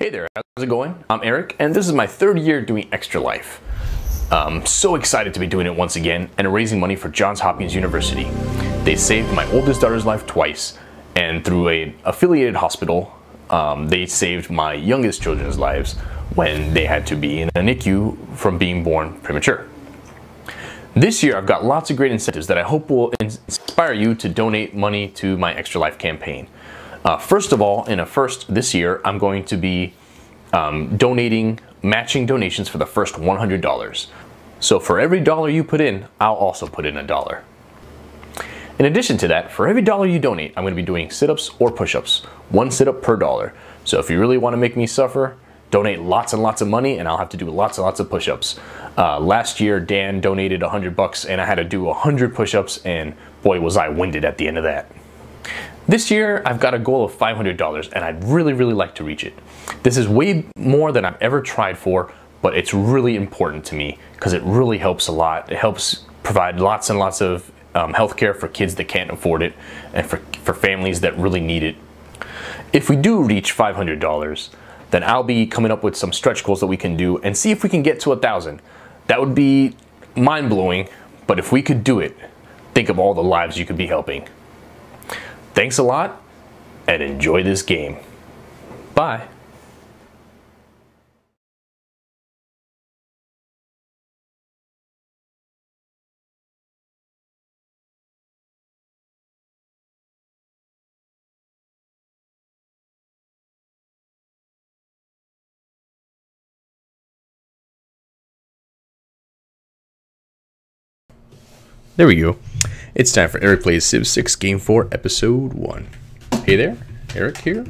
Hey there, how's it going? I'm Eric, and this is my third year doing Extra Life. I'm so excited to be doing it once again and raising money for Johns Hopkins University. They saved my oldest daughter's life twice, and through a affiliated hospital, um, they saved my youngest children's lives when they had to be in a NICU from being born premature. This year, I've got lots of great incentives that I hope will inspire you to donate money to my Extra Life campaign. Uh, first of all, in a first this year, I'm going to be um, donating matching donations for the first $100. So for every dollar you put in, I'll also put in a dollar. In addition to that, for every dollar you donate, I'm going to be doing sit-ups or push-ups, one sit-up per dollar. So if you really want to make me suffer, donate lots and lots of money and I'll have to do lots and lots of push-ups. Uh, last year, Dan donated 100 bucks and I had to do 100 push-ups and boy was I winded at the end of that. This year, I've got a goal of $500 and I'd really, really like to reach it. This is way more than I've ever tried for, but it's really important to me because it really helps a lot. It helps provide lots and lots of um, healthcare for kids that can't afford it and for, for families that really need it. If we do reach $500, then I'll be coming up with some stretch goals that we can do and see if we can get to a thousand. That would be mind blowing, but if we could do it, think of all the lives you could be helping. Thanks a lot and enjoy this game. Bye. There we go. It's time for Eric Plays Civ 6 Game 4, Episode 1. Hey there, Eric here.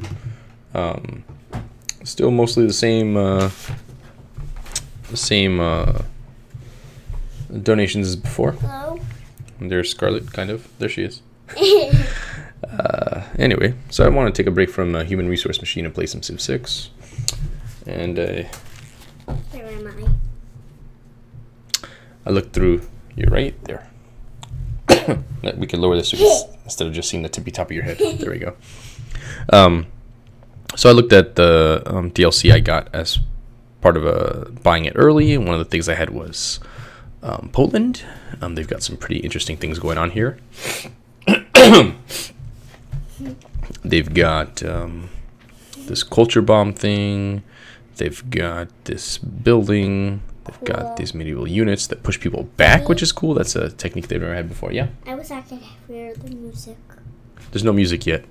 Um, still mostly the same, uh, the same, uh, donations as before. Hello? there's Scarlet, kind of. There she is. uh, anyway, so I want to take a break from uh, Human Resource Machine and play some Civ 6. And, uh... Where am I? I looked through, you're right there. we could lower this instead of just seeing the tippy top of your head. There we go. Um, so I looked at the um, DLC I got as part of a uh, buying it early. And one of the things I had was um, Poland. Um, they've got some pretty interesting things going on here. they've got um, this culture bomb thing. They've got this building. They've got these medieval units that push people back, which is cool. That's a technique they've never had before. Yeah. I was acting hear the music. There's no music yet.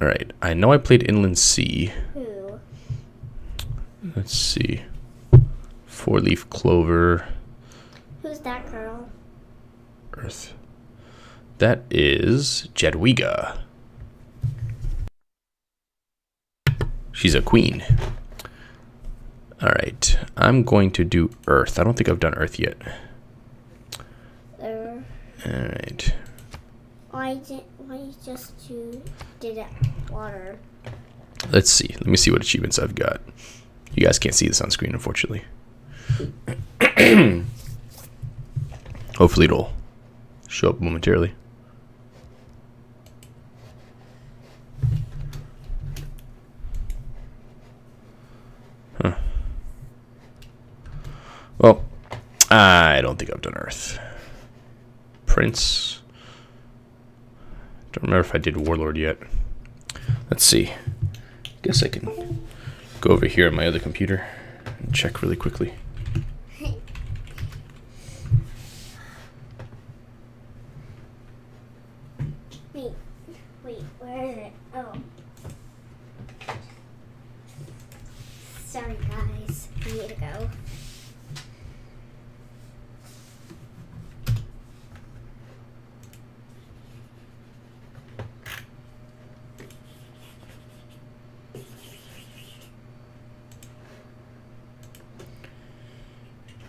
All right. I know I played Inland Sea. Who? Let's see. Four leaf clover. Who's that girl? Earth. That is Jadwiga. She's a queen. All right, I'm going to do Earth. I don't think I've done Earth yet. Earth. All right. Why did why just you did it water? Let's see. Let me see what achievements I've got. You guys can't see this on screen, unfortunately. Hopefully it'll show up momentarily. Well, I don't think I've done Earth. Prince. Don't remember if I did Warlord yet. Let's see. Guess I can go over here on my other computer and check really quickly.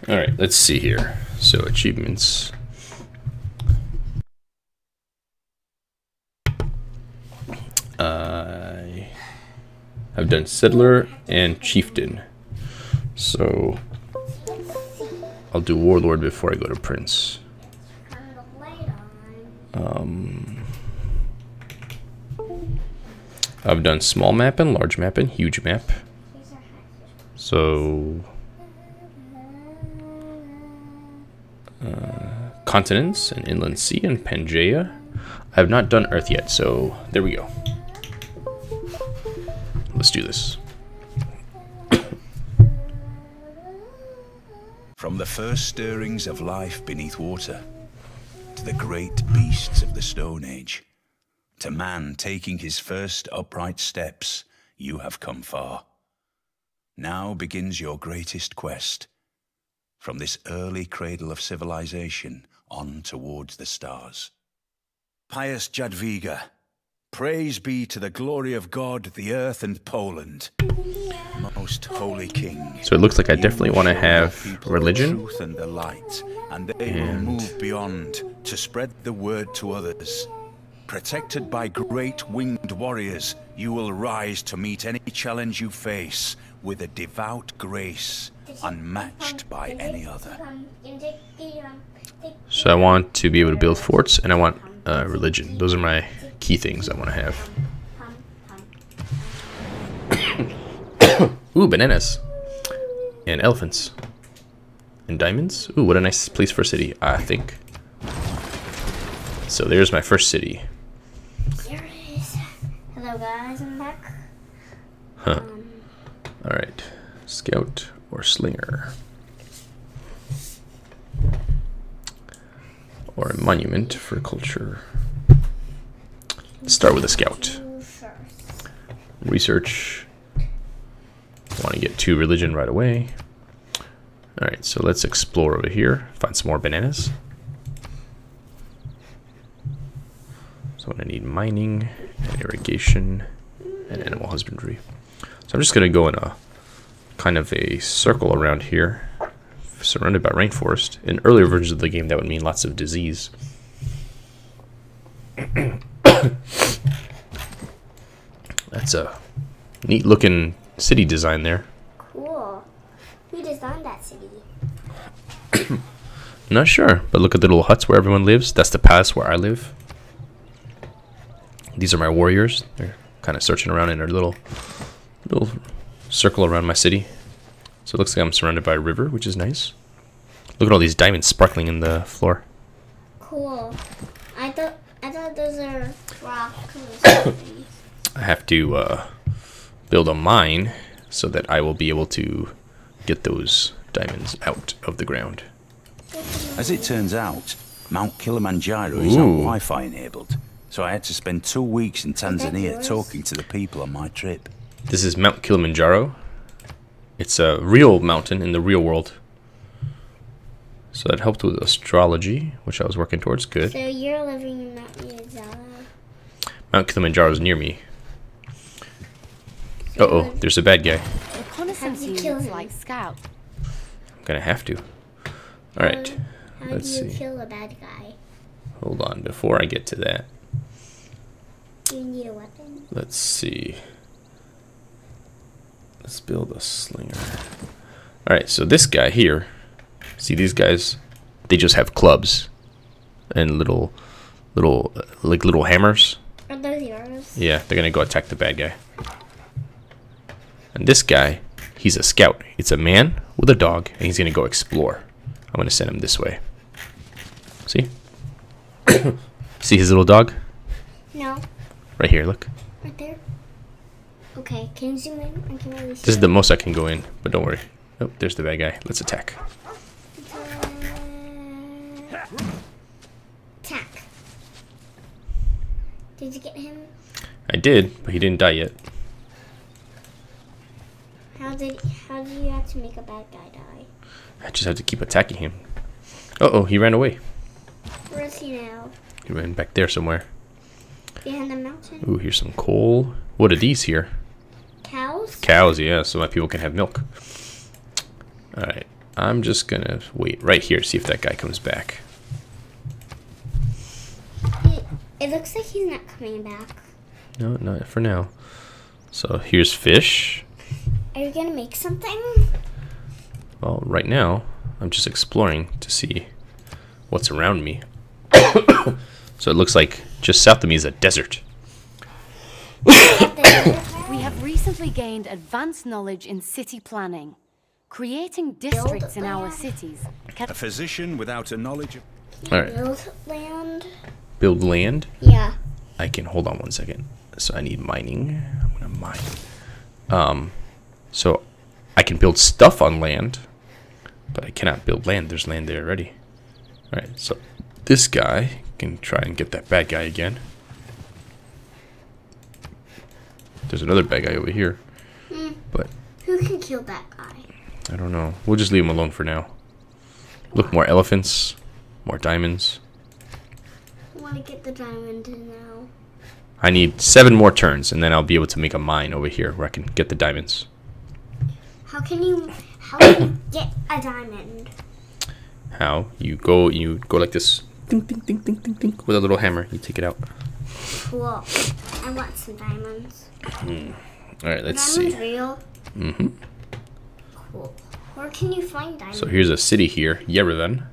All right, let's see here. So achievements. I have done settler and chieftain. So I'll do warlord before I go to prince. Um, I've done small map and large map and huge map. So, continents and inland sea and Pangaea. I have not done Earth yet, so there we go. Let's do this. From the first stirrings of life beneath water, to the great beasts of the Stone Age, to man taking his first upright steps, you have come far. Now begins your greatest quest. From this early cradle of civilization on towards the stars. Pious Jadwiga, praise be to the glory of God, the earth, and Poland. Most holy king. So it looks like I definitely want to have religion. And the light, and they will move beyond to spread the word to others. Protected by great winged warriors, you will rise to meet any challenge you face with a devout grace unmatched by any other. So I want to be able to build forts, and I want uh, religion. Those are my key things I want to have. Ooh, bananas. And elephants. And diamonds. Ooh, what a nice place for a city, I think. So there's my first city. Here it is. Hello guys, I'm back. Huh. Um, Alright. Scout or slinger. Or a monument for culture. Let's start with a scout. research. Want to get to religion right away. Alright, so let's explore over here. Find some more bananas. So I'm going to need mining and irrigation and animal husbandry. So I'm just going to go in a kind of a circle around here, surrounded by rainforest. In earlier versions of the game, that would mean lots of disease. That's a neat looking city design there. Cool. Who designed that city? Not sure, but look at the little huts where everyone lives. That's the palace where I live. These are my warriors. They're kind of searching around in their little little circle around my city. So it looks like I'm surrounded by a river, which is nice. Look at all these diamonds sparkling in the floor. Cool. I thought I thought those are rocks. I have to uh, build a mine so that I will be able to get those diamonds out of the ground. As it turns out, Mount Kilimanjaro is not Wi-Fi enabled, so I had to spend two weeks in Tanzania talking to the people on my trip. This is Mount Kilimanjaro. It's a real mountain in the real world. So that helped with astrology, which I was working towards. Good. so you're living in Mount Kilimanjaro. Mount Kilimanjaro is near me. Uh oh, there's a bad guy. Reconnaissance How'd you kill units him? like Scout. I'm gonna have to. Alright, How Let's do you see. kill a bad guy? hold on. Before I get to that, Do you need a weapon? let's see. Let's build a slinger. Alright, so this guy here, see these guys? They just have clubs and little, little, uh, like little hammers. Are those yours? Yeah, they're gonna go attack the bad guy. And this guy, he's a scout. It's a man with a dog, and he's gonna go explore. I'm gonna send him this way. See? See his little dog? No. Right here, look. Right there. Okay, can you zoom in? I can really see. This is the most I can go in, but don't worry. Oh, there's the bad guy. Let's attack. Attack. Did you get him? I did, but he didn't die yet. How did how do you have to make a bad guy die? I just have to keep attacking him. Uh oh, he ran away. Where is he now? He ran back there somewhere. Behind the mountain? Ooh, here's some coal. What are these here? Cows? Cows, yeah, so my people can have milk. Alright, I'm just gonna wait right here, see if that guy comes back. It, it looks like he's not coming back. No, not for now. So here's fish. Are you gonna make something? Well, right now, I'm just exploring to see what's around me. so it looks like just south of me is a desert. We have recently gained advanced knowledge in city planning. Creating districts in our cities can A physician without a knowledge of All right. Build land. Build land. Yeah. I can hold on one second. So I need mining. I'm gonna mine. Um, so I can build stuff on land, but I cannot build land. There's land there already. All right. So this guy can try and get that bad guy again. There's another bad guy over here, hmm. but Who can kill that guy? I don't know. We'll just leave him alone for now. Look, more elephants, more diamonds. I want to get the diamond now. I need seven more turns, and then I'll be able to make a mine over here where I can get the diamonds. How can you? How can you get a diamond? How you go? You go like this, ding, ding, ding, ding, ding, ding, with a little hammer. You take it out. Cool. I want some diamonds. All right, let's diamonds see. real? Mm-hmm. Cool. Where can you find diamonds? So here's a city here, Yerevan.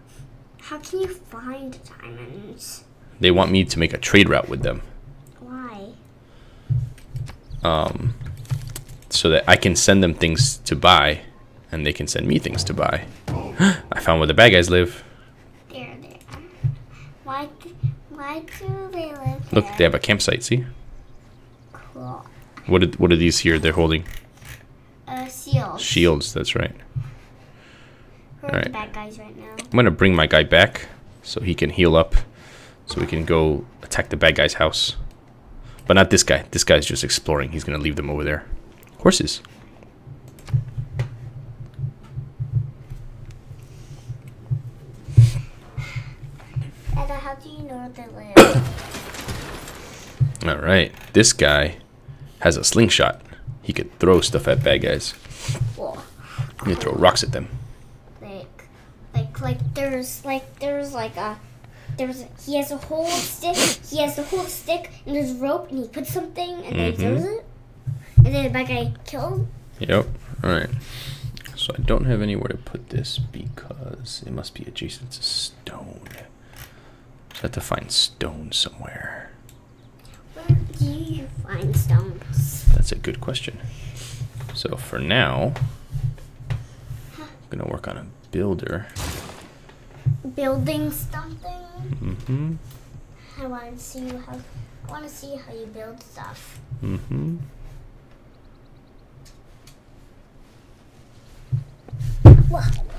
How can you find diamonds? They want me to make a trade route with them, Why? um, so that I can send them things to buy, and they can send me things to buy. I found where the bad guys live. There they are. Why? Why do they live Look, they have a campsite. See? Cool. What? Are, what are these here? They're holding Uh, seals. shields. That's right. Who the Alright. bad guys right now? I'm gonna bring my guy back so he can heal up, so we can go attack the bad guy's house. But not this guy. This guy's just exploring. He's gonna leave them over there. Horses. Edda, how do you know where they live? All right. This guy has a slingshot. He could throw stuff at bad guys. He can throw rocks at them. Like, like, like there's like there's like a there's he has a whole stick. He has a whole stick and there's rope and he puts something and then he mm-hmm. throws it. And then the bad guy kills. Yep. All right. So I don't have anywhere to put this because it must be adjacent to stone. So I have to find stone somewhere. Where do you find stones? That's a good question. So for now, I'm gonna work on a builder. Building something. Mm-hmm. I want to see how. I want to see how you build stuff. Mm-hmm.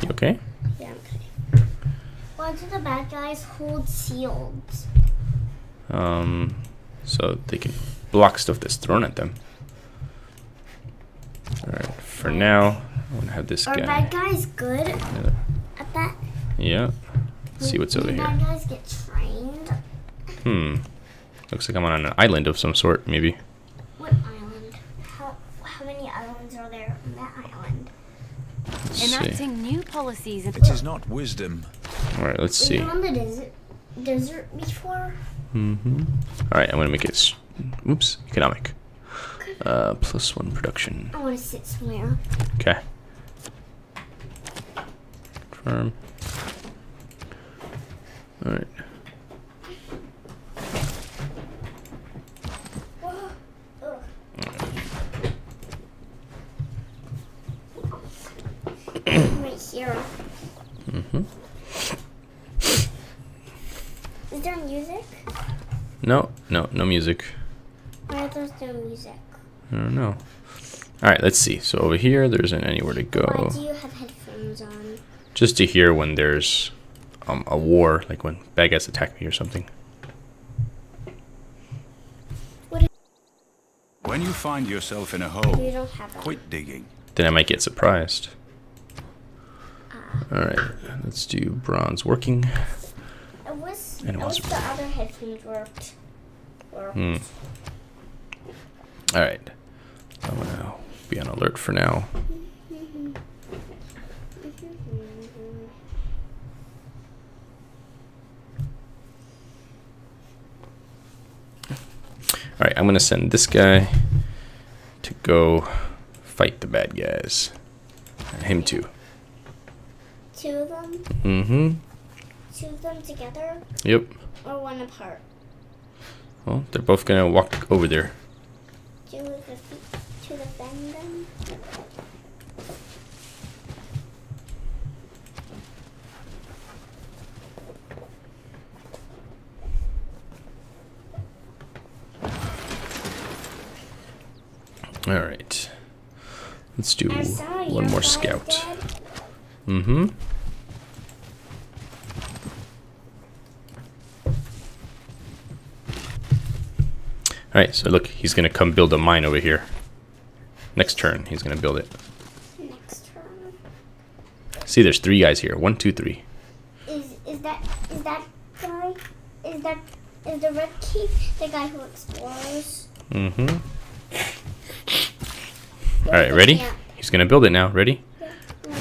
You okay? Yeah, okay. Why do the bad guys hold seals? Um, so they can block stuff that's thrown at them. All right. For now, I'm gonna have this Are guy. bad guys good Yeah. at that? Yeah. Let's see what's Do over Bad here. guys get trained. Hmm. Looks like I'm on an island of some sort, maybe. What island? How how many islands are there on that island? Let's see. enacting new policies and It is not wisdom. All right. Let's Were see. you on the desert desert before? Mm-hmm. All right. I'm gonna make it. Oops. Economic. Uh, plus one production. I want to sit somewhere. Okay. Confirm. All right. Right here. Mm-hmm. Is there music? No, no, no music. Why there's no music? I don't know. All right, let's see. So over here, there isn't anywhere to Why go. do you have headphones on? Just to hear when there's um, a war, like when bad guys attack me or something. When you find yourself in a hole, You don't have that. quit digging. Then I might get surprised. All right, let's do bronze working. It was. And it it was was- the other headphones worked. Hmm. All right, I'm gonna be on alert for now. All right, I'm gonna send this guy to go fight the bad guys. Him too. two of them, Mm-hmm. two of them together, Yep. or one apart. Well, they're both gonna walk over there. All right. Let's do one more scout. Mm-hmm. All right, so look, he's gonna come build a mine over here. Next turn, he's gonna build it. Next turn. See, there's three guys here. One, two, three. Is is that is that guy? Is that is the red key the guy who explores? Mm-hmm. All right, ready? Yeah. He's gonna build it now. Ready? Build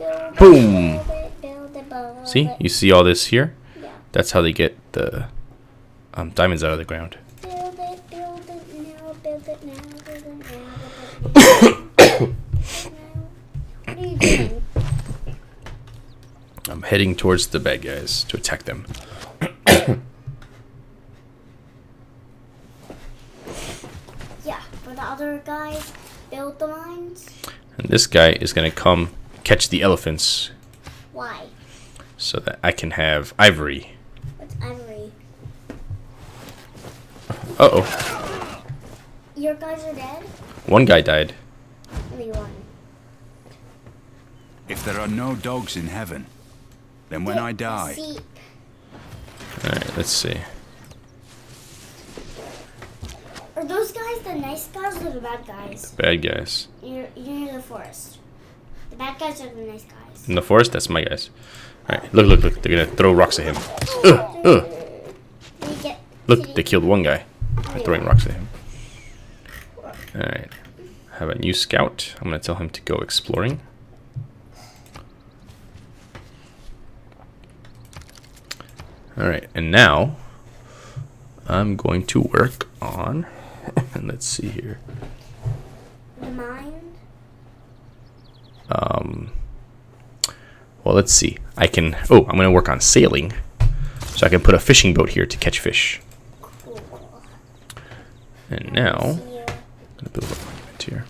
it, Boom. Build it, build it, build See, it. you see all this here? Yeah. That's how they get the um, diamonds out of the ground. I'm heading towards the bad guys to attack them. Yeah, for the other guys, build the mines. And this guy is gonna come catch the elephants Why? so that I can have ivory. What's ivory? Uh oh. Your guys are dead? One guy died. Only one. If there are no dogs in heaven, then when I die, Alright, let's see. are those guys the nice guys or the bad guys? Bad guys. You're, you're near the forest. The bad guys are the nice guys. In the forest, that's my guys. Alright, look, look, look. They're gonna throw rocks at him. Ugh, ugh. Look, they killed one guy by throwing rocks at him. Alright. I Have a new scout. I'm gonna tell him to go exploring. Alright, and now I'm going to work on and let's see here. the mine. Um well let's see. I can oh, I'm gonna work on sailing. So I can put a fishing boat here to catch fish. Cool. And now I'm gonna build a monument here.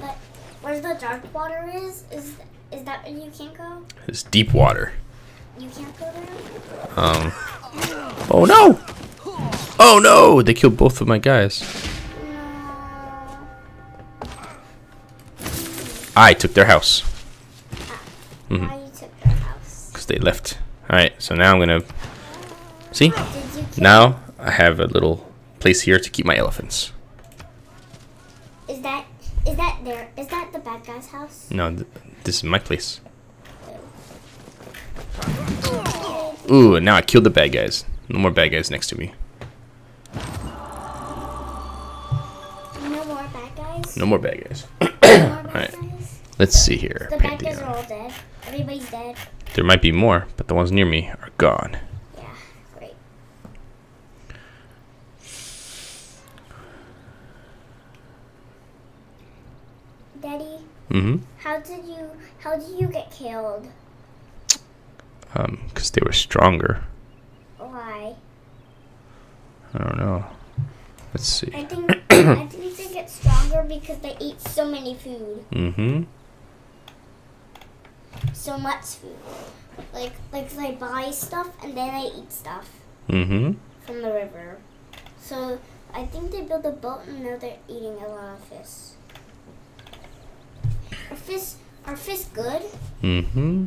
but where the dark water is, is is that where you can't go? It's deep water. Um. Oh no! Oh no! They killed both of my guys. I took their house Why you took their house? because they left. All right, so now I'm gonna see. Did you kill Now I have a little place here to keep my elephants. Is that is that there? Is that the bad guy's house? No, th- this is my place. Ooh, and now I killed the bad guys. No more bad guys next to me. No more bad guys. No more bad guys. No Alright. Let's see here. The bad guys are all dead. Everybody's dead. There might be more, but the ones near me are gone. Yeah, great. Daddy, Mm-hmm. how did you how did you get killed? Um, because they were stronger. Why? I don't know. Let's see. I think I think they get stronger because they eat so many food, Mm-hmm. so much food. Like like they buy stuff and then they eat stuff Mm-hmm. from the river. So I think they build a boat and now they're eating a lot of fish. Are fish are fish good Mm-hmm.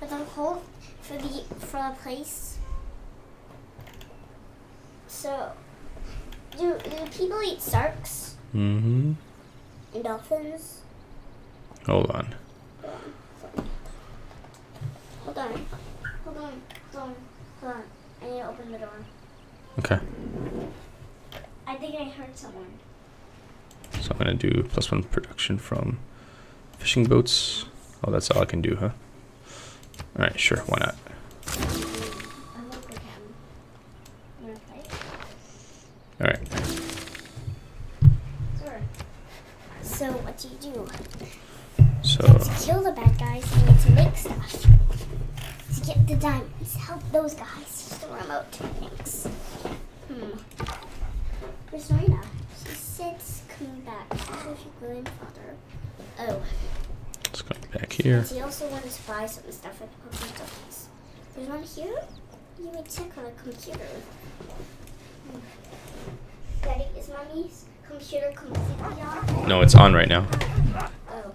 for the whole for the for the place? So do do people eat sharks Mm-hmm. and dolphins? Hold on. Hold on. Hold on. Hold on. Hold on. I need to open the door. Okay. I think I heard someone. So I'm gonna do plus one production from fishing boats. Oh, that's all I can do, huh? All right, sure. Why not? I hope we can. You wanna play? All right. Sure. So what do you do? So To kill the bad guys, you need to make stuff. To get the diamonds, help those guys. Use the remote. Thanks. Hmm. Where's Serena? She said coming back. She said she's going father. Oh. Back here. She also wanted to buy some stuff at the post office. There's one here? You may check on the computer. Daddy, is mommy's computer completely? No, it's on right now. Oh.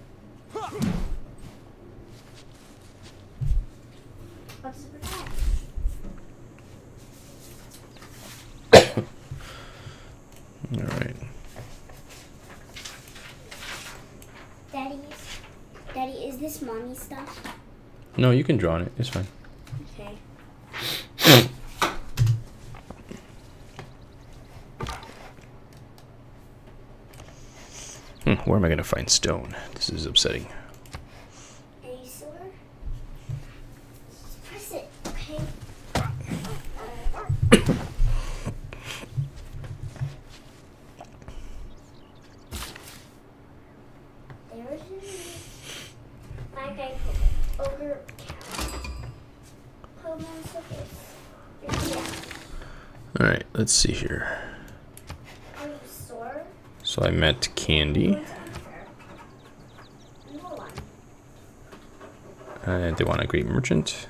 What's the protect? All right. Daddy, is this mommy stuff? No, you can draw on it. It's fine. Okay. Hmm, where am I gonna find stone? This is upsetting. Any silver? Just press it, okay? There it is. My guy ogre cat. Pokemon Circus. Yeah. All right, let's see here. Are you sore? So I met Kandy. What's answer? No one. Uh, they want a great merchant.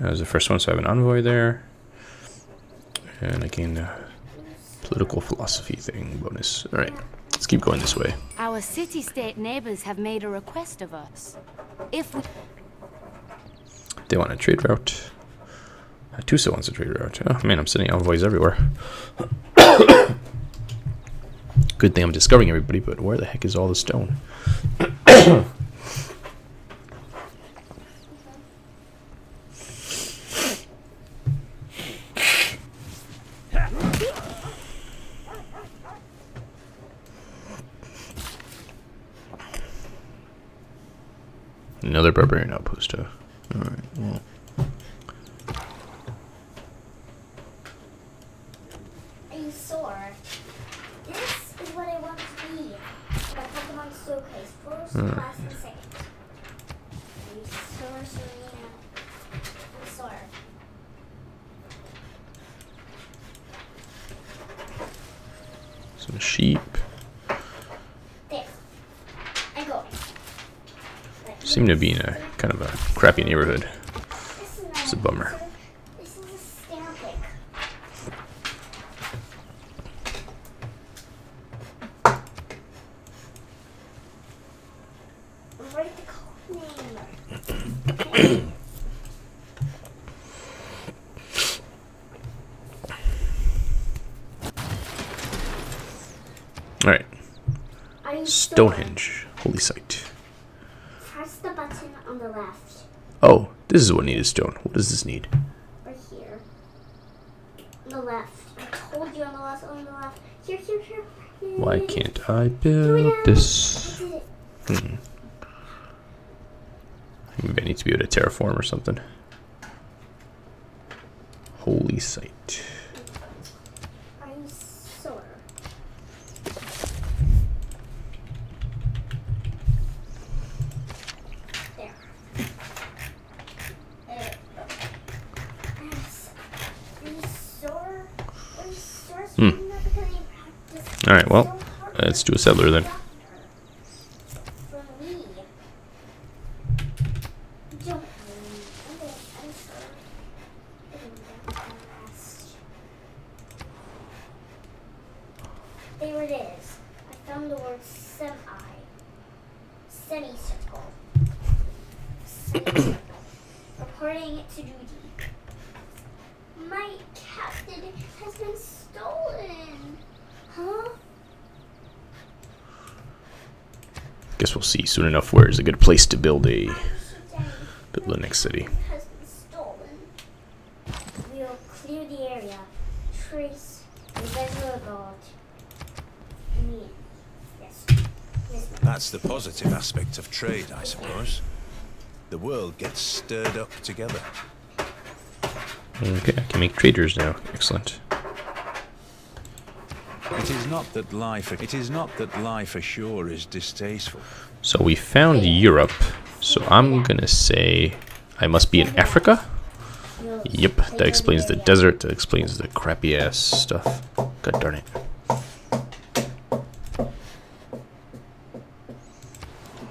That was the first one, so I have an envoy there. And I gained a political philosophy thing bonus. All right, let's keep going this way. Our city-state neighbors have made a request of us. If we... They want a trade route. Tusa wants a trade route. Oh man, I'm sending envoys everywhere. Good thing I'm discovering everybody, but where the heck is all the stone? Another barbarian outpost. Huh? All right. Well. Are you sore? This is what I want to be. My Pokemon Showcase. First, last, and second. Are you sore, Serena? I'm sore. Some sheep. There. I go. Like Seem to this. be in a kind of a crappy neighborhood. This is it's a bummer. This is a stamping. Write the code name. All right, Are you sure? Stonehenge, holy site. Press the button on the left, Oh, this is what needed stone. What does this need? right here. On the left. I told you on the left. On the left. Here, here, here. here Why can't I build this? Hmm. Maybe I need to be able to terraform or something. Holy site. Are you sore? There. There. Yes. Are you sore? Are you sore? Hmm. Serena? Because you practiced All right, well, let's do a settler then. For me. Don't worry. I'm gonna- I'm sore. I'm gonna rest. There it is. I found the word semi. Semicircle. Semicircle. Reporting it to duty. My captain has been stolen. Huh? Guess we'll see soon enough where is a good place to build a build the next city. has been stolen. We'll clear the area. Trace the regular guard. Yes. Yes. That's the positive aspect of trade, I suppose. The world gets stirred up together. Okay, I can make traders now. Excellent. It is not that life it is not that life ashore is distasteful. So we found Europe. So I'm gonna say I must be in Africa. Yep, that explains the desert. That explains the crappy ass stuff. God darn it.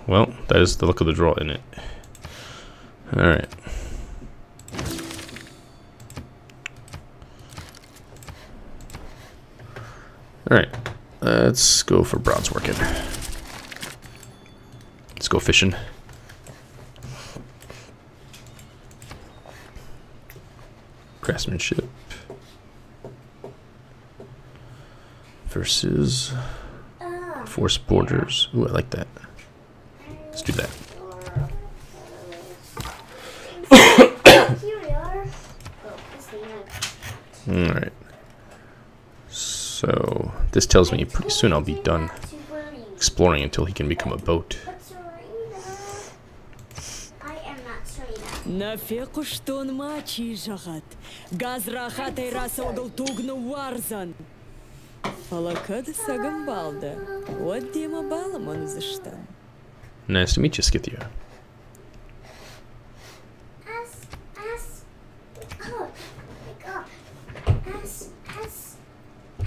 Well, that is the luck of the draw, isn't it? Alright. Alright, let's go for bronze working. Go fishing. Craftsmanship. Versus force borders. Ooh, I like that. Let's do that. Alright. So, this tells me pretty soon I'll be done exploring until he can become a boat. But Serena, I am not Нафеку штон мачи жағат. Газ рахат айрасы одыл тугны варзан. Фалакады сагым балды. Вот дема балым он зыштан. Nice to meet you, Scythia.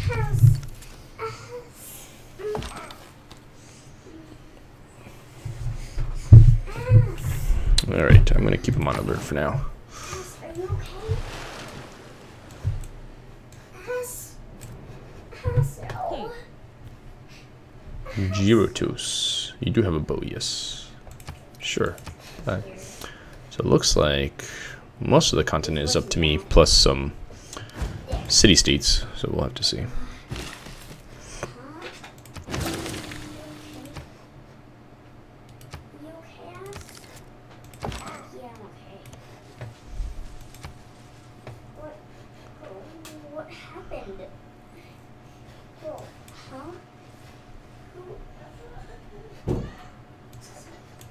House. As, Alright, I'm gonna keep him on alert for now. Girotus. You do have a bow, yes. Sure. Fine. So it looks like most of the continent is up to me, plus some city-states, so we'll have to see. You okay, As? Yeah, I'm okay. What, oh, what happened? Oh, huh? Who-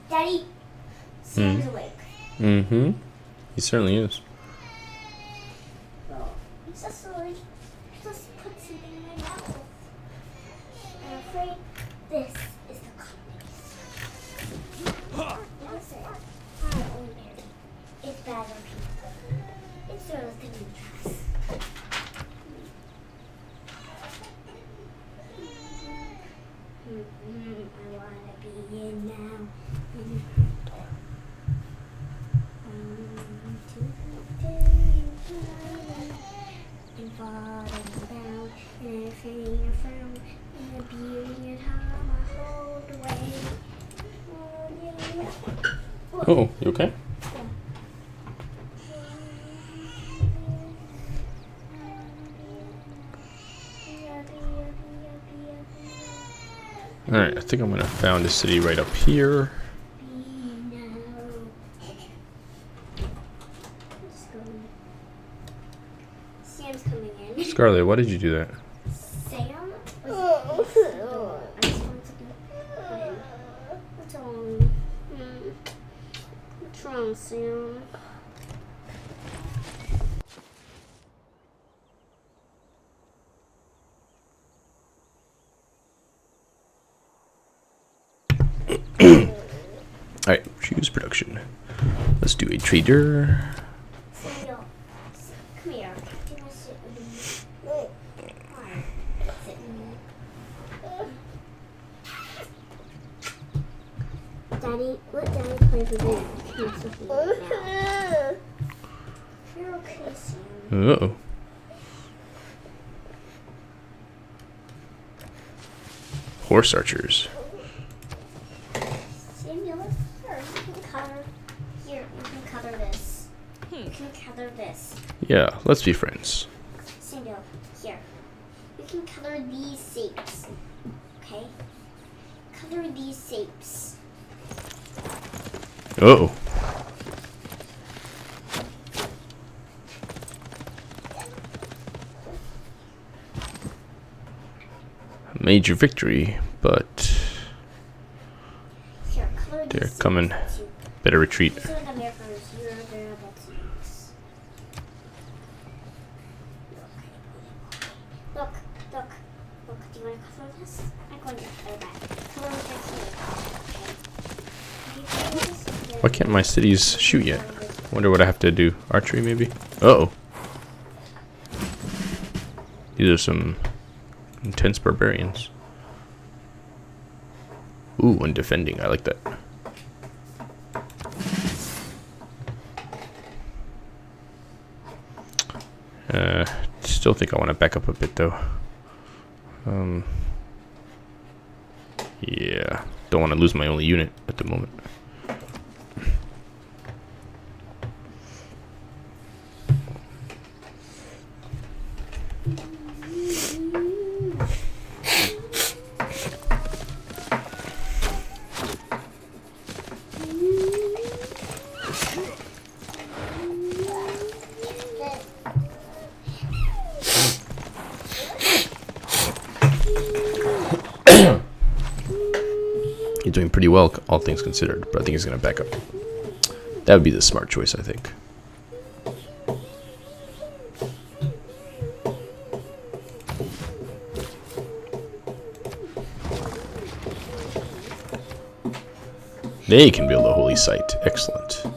Daddy, Awake. Mm-hmm. He certainly is. Oh, you okay? Alright, I think I'm gonna found a city right up here. Sam's coming in. Scarlet, why did you do that? Sam was the door. I just wanted to be in. What's wrong? Hmm. What's wrong, Sam? Alright, choose production. Let's do a trader. Samuel, s- come here. Do you want to sit with me? Why? Sit with me. Daddy, let Daddy play with me. With. You're okay, Sam. Uh oh. Horse archers. Samuel, here, you can color. Here, you can color this. You can color this. Yeah, let's be friends. Here. You can color these shapes. Okay? Color these shapes. Uh oh. Major victory, but Here, they're coming. Better retreat. These are the markers you're they're about to use. Look, look, look. Do you want to color this? I'm going to color that. Color it here. Okay. If you color this, then Why can't my cities shoot yet? Wonder what I have to do. Archery, maybe? Uh oh. These are some intense barbarians. Ooh, and defending. I like that. Uh, still think I want to back up a bit though. Um. Yeah, don't want to lose my only unit at the moment. Considered, but I think he's going to back up. That would be the smart choice, I think. They can build a holy site. Excellent.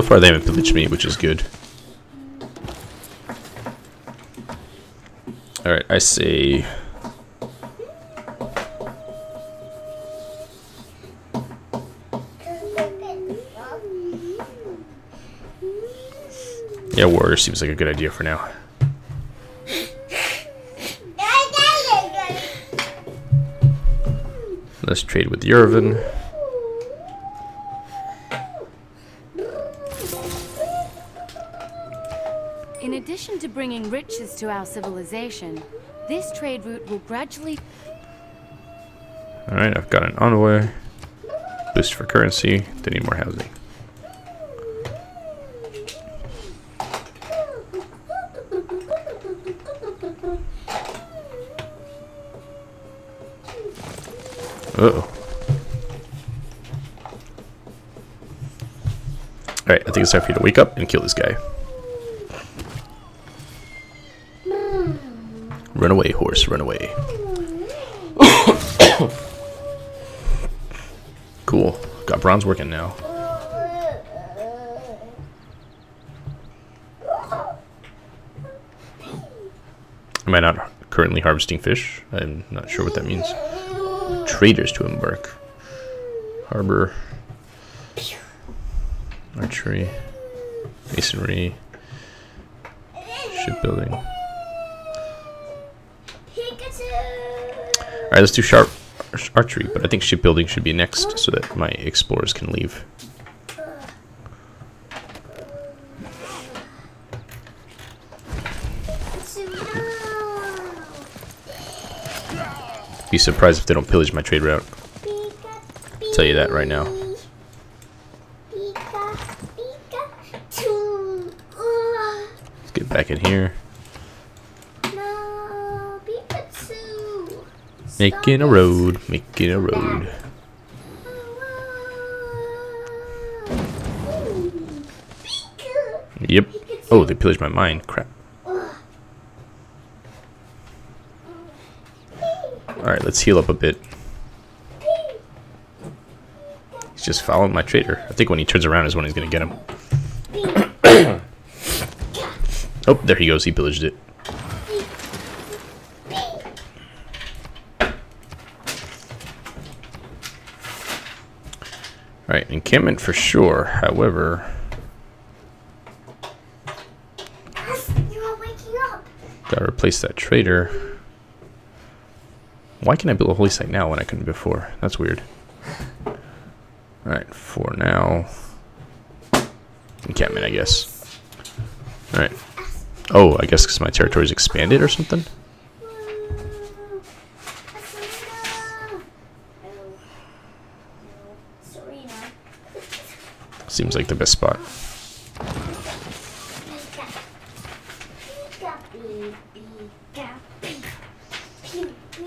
So far they haven't pillaged me, which is good. Alright, I say... Yeah, warrior seems like a good idea for now. Let's trade with Yerevan. To our civilization, this trade route will gradually Alright, I've got an envoy. Boost for currency. They need more housing. Uh oh. Alright, I think it's time for you to wake up and kill this guy. Run away, horse, run away. cool. Got bronze working now. Am I not currently harvesting fish? I'm not sure what that means. Traders to embark. Harbor. Archery. Masonry. Shipbuilding. Alright, let's do sharp archery, but I think shipbuilding should be next so that my explorers can leave. Be surprised if they don't pillage my trade route. Tell you that right now. Let's get back in here. Making a road, making a road. Yep. Oh, they pillaged my mine. Crap. Alright, let's heal up a bit. He's just following my trader. I think when he turns around is when he's going to get him. oh, there he goes. He pillaged it. Alright, encampment for sure. However, gotta replace that trader. Why can I build a holy site now when I couldn't before? That's weird. Alright, for now. Encampment, I guess. Alright. Oh, I guess because my territory's expanded or something? Seems like the best spot.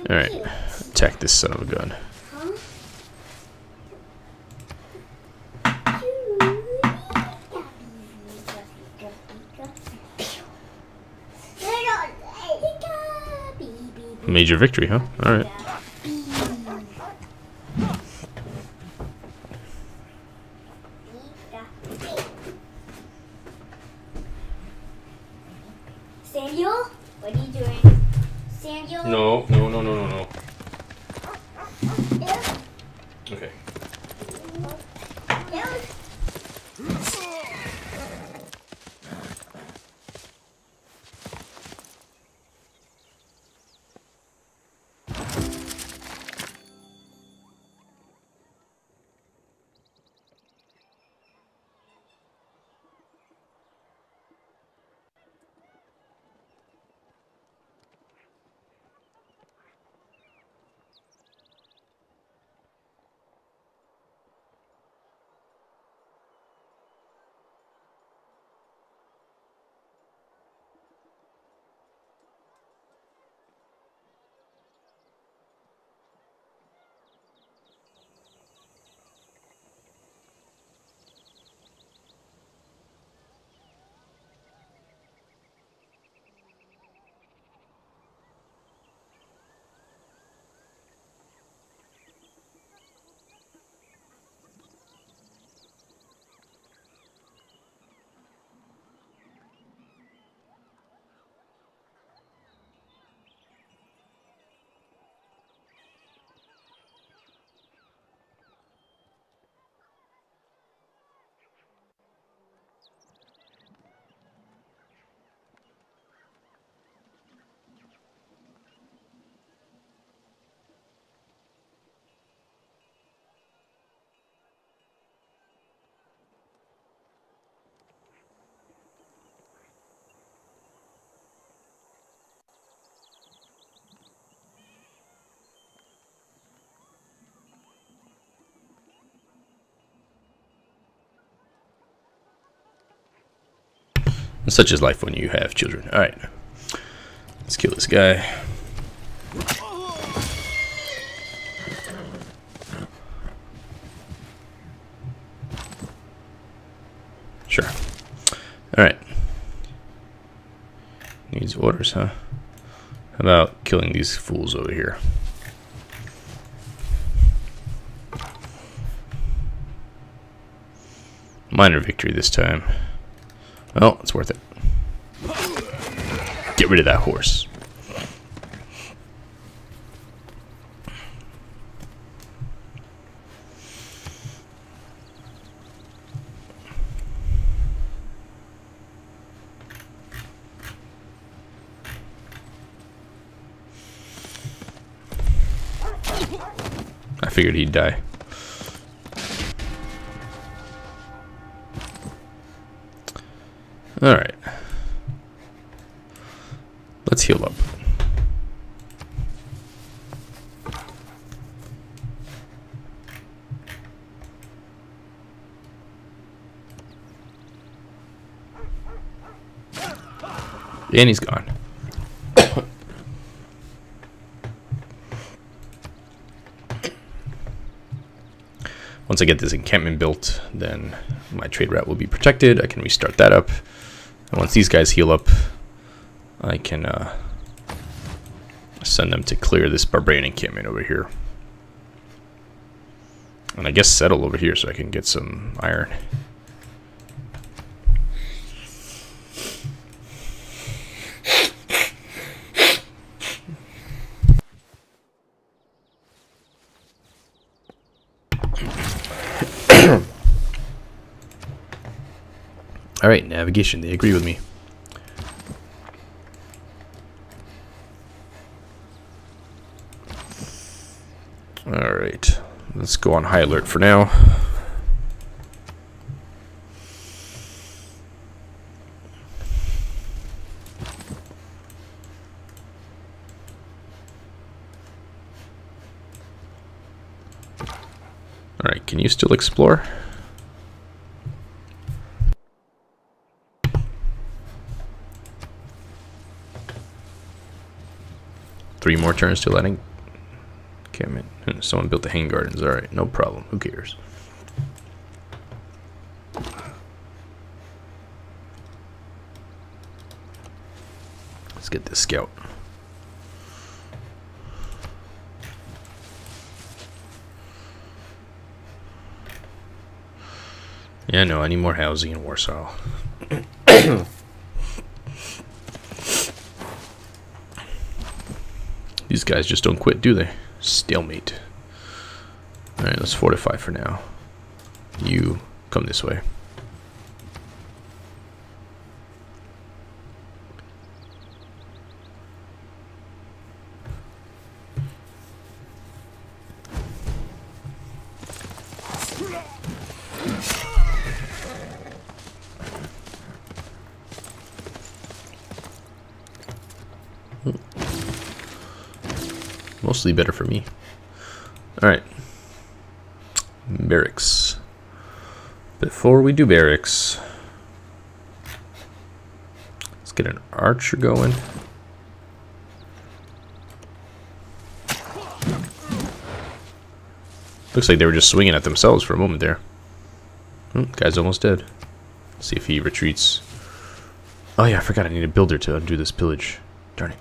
Alright, attack this son of a gun. Major victory, huh? Alright. Such is life when you have children. Alright. Let's kill this guy. Sure. Alright. Needs orders, huh? How about killing these fools over here? Minor victory this time. Well, it's worth it. Get rid of that horse. I figured he'd die. Alright. Let's heal up. And he's gone. Once I get this encampment built, then my trade route will be protected. I can restart that up. And once these guys heal up, I can uh, send them to clear this barbarian encampment over here. And I guess settle over here so I can get some iron. Alright, navigation, they agree with me. Alright, let's go on high alert for now. Alright, can you still explore? three more turns to letting. think. Okay. Someone built the hang gardens. All right, no problem. Who cares? Let's get this scout. Yeah, no, I need more housing in Warsaw. These guys just don't quit, do they? Stalemate. Alright, let's fortify for now. You come this way. Mostly better for me. Alright. Barracks. Before we do barracks, let's get an archer going. Looks like they were just swinging at themselves for a moment there. Hmm, guy's almost dead. Let's see if he retreats. Oh yeah, I forgot I need a builder to undo this pillage. Darn it.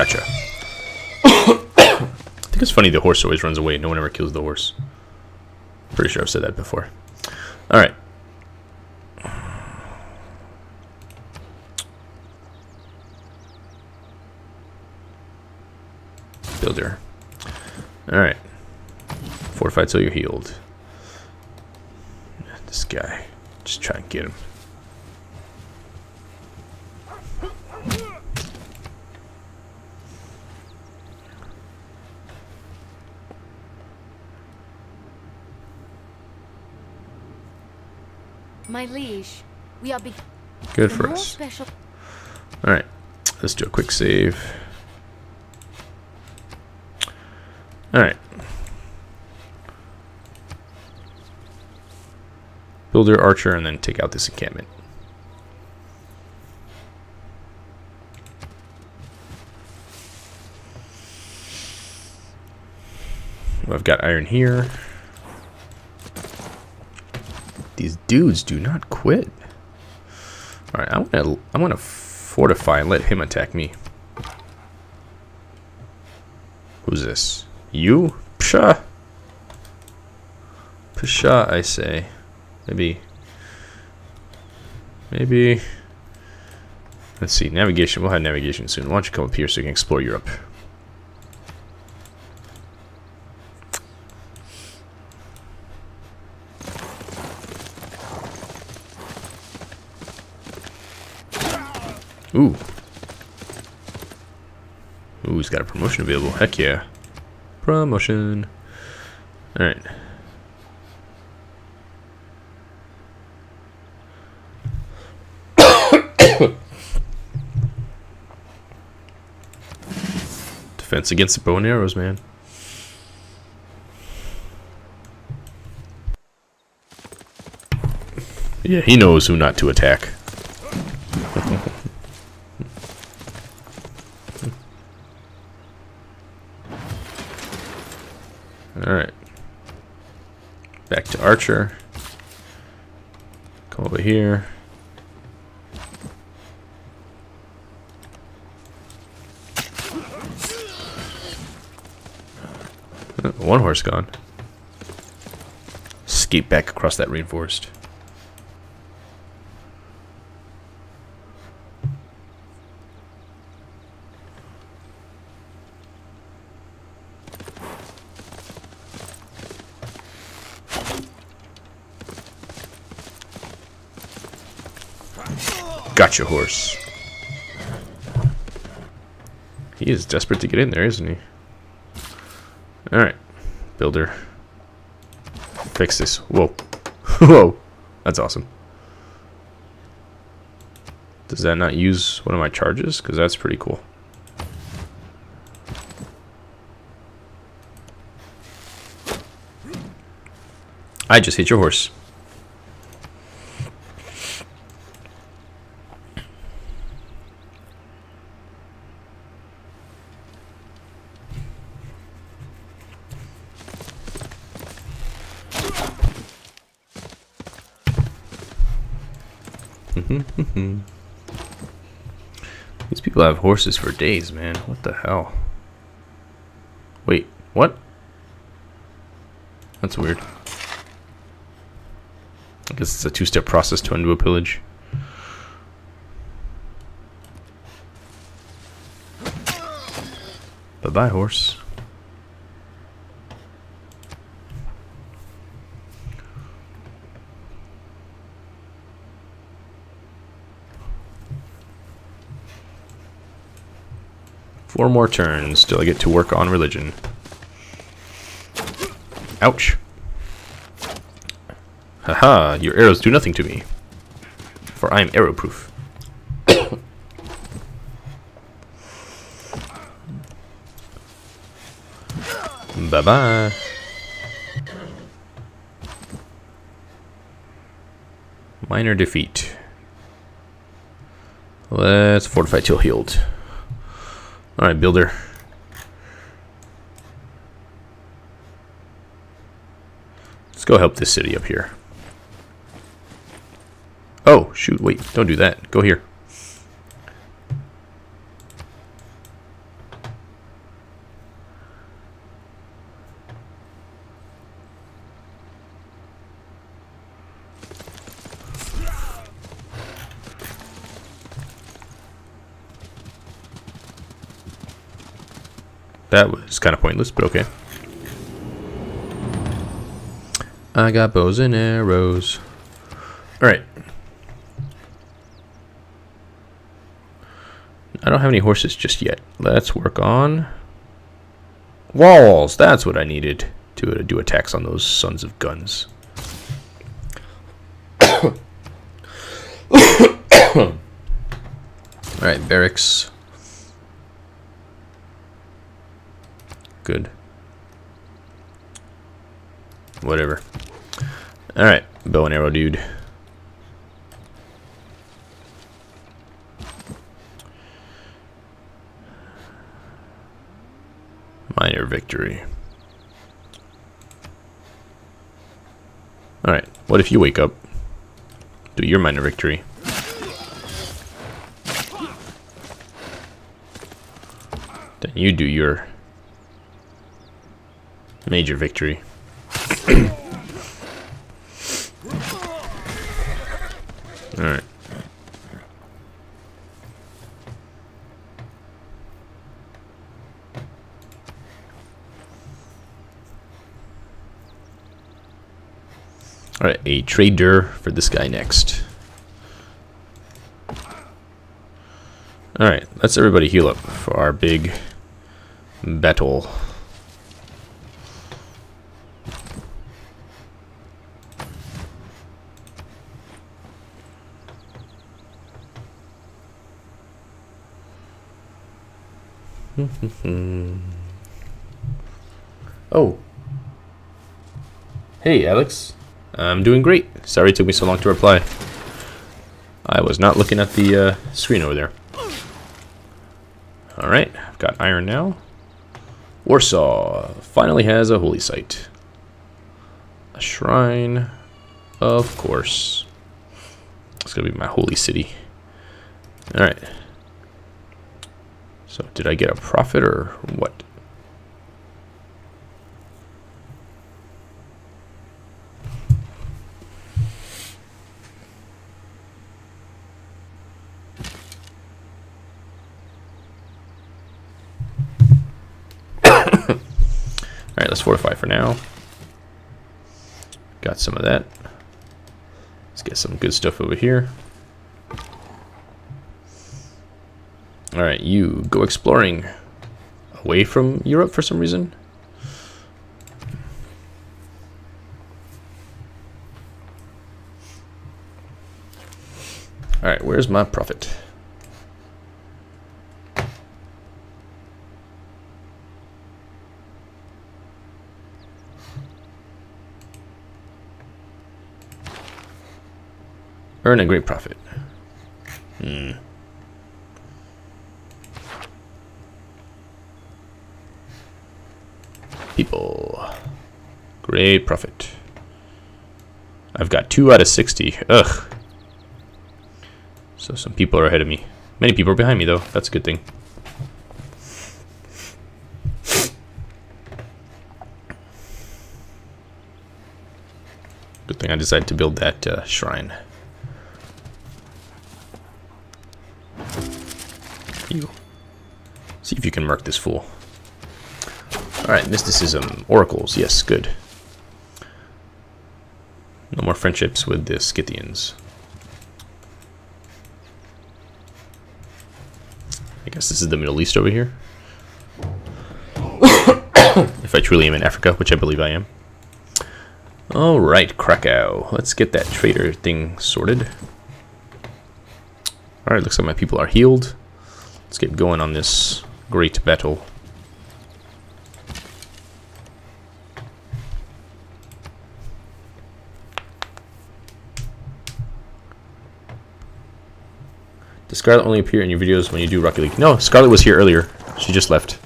Gotcha. I think it's funny the horse always runs away. No one ever kills the horse. Pretty sure I've said that before. Alright. Builder. Alright. Fortify till you're healed. This guy. Just try and get him. My liege, we are be Good for us. special. Alright. Let's do a quick save. Alright. Builder, archer, and then take out this encampment. I've got iron here. These dudes do not quit. All right, I want to I want to fortify and let him attack me. Who's this? You? Psha. Psha, I say. Maybe. Maybe. Let's see. Navigation. We'll have navigation soon. Why don't you come up here so you can explore Europe? Ooh. Ooh, he's got a promotion available. Heck yeah. Promotion. Alright. Defense against the bow and arrows, man. Yeah, he knows who not to attack. Alright. Back to Archer. Come over here. Uh, One horse gone. Escape back across that rainforest. Gotcha, horse. He is desperate to get in there, isn't he? Alright. Builder. Fix this. Whoa. Whoa. That's awesome. Does that not use one of my charges? Because that's pretty cool. I just hit your horse. These people have horses for days, man. What the hell? Wait, what? That's weird. I guess it's a two-step process to undo a pillage. Bye-bye, horse. Four more turns till I get to work on religion. Ouch. Haha, your arrows do nothing to me. For I am arrow-proof. Bye-bye. Minor defeat. Let's fortify till healed. Alright, builder. Let's go help this city up here. Oh, shoot, wait, don't do that. Go here. That was kind of pointless, but okay. I got bows and arrows. Alright. I don't have any horses just yet. Let's work on walls. That's what I needed to uh, do attacks on those sons of guns. Alright, barracks. Good. Whatever. Alright, bow and arrow dude. Minor victory. Alright, what if you wake up? Do your minor victory. Then you do your major victory. Alright. Alright, a trader for this guy next. Alright, let's everybody heal up for our big battle. oh. Hey, Alex. I'm doing great. Sorry it took me so long to reply. I was not looking at the uh, screen over there. Alright, I've got iron now. Warsaw finally has a holy site. A shrine, of course. It's gonna be my holy city. Alright. So did I get a prophet or what? Alright, let's fortify for now. Got some of that. Let's get some good stuff over here. Alright, you go exploring away from Europe for some reason. Alright, where's my prophet? Earn a great prophet. Hmm. people. Great prophet. I've got two out of 60. Ugh. So some people are ahead of me. Many people are behind me, though. That's a good thing. Good thing I decided to build that uh, shrine. You. See if you can mark this fool. Alright, mysticism. Oracles. Yes, good. No more friendships with the Scythians. I guess this is the Middle East over here. if I truly am in Africa, which I believe I am. Alright, Krakow. Let's get that trader thing sorted. Alright, looks like my people are healed. Let's get going on this great battle. Scarlet only appear in your videos when you do Rocket League? No, Scarlet was here earlier. She just left.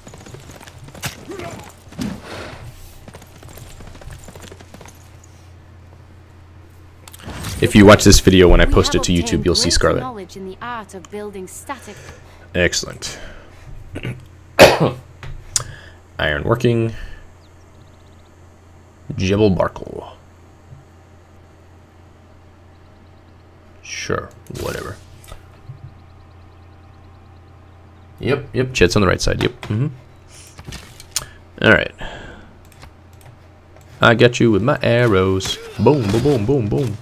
If you watch this video when I post it to YouTube, you'll see Scarlet. in the art of building static Excellent. Iron working. Jebel Barkal. Sure, whatever. Yep, Chet's on the right side, yep. Mm hmm Alright. I got you with my arrows. Boom, boom, boom, boom, boom.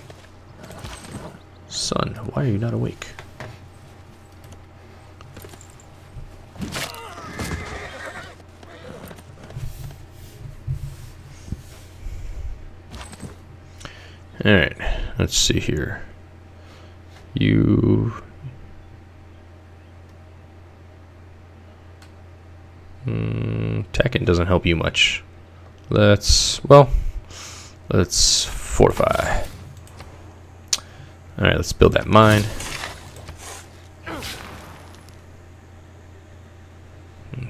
Son, why are you not awake? Alright, let's see here. You. Mm, doesn't help you much. Let's, well, let's fortify. Alright, let's build that mine.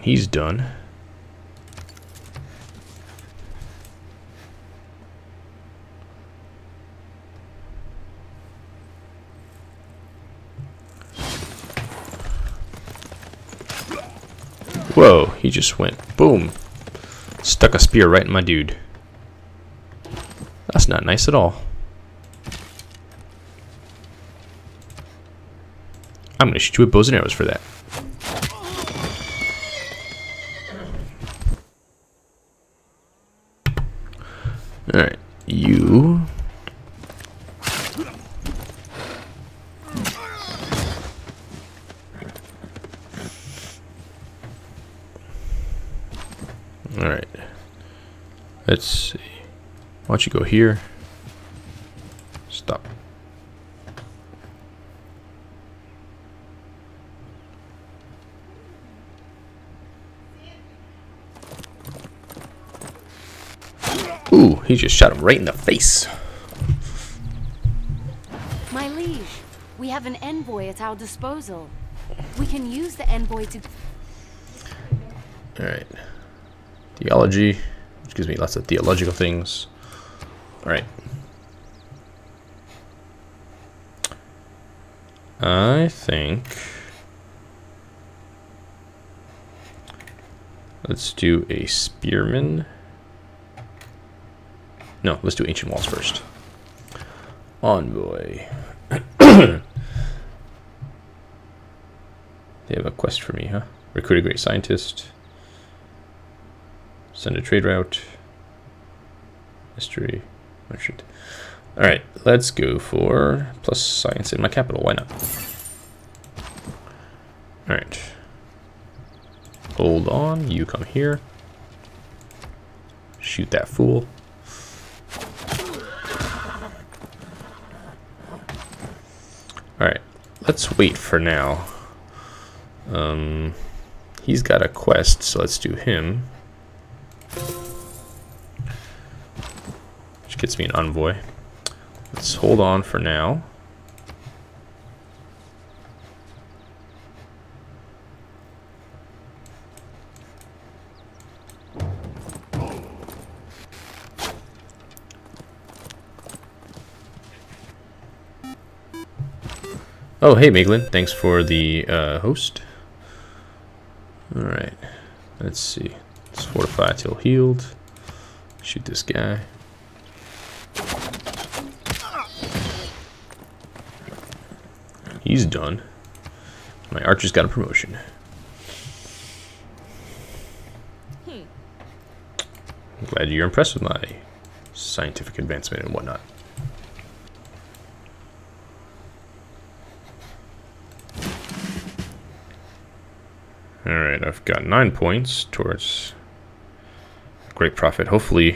He's done. Whoa, he just went boom. Stuck a spear right in my dude. That's not nice at all. I'm gonna shoot you with bows and arrows for that. Alright, you. Alright. Let's see. Don't you go here? Stop. Ooh, he just shot him right in the face. My liege, we have an envoy at our disposal. We can use the envoy to... Alright. Theology, which gives me lots of theological things. Alright. I think... Let's do a spearman. No, let's do ancient walls first. Envoy. they have a quest for me, huh? Recruit a great scientist. Send a trade route. History. Merchant. Alright, let's go for plus science in my capital. Why not? Alright. Hold on. You come here. Shoot that fool. Alright, let's wait for now. Um, he's got a quest, so let's do him. Which gets me an envoy. Let's hold on for now. Oh, hey, Meglin. Thanks for the uh, host. Alright. Let's see. Let's fortify till healed. Shoot this guy. She's done. My archer's got a promotion. I'm glad you're impressed with my scientific advancement and whatnot. Alright, I've got nine points towards great prophet. Hopefully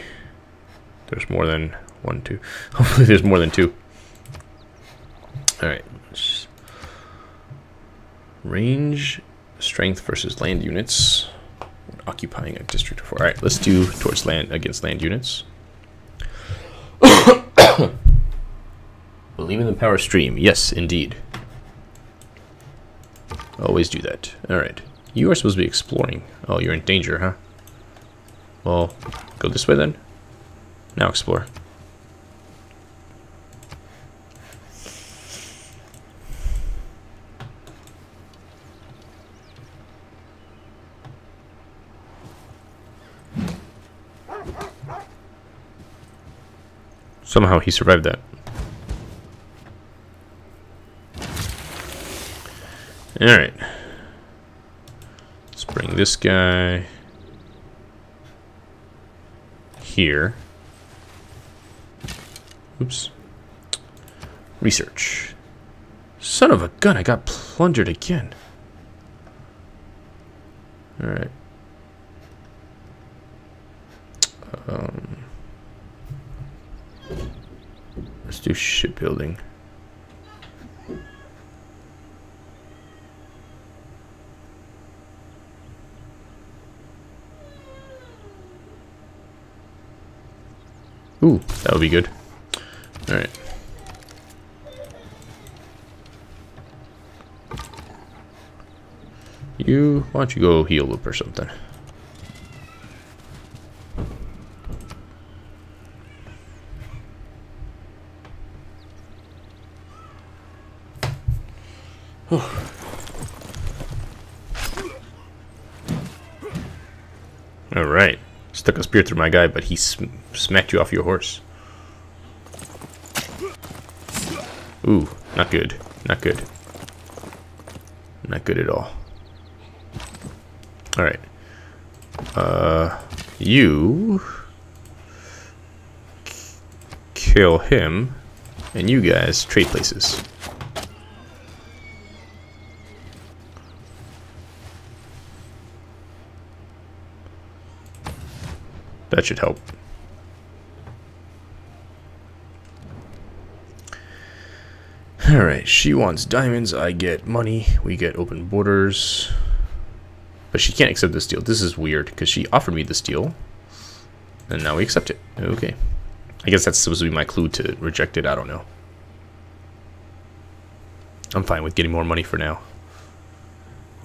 there's more than one, two. Hopefully there's more than two. Alright. Range, strength versus land units. Occupying a district of four. Alright, let's do towards land against land units. Believe in the power stream. Yes, indeed. Always do that. Alright. You are supposed to be exploring. Oh, you're in danger, huh? Well, go this way then. Now explore. Somehow he survived that. Alright. Let's bring this guy here. Oops. Research. Son of a gun, I got plundered again. Alright. Um, let's do shipbuilding. Ooh, that would be good. Alright. You, why don't you go heal loop or something? Alright. Stuck a spear through my guy, but he sm smacked you off your horse. Ooh, not good. Not good. Not good at all. Alright. Uh, you... Kill him. And you guys trade places. That should help. Alright, she wants diamonds, I get money, we get open borders. But she can't accept this deal. This is weird, because she offered me this deal. And now we accept it. Okay. I guess that's supposed to be my clue to reject it, I don't know. I'm fine with getting more money for now.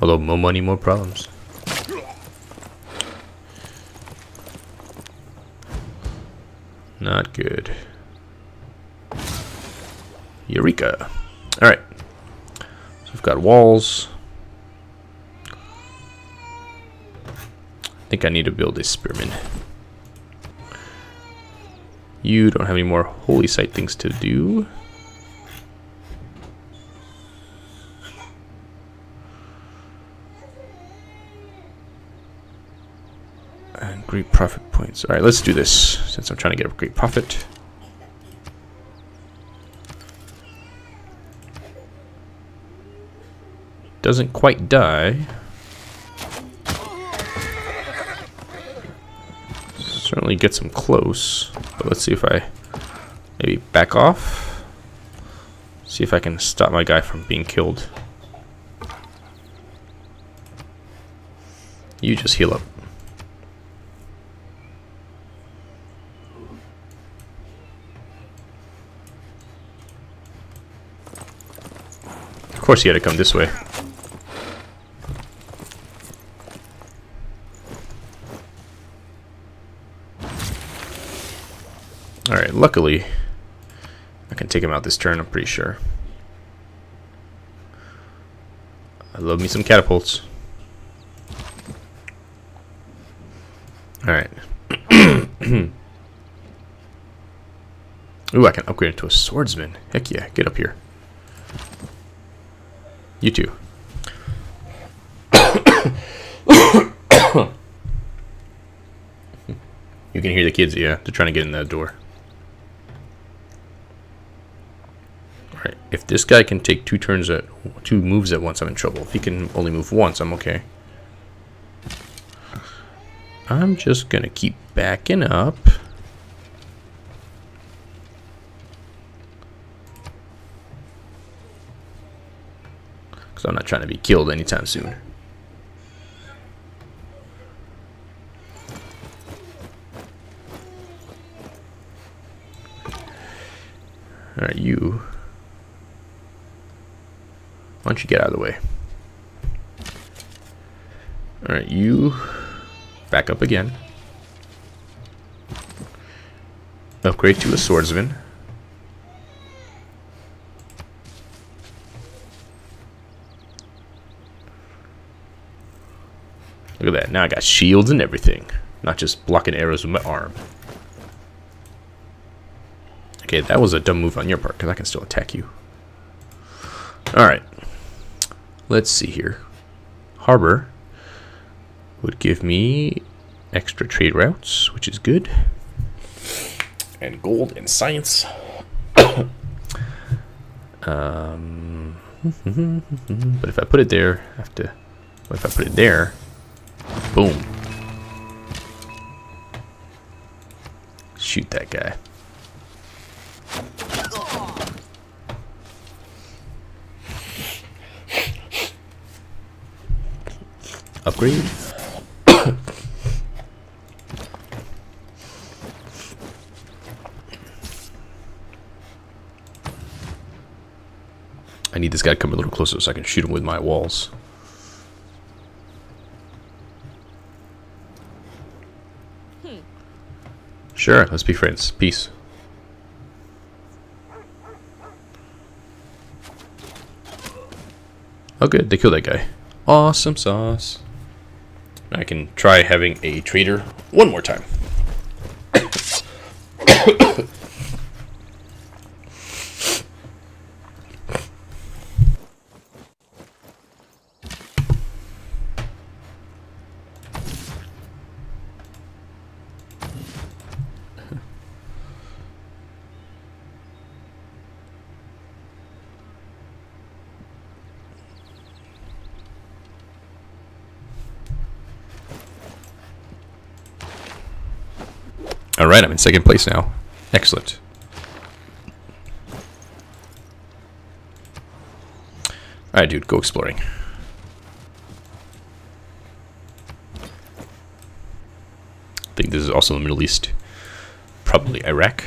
Although, more money, more problems. Eureka. Alright. So we've got walls. I think I need to build a spearman. You don't have any more holy site things to do. And great prophet points. Alright, let's do this since I'm trying to get a great prophet. Doesn't quite die. Certainly gets him close. But let's see if I maybe back off. See if I can stop my guy from being killed. You just heal up. Of course he had to come this way. Alright, luckily, I can take him out this turn, I'm pretty sure. I love me some catapults. Alright. Ooh, I can upgrade into a swordsman. Heck yeah, get up here. You too. you can hear the kids, yeah. They're trying to get in that door. Alright, if this guy can take two turns at two moves at once, I'm in trouble. If he can only move once, I'm okay. I'm just gonna keep backing up. Because I'm not trying to be killed anytime soon. Alright, you. Don't you get out of the way? Alright, you back up again. Upgrade to a swordsman. Look at that. Now I got shields and everything. Not just blocking arrows with my arm. Okay, that was a dumb move on your part, because I can still attack you. Alright. Let's see here. Harbor would give me extra trade routes, which is good. And gold and science. um, but if I put it there, I have to. What if I put it there? Boom. Shoot that guy. Upgrade. I need this guy to come a little closer so I can shoot him with my walls. Sure, let's be friends. Peace. Oh good, they killed that guy. Awesome sauce. I can try having a trader one more time. Alright, I'm in second place now. Excellent. Alright, dude, go exploring. I think this is also the Middle East. Probably Iraq.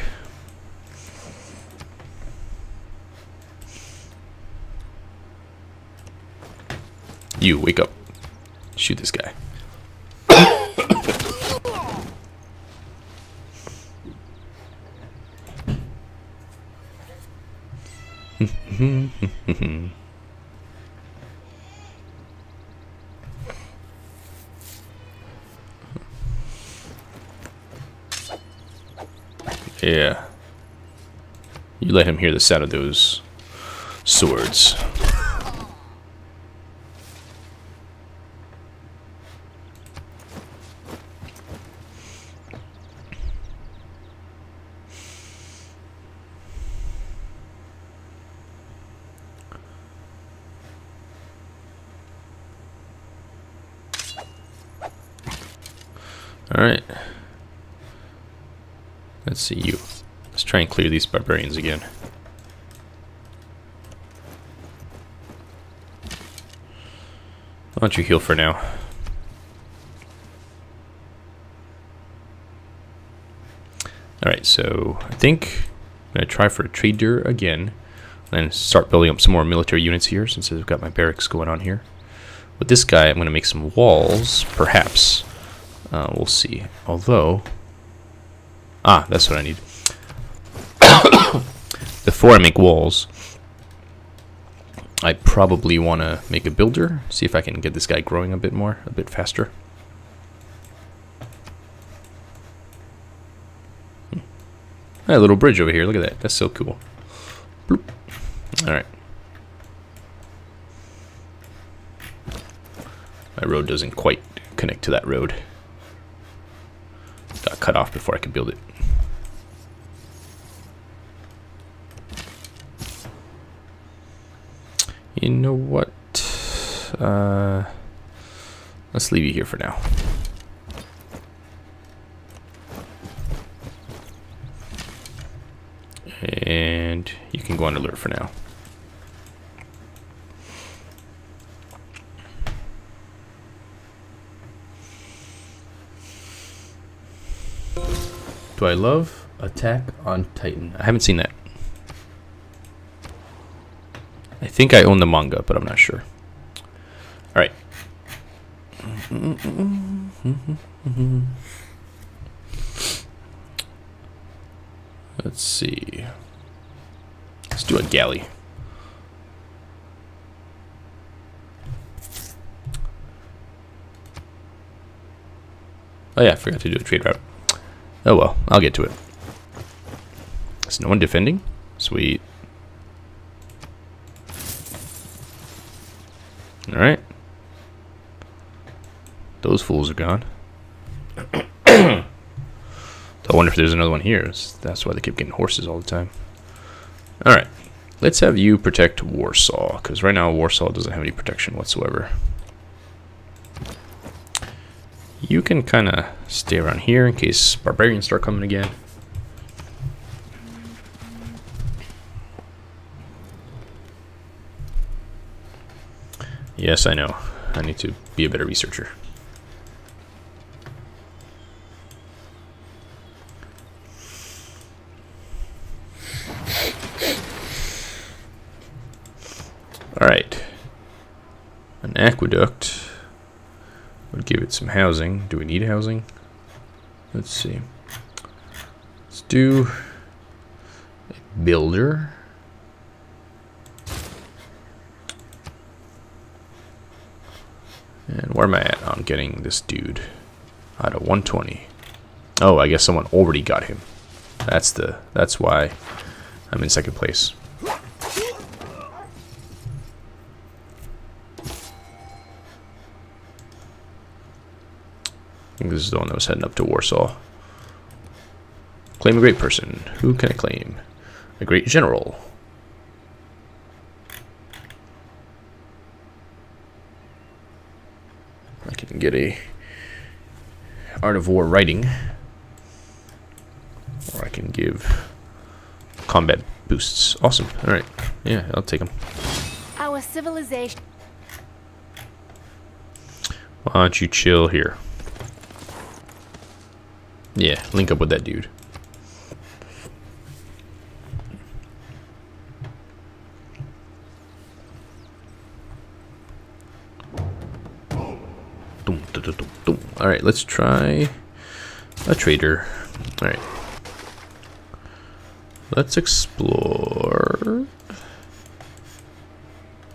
You, wake up. Shoot this guy. yeah. You let him hear the sound of those swords. Alright. Let's see you. Let's try and clear these barbarians again. Why don't you heal for now? Alright, so I think I'm going to try for a trader again and start building up some more military units here since I've got my barracks going on here. With this guy, I'm going to make some walls, perhaps. Uh, we'll see. Although... Ah, that's what I need. Before I make walls, I probably want to make a builder. See if I can get this guy growing a bit more, a bit faster. Hmm. A little bridge over here. Look at that. That's so cool. Bloop. All right. My road doesn't quite connect to that road. Got cut off before I could build it. You know what? Uh, let's leave you here for now. And you can go on alert for now. Do I love Attack on Titan? I haven't seen that. I think I own the manga, but I'm not sure. All right. Let's see. Let's do a galley. Oh yeah, I forgot to do a trade route. Oh well, I'll get to it. Is no one defending? Sweet. Alright. Those fools are gone. I wonder if there's another one here. That's why they keep getting horses all the time. Alright. Let's have you protect Warsaw, because right now Warsaw doesn't have any protection whatsoever. You can kind of stay around here in case barbarians start coming again. Yes, I know. I need to be a better researcher. Alright. An aqueduct would give it some housing. Do we need housing? Let's see. Let's do a builder. Where am I at on getting this dude? Out of 120. Oh, I guess someone already got him. That's the that's why I'm in second place. I think this is the one that was heading up to Warsaw. Claim a great person. Who can I claim? A great general. Get a Art of War writing. Or I can give combat boosts. Awesome. Alright. Yeah, I'll take them. Our civilization. Why don't you chill here? Yeah, link up with that dude. Alright, let's try a trader. Alright. Let's explore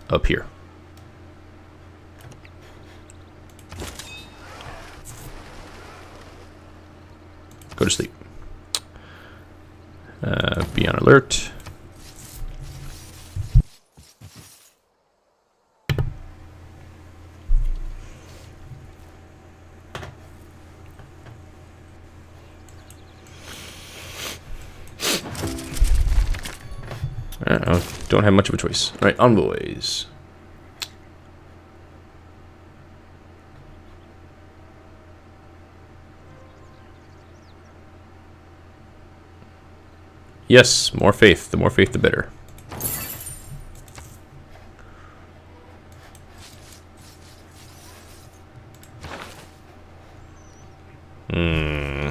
up here. Go to sleep. Uh, be on alert. Don't have much of a choice. All right, envoys. Yes, more faith. The more faith, the better. Hmm.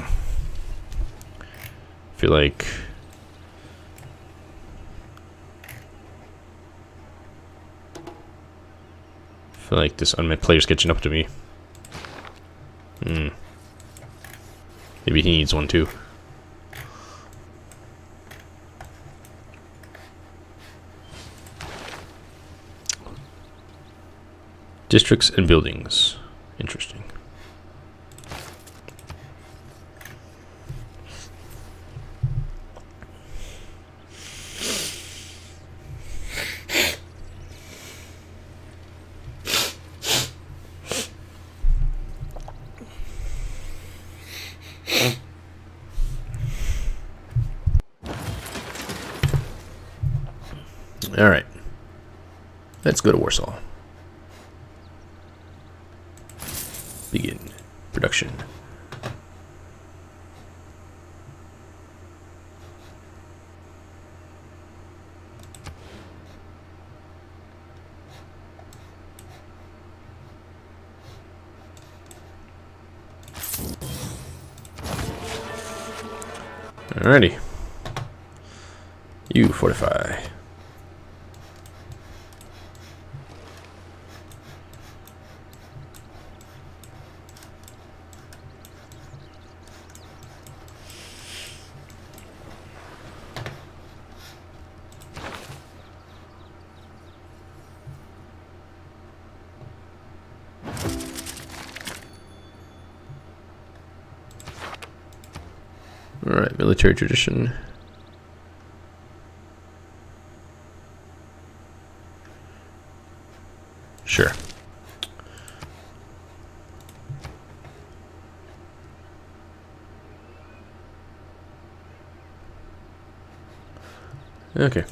feel like this unmet player's catching up to me. Hmm. Maybe he needs one too. Districts and buildings. Interesting. Alright. Let's go to Warsaw. Begin production. Alrighty. You fortify. Alright, military tradition. Sure. Okay,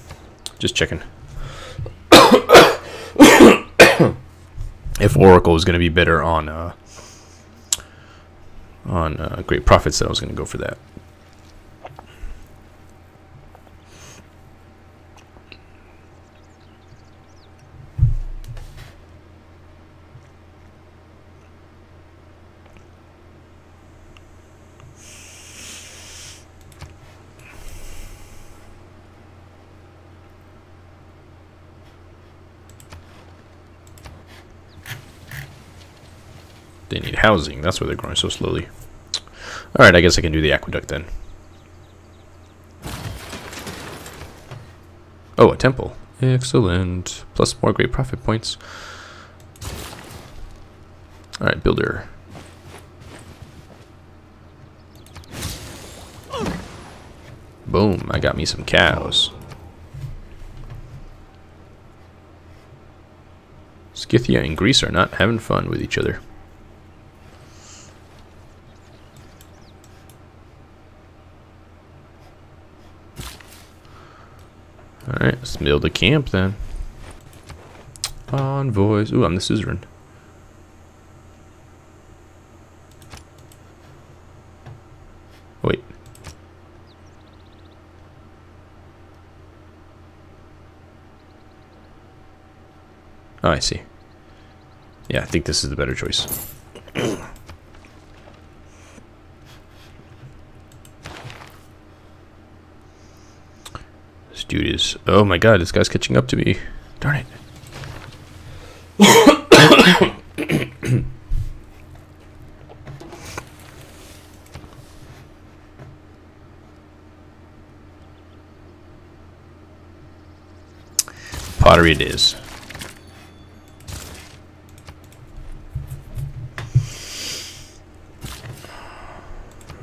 just checking. if Oracle is going to be better on uh, on uh, Great Prophets, then I was going to go for that. Housing. That's why they're growing so slowly. Alright, I guess I can do the aqueduct then. Oh, a temple. Excellent. Plus more great prophet points. Alright, builder. Boom, I got me some cows. Scythia and Greece are not having fun with each other. Alright, let's build a camp then. Envoys. Ooh, I'm the suzerain. Wait. Oh, I see. Yeah, I think this is the better choice. This dude is. Oh my god, this guy's catching up to me. Darn it. Pottery it is.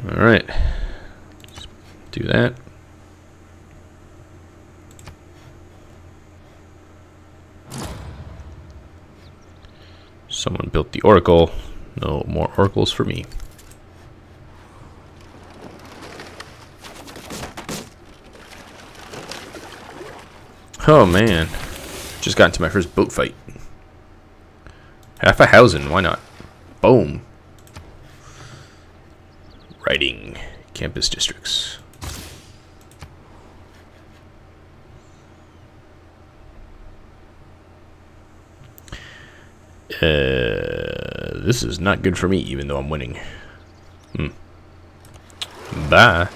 Alright. Do that. Someone built the oracle. No more oracles for me. Oh man. Just got into my first boat fight. Half a housing, why not? Boom. Writing campus districts. Uh, this is not good for me, even though I'm winning. Hmm. Bye.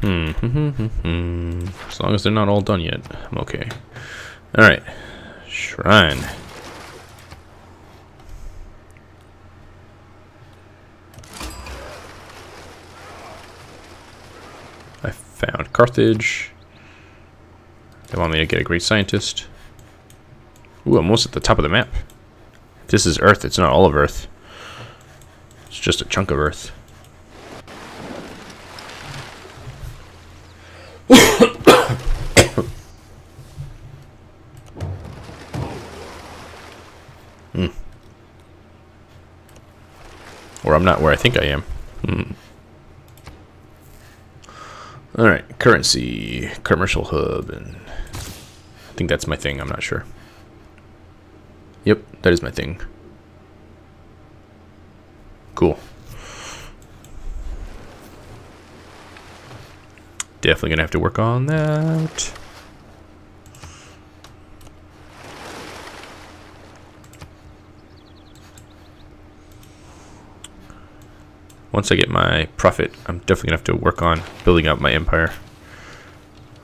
Hmm. As long as they're not all done yet, I'm okay. Alright. Shrine. I found Carthage. They want me to get a great scientist. Ooh, I'm almost at the top of the map. This is Earth, it's not all of Earth. It's just a chunk of Earth. Or I'm not where I think I am. Hmm. Alright, currency, commercial hub, and I think that's my thing, I'm not sure. Yep, that is my thing. Cool. Definitely gonna have to work on that. Once I get my prophet, I'm definitely gonna have to work on building up my empire.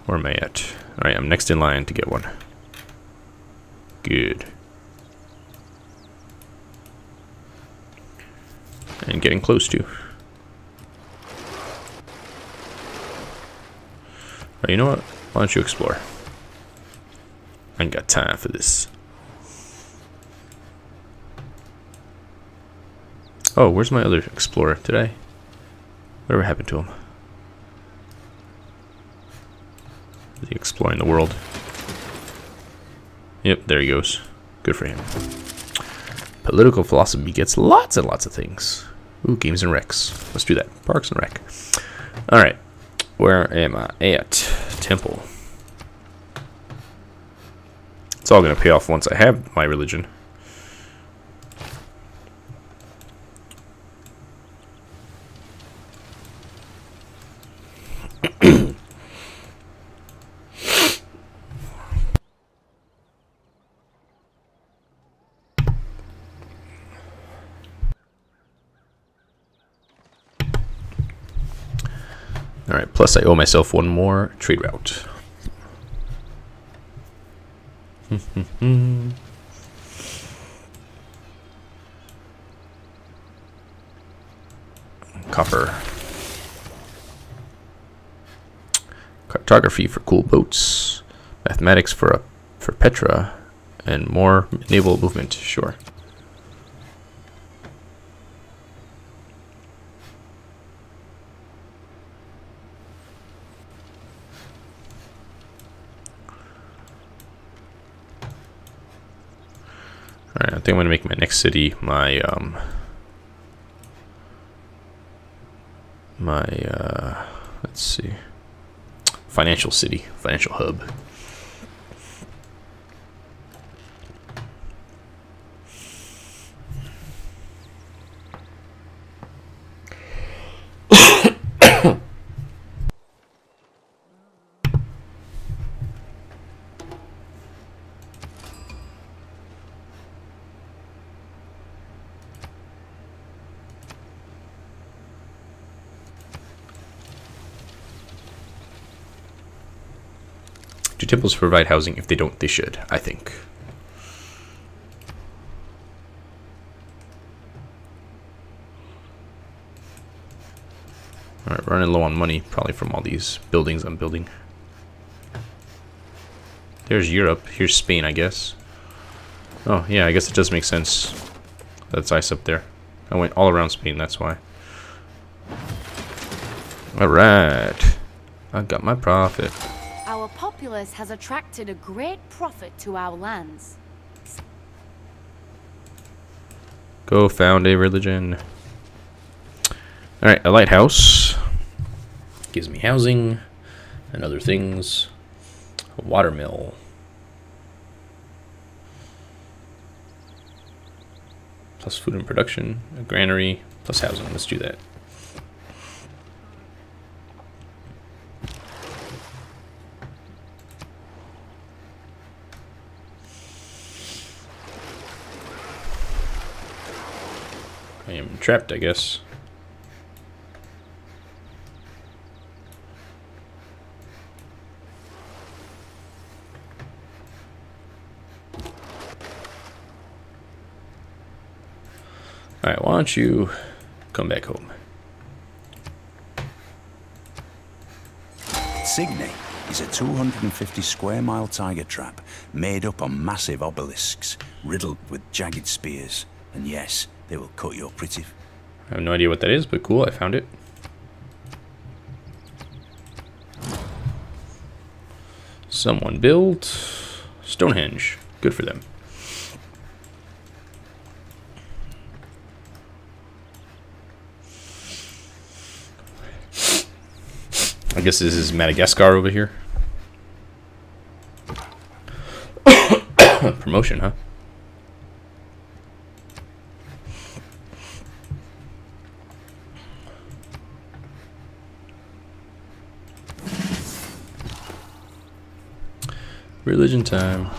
Where am I at? Alright, I'm next in line to get one. Good. And getting close to. Oh, you know what? Why don't you explore? I ain't got time for this. Oh, where's my other explorer today? Whatever happened to him? Is he exploring the world? Yep, there he goes. Good for him. Political philosophy gets lots and lots of things. Ooh, games and recs. Let's do that. Parks and rec. Alright. Where am I at? Temple. It's all going to pay off once I have my religion. Alright, I owe myself one more trade route. Copper. Cartography for cool boats. Mathematics for a, for Petra. And more naval movement, sure. Think I'm going to make my next city my, um, my, uh, let's see, financial city, financial hub. Temples provide housing? If they don't, they should, I think. Alright, running low on money, probably from all these buildings I'm building. There's Europe. Here's Spain, I guess. Oh, yeah, I guess it does make sense. That's ice up there. I went all around Spain, that's why. Alright. I got my prophet. Populace has attracted a great prophet to our lands. Go found a religion. Alright, a lighthouse. Gives me housing and other things. A water mill. Plus food and production. A granary. Plus housing. Let's do that. Trapped, I guess. Alright, why don't you come back home? Tsingy is a 250 square mile tiger trap made up of massive obelisks, riddled with jagged spears. And yes, they will cut your pretty... I have no idea what that is, but cool, I found it. Someone built Stonehenge. Good for them. I guess this is Madagascar over here. Promotion, huh? Religion time.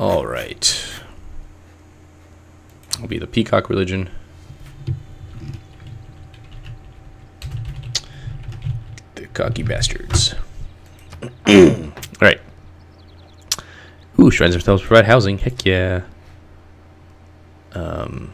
All right. Will be the peacock religion. The cocky bastards. All right. Ooh, shrines themselves provide housing. Heck yeah. Um.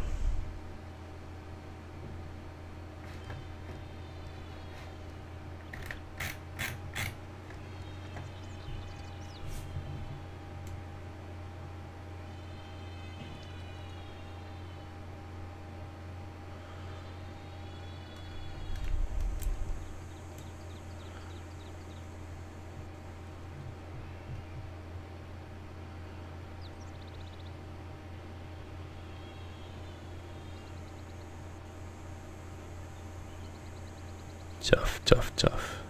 Tough, tough, tough.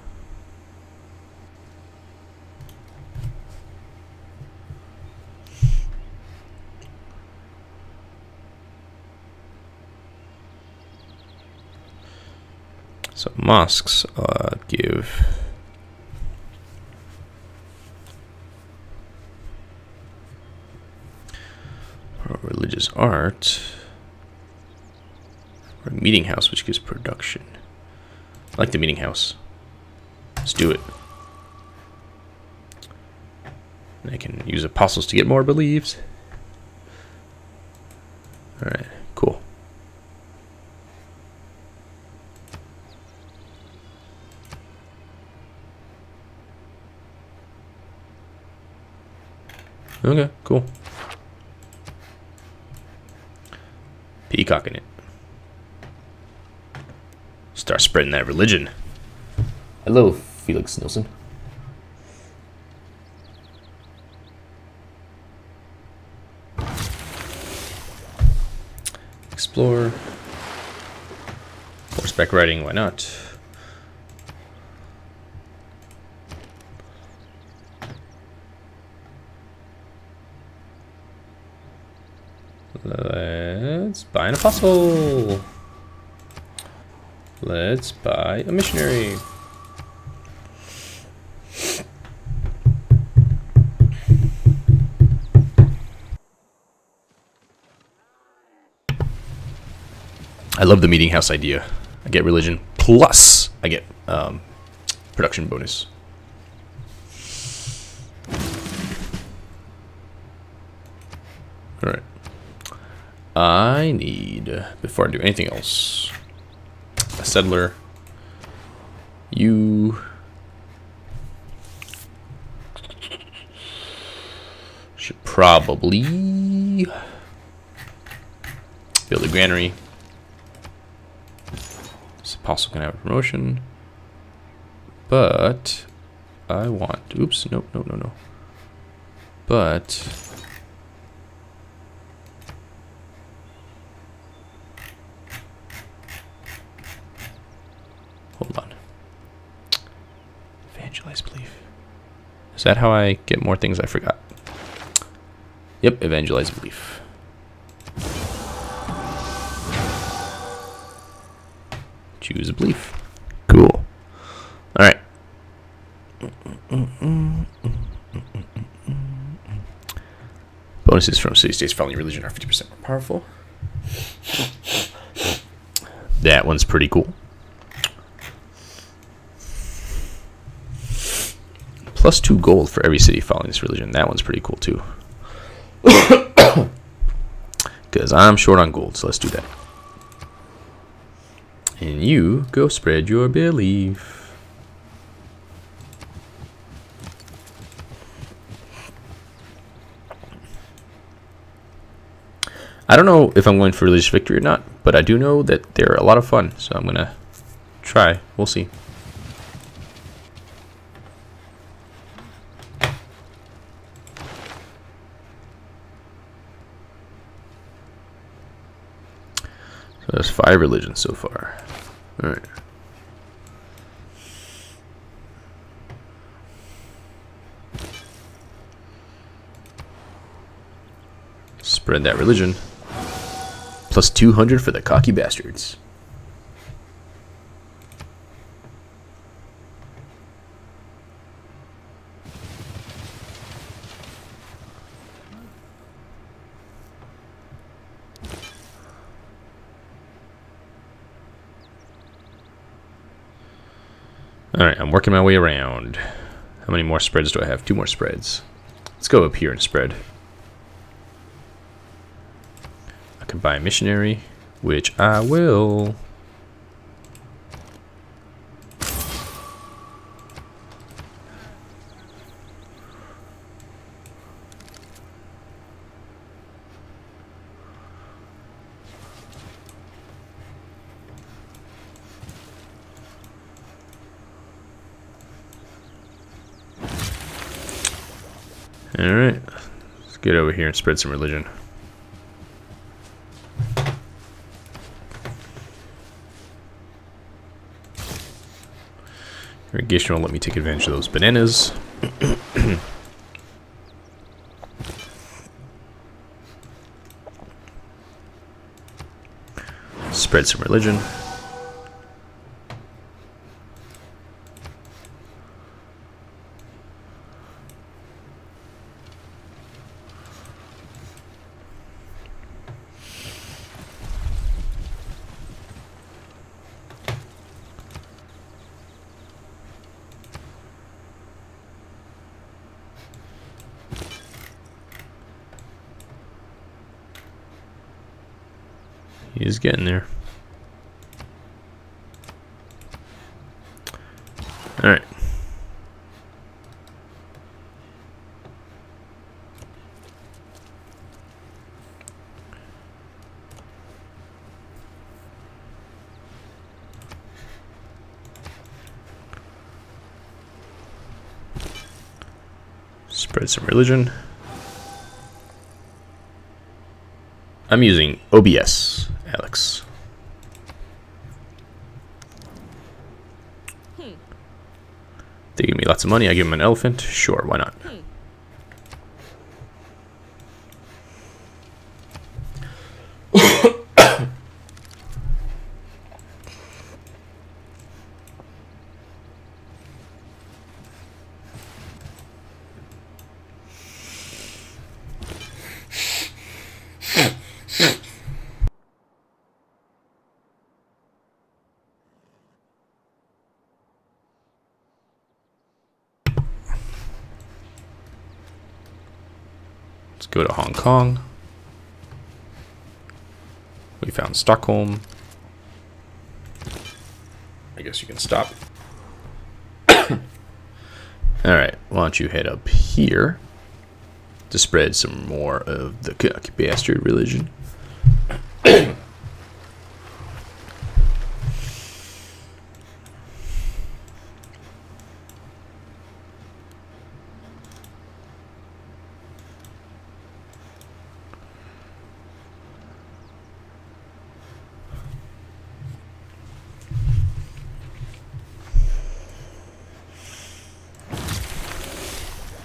So mosques uh, give religious art or a meeting house which gives production. I like the meeting house. Let's do it. And I can use apostles to get more beliefs. Alright, cool. Okay, cool. It. Start spreading that religion. Hello, Felix Nilsson. Explore. Horseback riding, why not? Let's buy an apostle. Let's buy a missionary. I love the meeting house idea. I get religion plus I get um, production bonus. All right. I need before I do anything else a settler. You should probably build a granary. This apostle can have a promotion. But I want oops, nope, no, no, no. But Hold on. Evangelize belief. Is that how I get more things I forgot? Yep, evangelize belief. Choose a belief. Cool. Alright. Bonuses from city states following religion are 50% more powerful. That one's pretty cool. Plus two gold for every city following this religion. That one's pretty cool too. Because I'm short on gold, so let's do that. And you go spread your belief. I don't know if I'm going for religious victory or not, but I do know that they're a lot of fun, so I'm gonna try. We'll see. Five religions so far. Alright. Spread that religion. Plus 200 for the cocky bastards. Alright, I'm working my way around. How many more spreads do I have? Two more spreads. Let's go up here and spread. I can buy a missionary, which I will. Alright, let's get over here and spread some religion. Irrigation will let me take advantage of those bananas. Spread some religion. Getting there. Alright. Spread some religion. I'm using OBS, Alex. They give me lots of money. I give him an elephant. Sure, why not? Kong. We found Stockholm. I guess you can stop. Alright, why don't you head up here to spread some more of the bastard religion.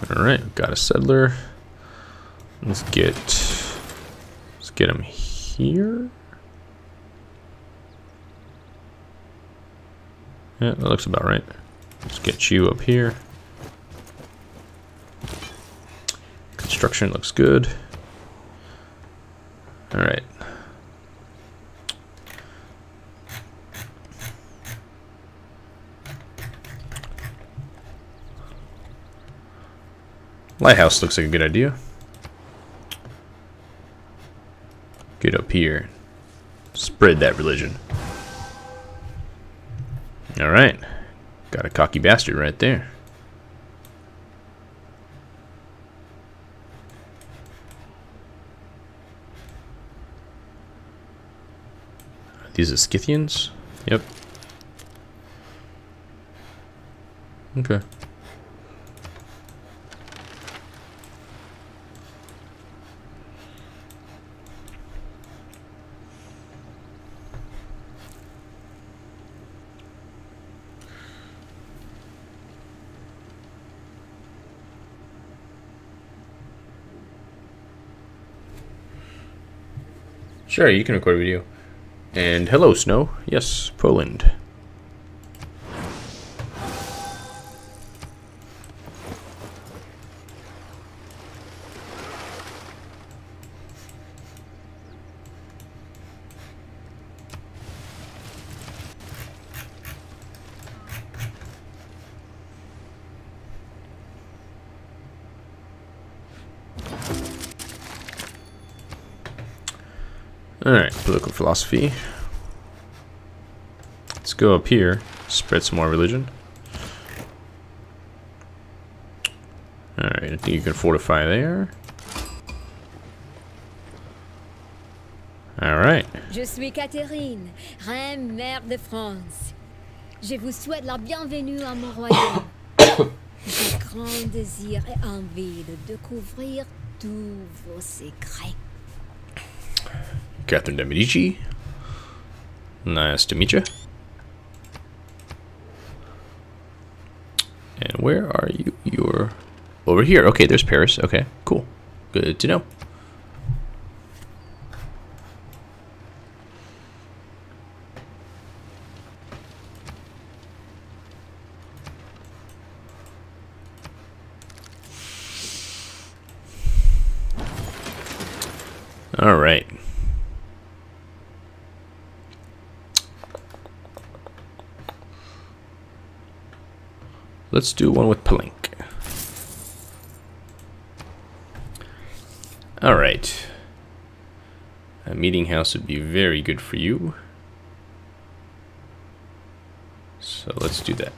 Alright, got a settler. Let's get let's get him here. Yeah, that looks about right. Let's get you up here. Construction looks good. Alright. Lighthouse looks like a good idea. Get up here. Spread that religion. Alright. Got a cocky bastard right there. These are Scythians? Yep. Okay. Sure, you can record a video. And hello, Snow. Yes, Poland. Alright, political philosophy. Let's go up here, spread some more religion. Alright, I think you can fortify there. Alright. Je suis Catherine, reine mère de France. Je vous souhaite la bienvenue à mon royaume. J'ai grand désir et envie de découvrir tous vos secrets. Catherine de Medici. Nice to meet you. And where are you? You're over here. Okay, there's Paris. Okay, cool. Good to know. All right. Let's do one with Plink. Alright. A meeting house would be very good for you. So let's do that.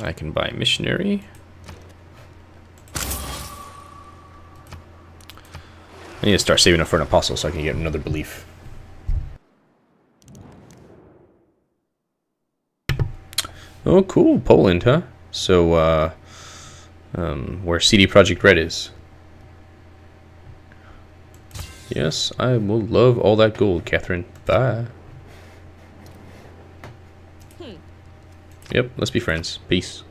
I can buy missionary. I need to start saving up for an apostle so I can get another belief. Oh, cool. Poland, huh? So, uh, um, where CD Projekt Red is. Yes, I will love all that gold, Catherine. Bye. Yep, let's be friends. Peace.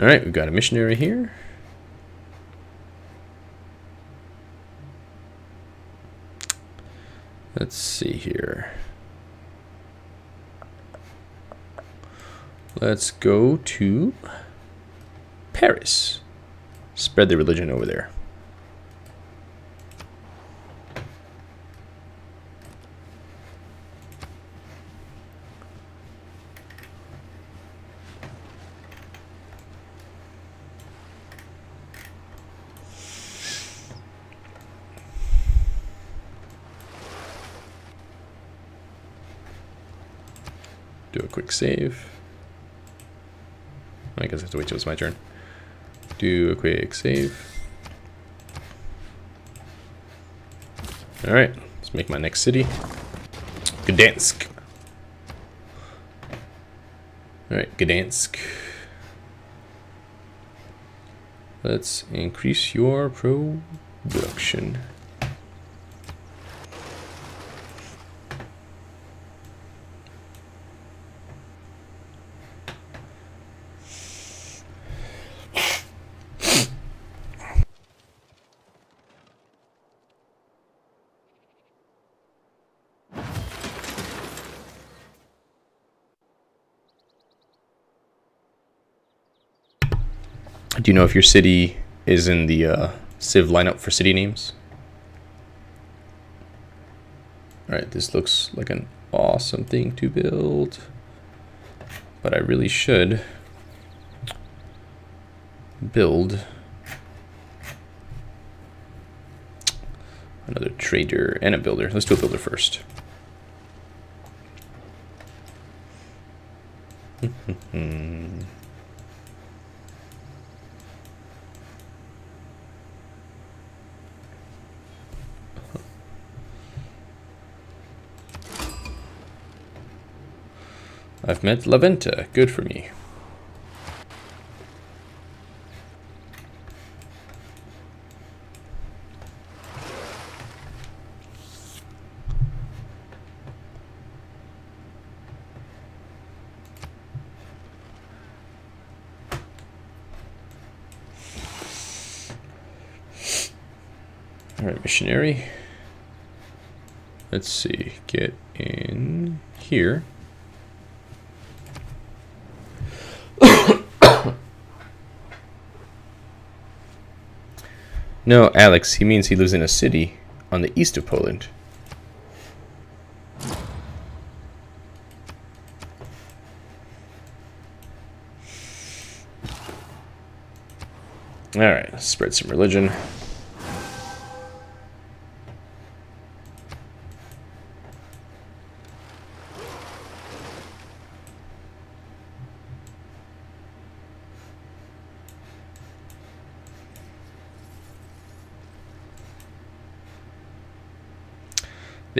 Alright, we've got a missionary here. Let's see here. Let's go to Paris. Spread the religion over there. Save. I guess I have to wait till it's my turn. Do a quick save. Alright, let's make my next city. Gdansk. Alright, Gdansk. Let's increase your production. Do you know if your city is in the uh, Civ lineup for city names? Alright, this looks like an awesome thing to build. But I really should build another trader and a builder. Let's do a builder first. I've met La Venta, good for me. Alright, missionary. Let's see, get in here. No, Alex, he means he lives in a city on the east of Poland. Alright, spread some religion.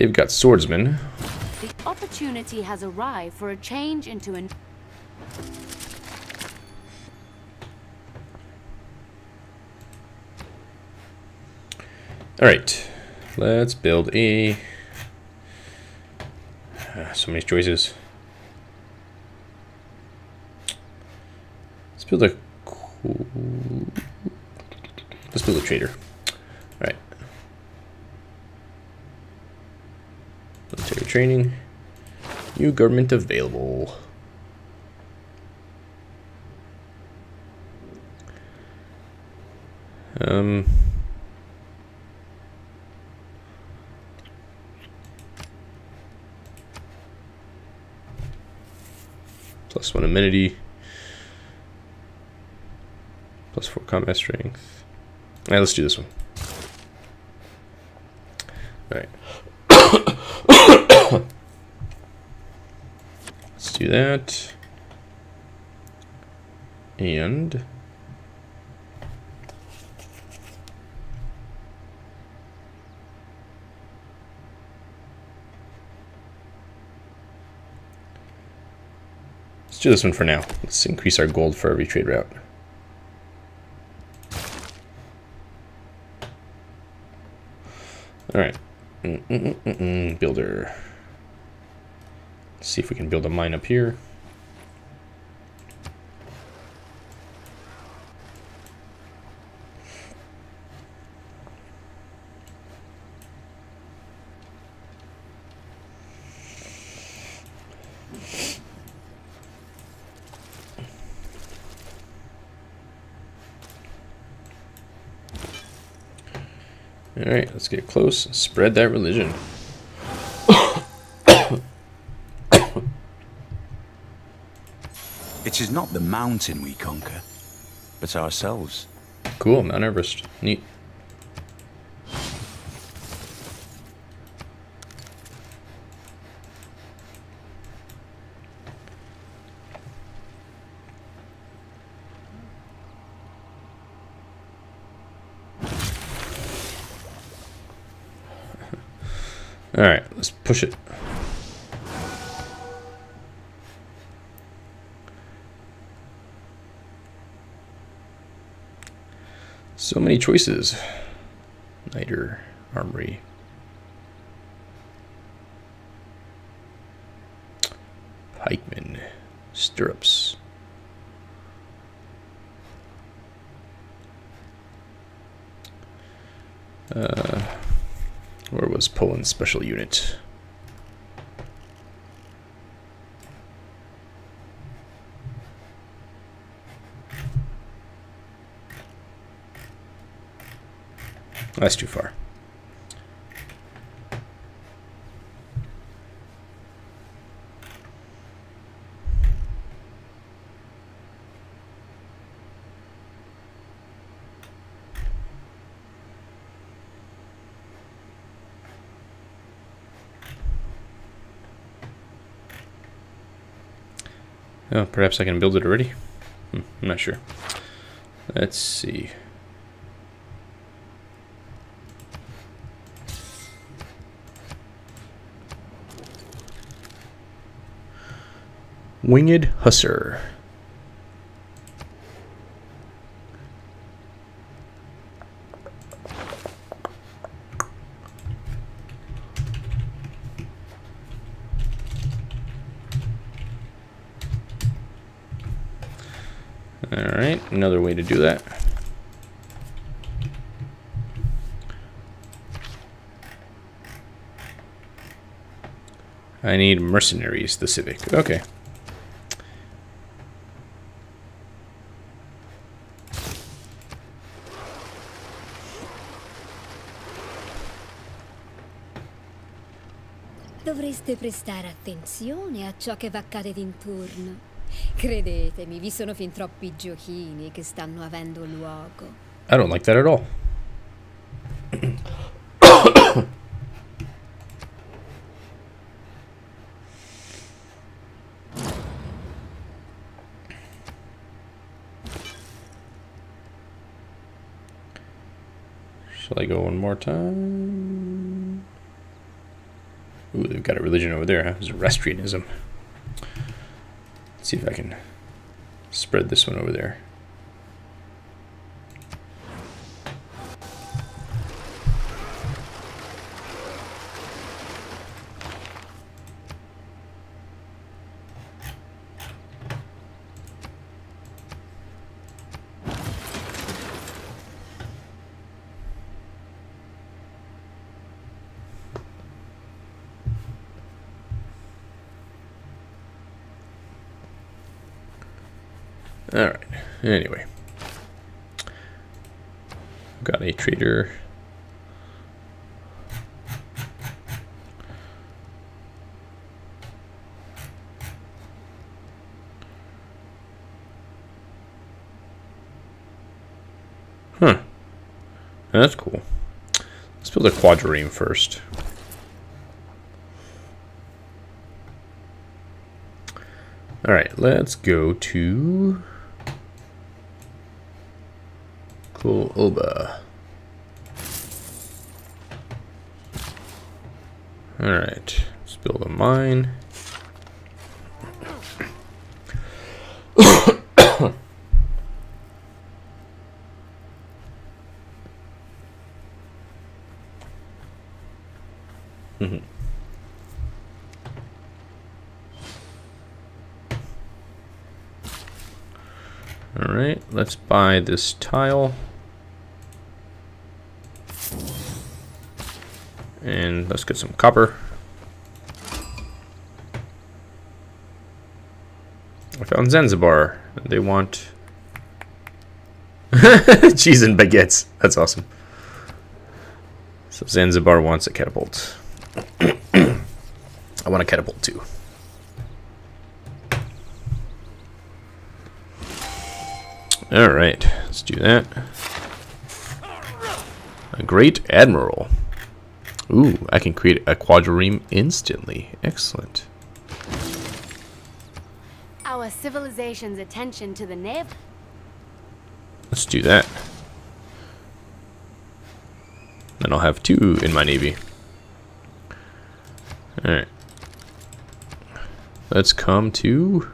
They've got swordsmen. The opportunity has arrived for a change into an... Alright, let's build a... Uh, so many choices. Let's build a. Let's build a trader. Alright. Military training. New government available. Um... Plus one amenity. Plus four combat strength. Alright, let's do this one. Alright. let's do that. And Let's do this one for now. Let's increase our gold for every trade route. Alright. Mm -mm -mm Builder. Let's see if we can build a mine up here. Alright, let's get close. Spread that religion. It is not the mountain we conquer, but ourselves. Cool, Mount Everest. Neat. Alright, let's push it. So many choices. Niter, Armory. Pikeman, Stirrups. Uh, where was Poland's special unit? That's too far. Oh, perhaps I can build it already? Hmm, I'm not sure. Let's see. Winged Hussar. All right, another way to do that. I need mercenaries, the civic. Okay. Dovreste prestare attenzione a ciò che vi accade d'intorno. Credetemi, vi sono fin troppi giochini che stanno avendo luogo. I don't like that at all. Shall I go one more time? They've got a religion over there, huh? Zoroastrianism. Let's see if I can spread this one over there. Alright, anyway. Got a trader. Huh. That's cool. Quadrireme first. All right, let's go to Cool Oba. All right, let's build a mine. Mhm. All right, let's buy this tile. And let's get some copper. I found Zanzibar. They want cheese and baguettes. That's awesome. So Zanzibar wants a catapult. I want a catapult too. All right, let's do that. A great admiral. Ooh, I can create a quadrireme instantly. Excellent. Our civilization's attention to the naval Let's do that. Then I'll have two in my navy. Alright. Let's come to...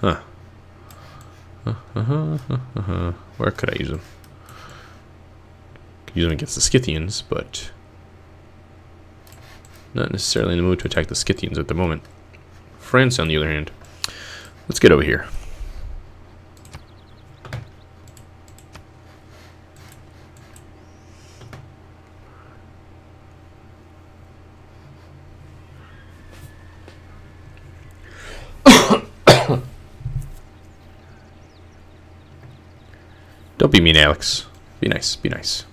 Huh. Where could I use them? Could use them against the Scythians, but... Not necessarily in the mood to attack the Scythians at the moment. France, on the other hand. Let's get over here. Don't be mean, Alex. Be nice, be nice.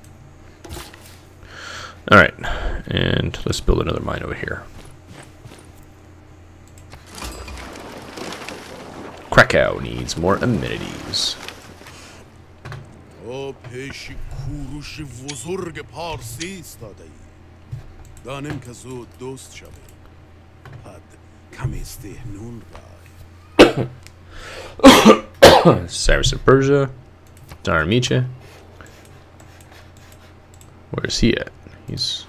Alright, and let's build another mine over here. Krakow needs more amenities. تو پیش کوروش بزرگ پارسی ایستاده ای دانم که زود دوست شوی پد کمی استهنون رای Cyrus of Persia. Daramiche. Where's he at? He's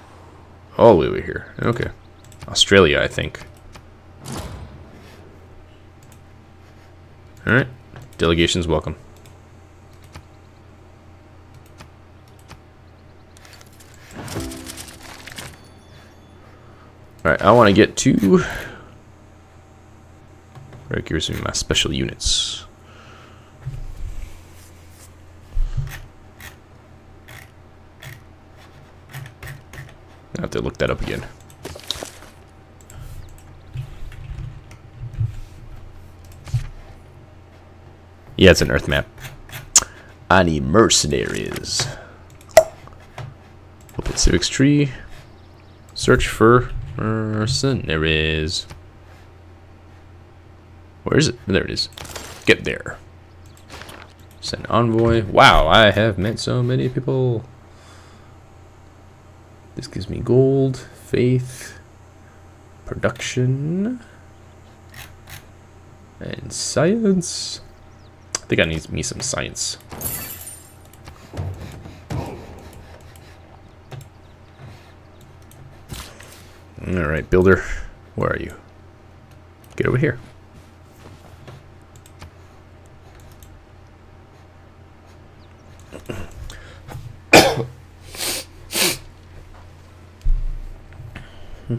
all the way over here. Okay. Australia, I think. Alright. Delegations welcome. Alright, I want to get to... Right, gives me my special units. I have to look that up again. Yeah, it's an Earth map. I need mercenaries. Open Civics tree. Search for mercenaries. Where is it? There it is. Get there. Send envoy. Wow, I have met so many people. This gives me gold, faith, production, and science. I think I need me some science. Alright, builder. Where are you? Get over here.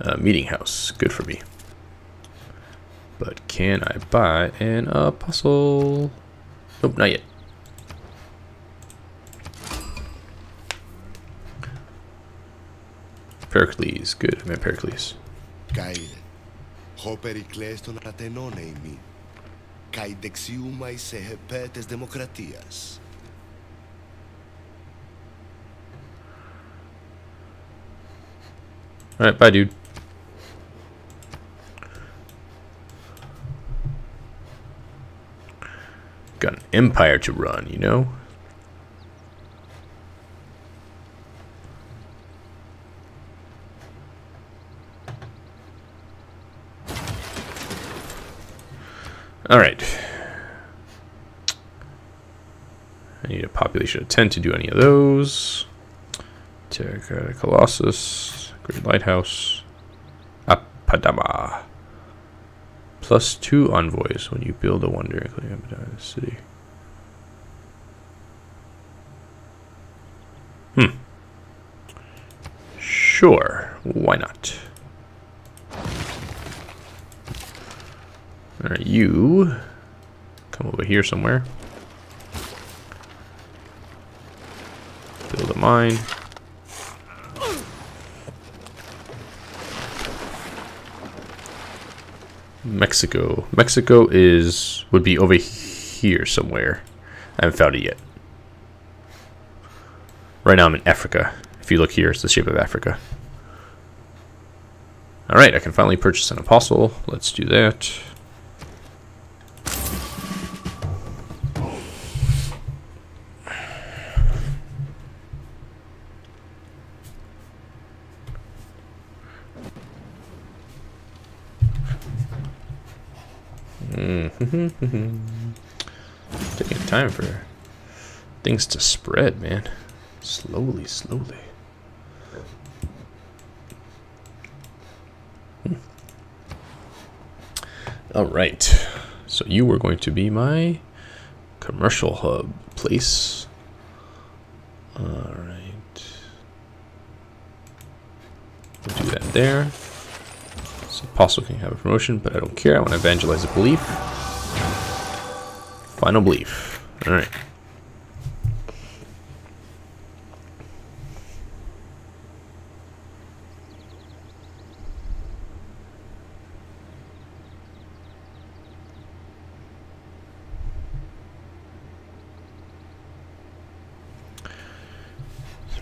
uh, meeting house, good for me. But can I buy an apostle? Nope, not yet. Pericles, good, I'm at Pericles. Eimi, kai dexiumai se hepetes demokratias. Alright, bye dude. Got an empire to run, you know? Alright. I need a population of 10 to do any of those. Terracotta Colossus, Great Lighthouse, Apadana. Plus two envoys when you build a wonder, including Apadana City. Hmm. Sure, why not? Alright, you come over here somewhere. Build a mine. Mexico. Mexico is would be over here somewhere. I haven't found it yet. Right now I'm in Africa. If you look here, it's the shape of Africa. Alright, I can finally purchase an apostle. Let's do that. Taking time for things to spread, man. Slowly, slowly. Hmm. All right. So you were going to be my commercial hub place. All right. We'll do that there. Apostle can have a promotion, but I don't care. I want to evangelize a belief. Final belief. Alright.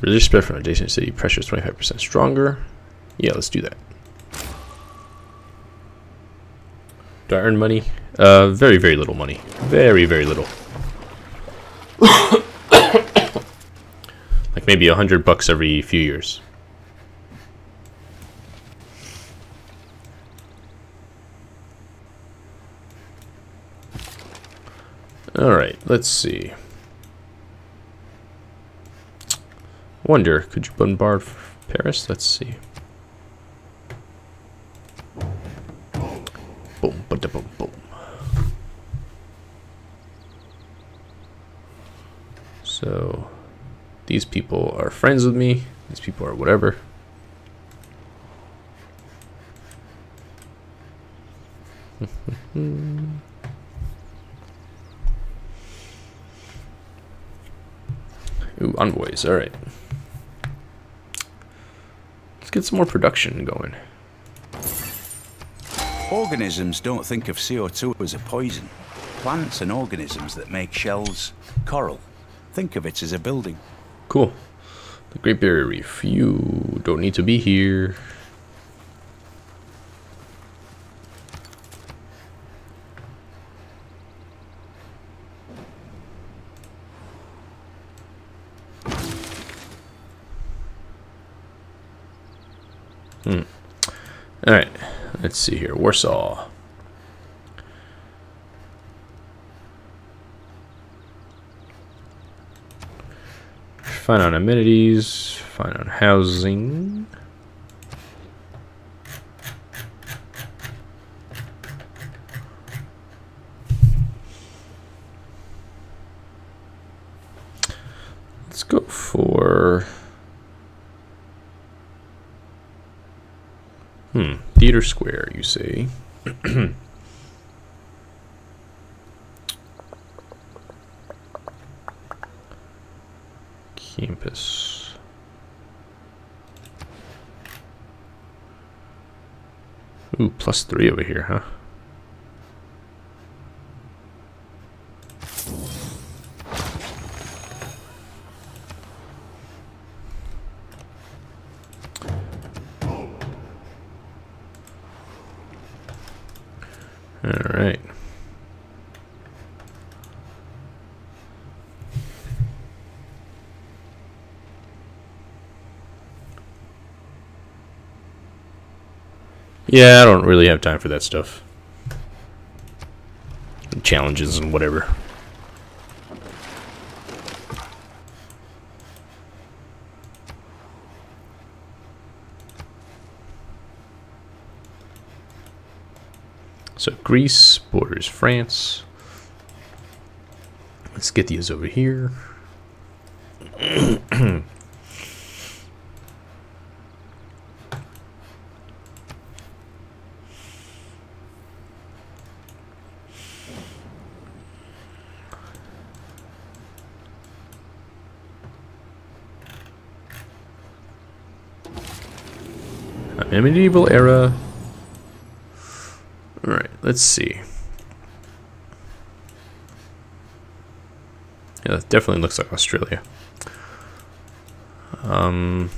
Religious spread from adjacent city. Pressure is 25% stronger. Yeah, let's do that. Do I earn money? Uh, very, very little money. Very, very little. like maybe a hundred bucks every few years. Alright, let's see. Wonder, could you bombard Paris? Let's see. Boom, ba boom, boom. So these people are friends with me. These people are whatever. Ooh, envoys, all right. Let's get some more production going. Organisms don't think of CO2 as a poison. Plants and organisms that make shells, coral, think of it as a building. Cool. The Great Barrier Reef. You don't need to be here. Hmm. All right. Let's see here. Warsaw. Fine on amenities. Fine on housing. Let's go for... Theater Square, you see. Campus. Ooh, plus three over here, huh? All right. Yeah, I don't really have time for that stuff. Challenges and whatever. So Greece borders France. Let's get these over here. Medieval era. Alright, let's see. Yeah, it definitely looks like Australia. Um,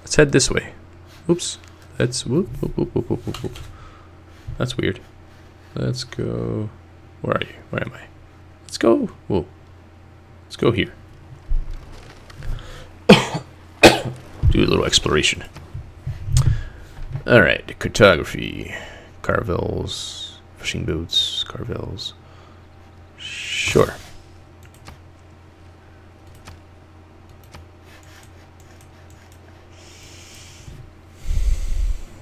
let's head this way. Oops. That's whoop, whoop, whoop. That's weird. Let's go. Where are you? Where am I? Let's go. Whoa. Let's go here. Do a little exploration. All right, cartography, carvels, fishing boots, carvels. Sure.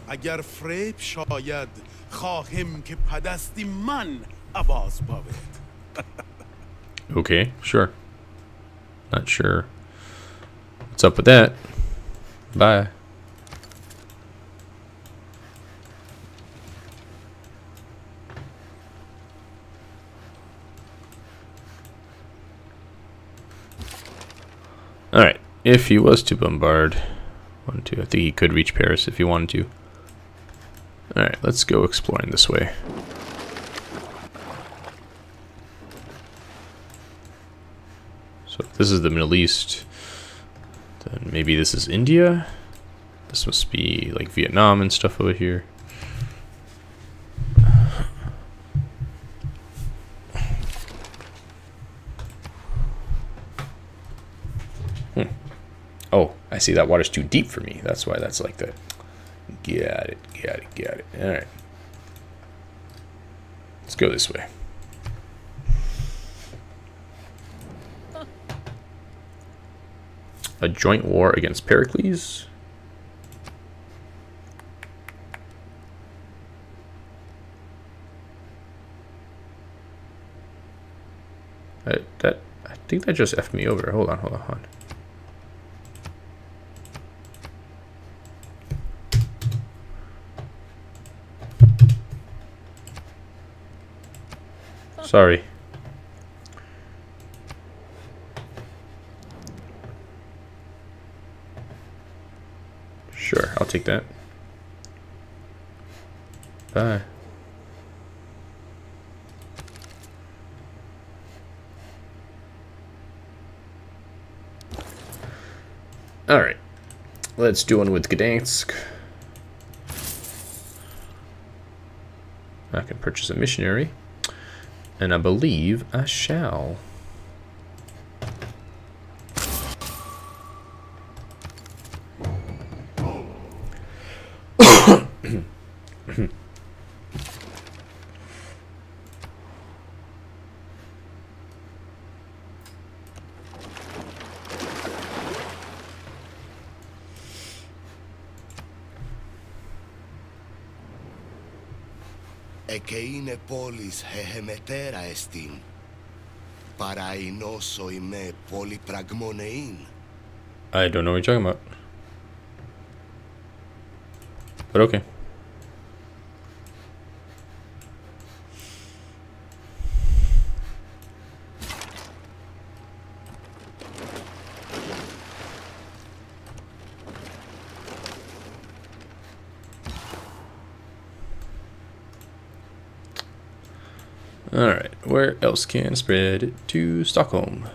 اگر فریب شاید خواهم که پدستی من عباس باید Okay, sure. Not sure. What's up with that? Bye. If he was to bombard, one, two, I think he could reach Paris if he wanted to. Alright, let's go exploring this way. So if this is the Middle East, then maybe this is India. This must be like Vietnam and stuff over here. Hmm. Oh, I see that water's too deep for me. That's why that's like the... Got it, got it, got it. Alright. Let's go this way. A joint war against Pericles? I, that I think that just effed me over. Hold on, hold on, hold on. Sorry. Sure, I'll take that. Bye. Alright. Let's do one with Gdansk. I can purchase a missionary. And I believe I shall. χεχεμετέρα εστίν. Παραϊνόσο είμαι πολυπραγμονεήν. I don't know what you're talking about. But okay. Can spread to Stockholm?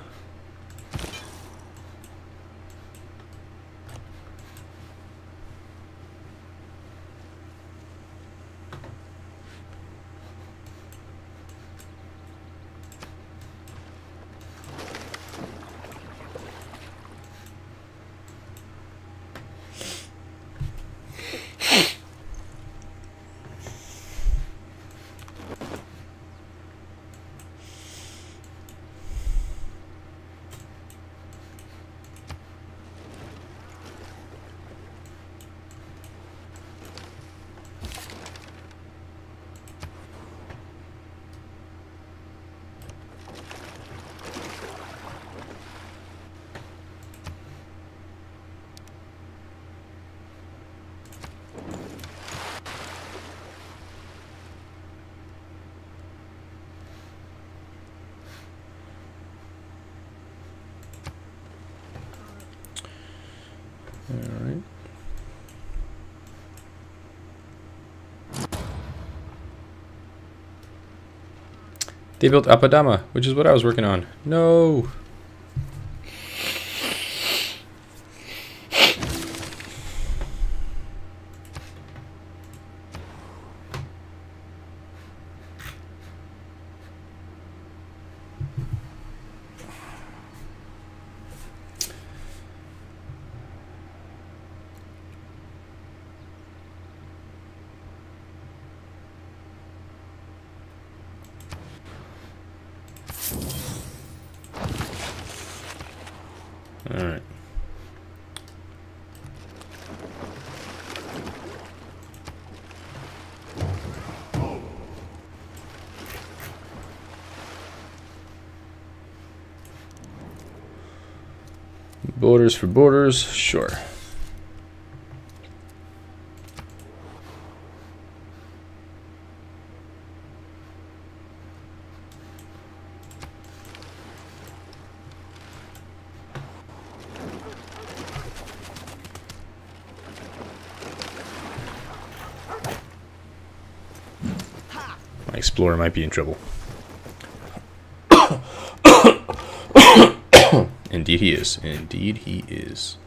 They built Apadana, which is what I was working on. No! Alright. Borders for borders, sure. My explorer might be in trouble. Indeed he is. Indeed he is.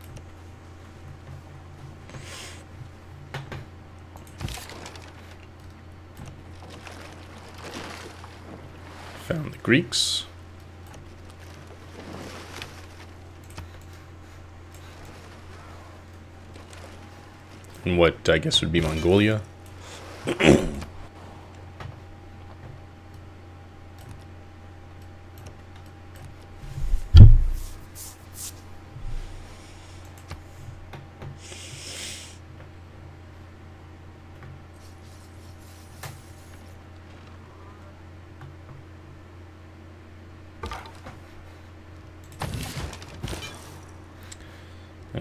Found the Greeks. And what I guess would be Mongolia.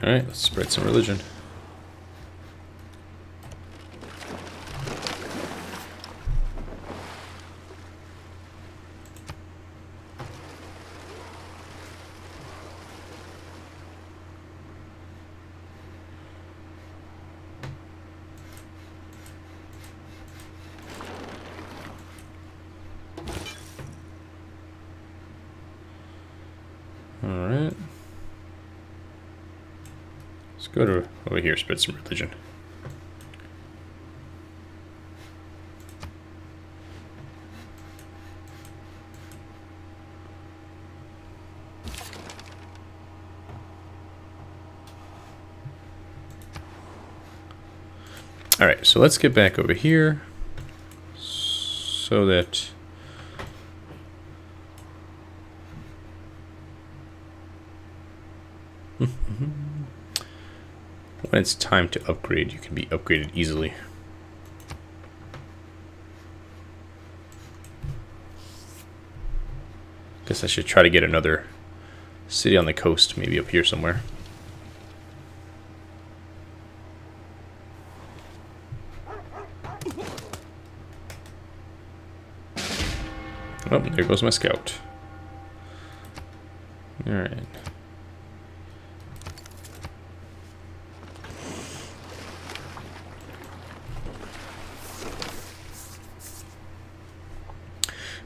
Alright, let's spread some religion. Alright. Let's go to over here, spread some religion. Alright, so let's get back over here so that when it's time to upgrade, you can be upgraded easily. Guess I should try to get another city on the coast, maybe up here somewhere. Oh, there goes my scout. Alright.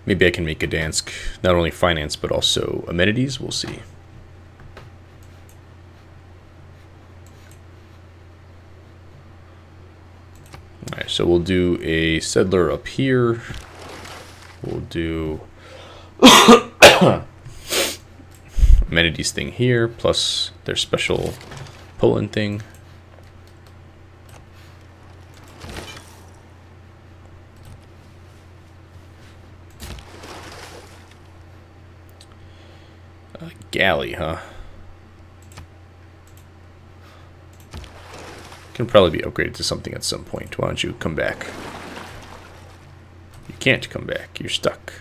Maybe I can make Gdansk not only finance but also amenities. We'll see. Alright, so we'll do a settler up here. We'll do amenities thing here, plus their special Poland thing. Galley, huh? Can probably be upgraded to something at some point. Why don't you come back? You can't come back. You're stuck.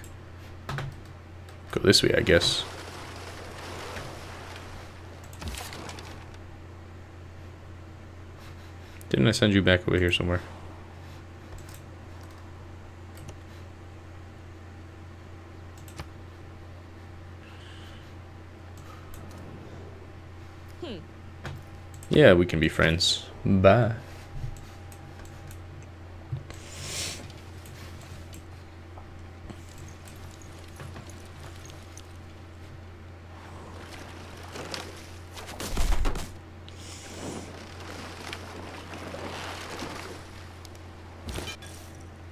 Go this way, I guess. Didn't I send you back over here somewhere? Yeah, we can be friends. Bye.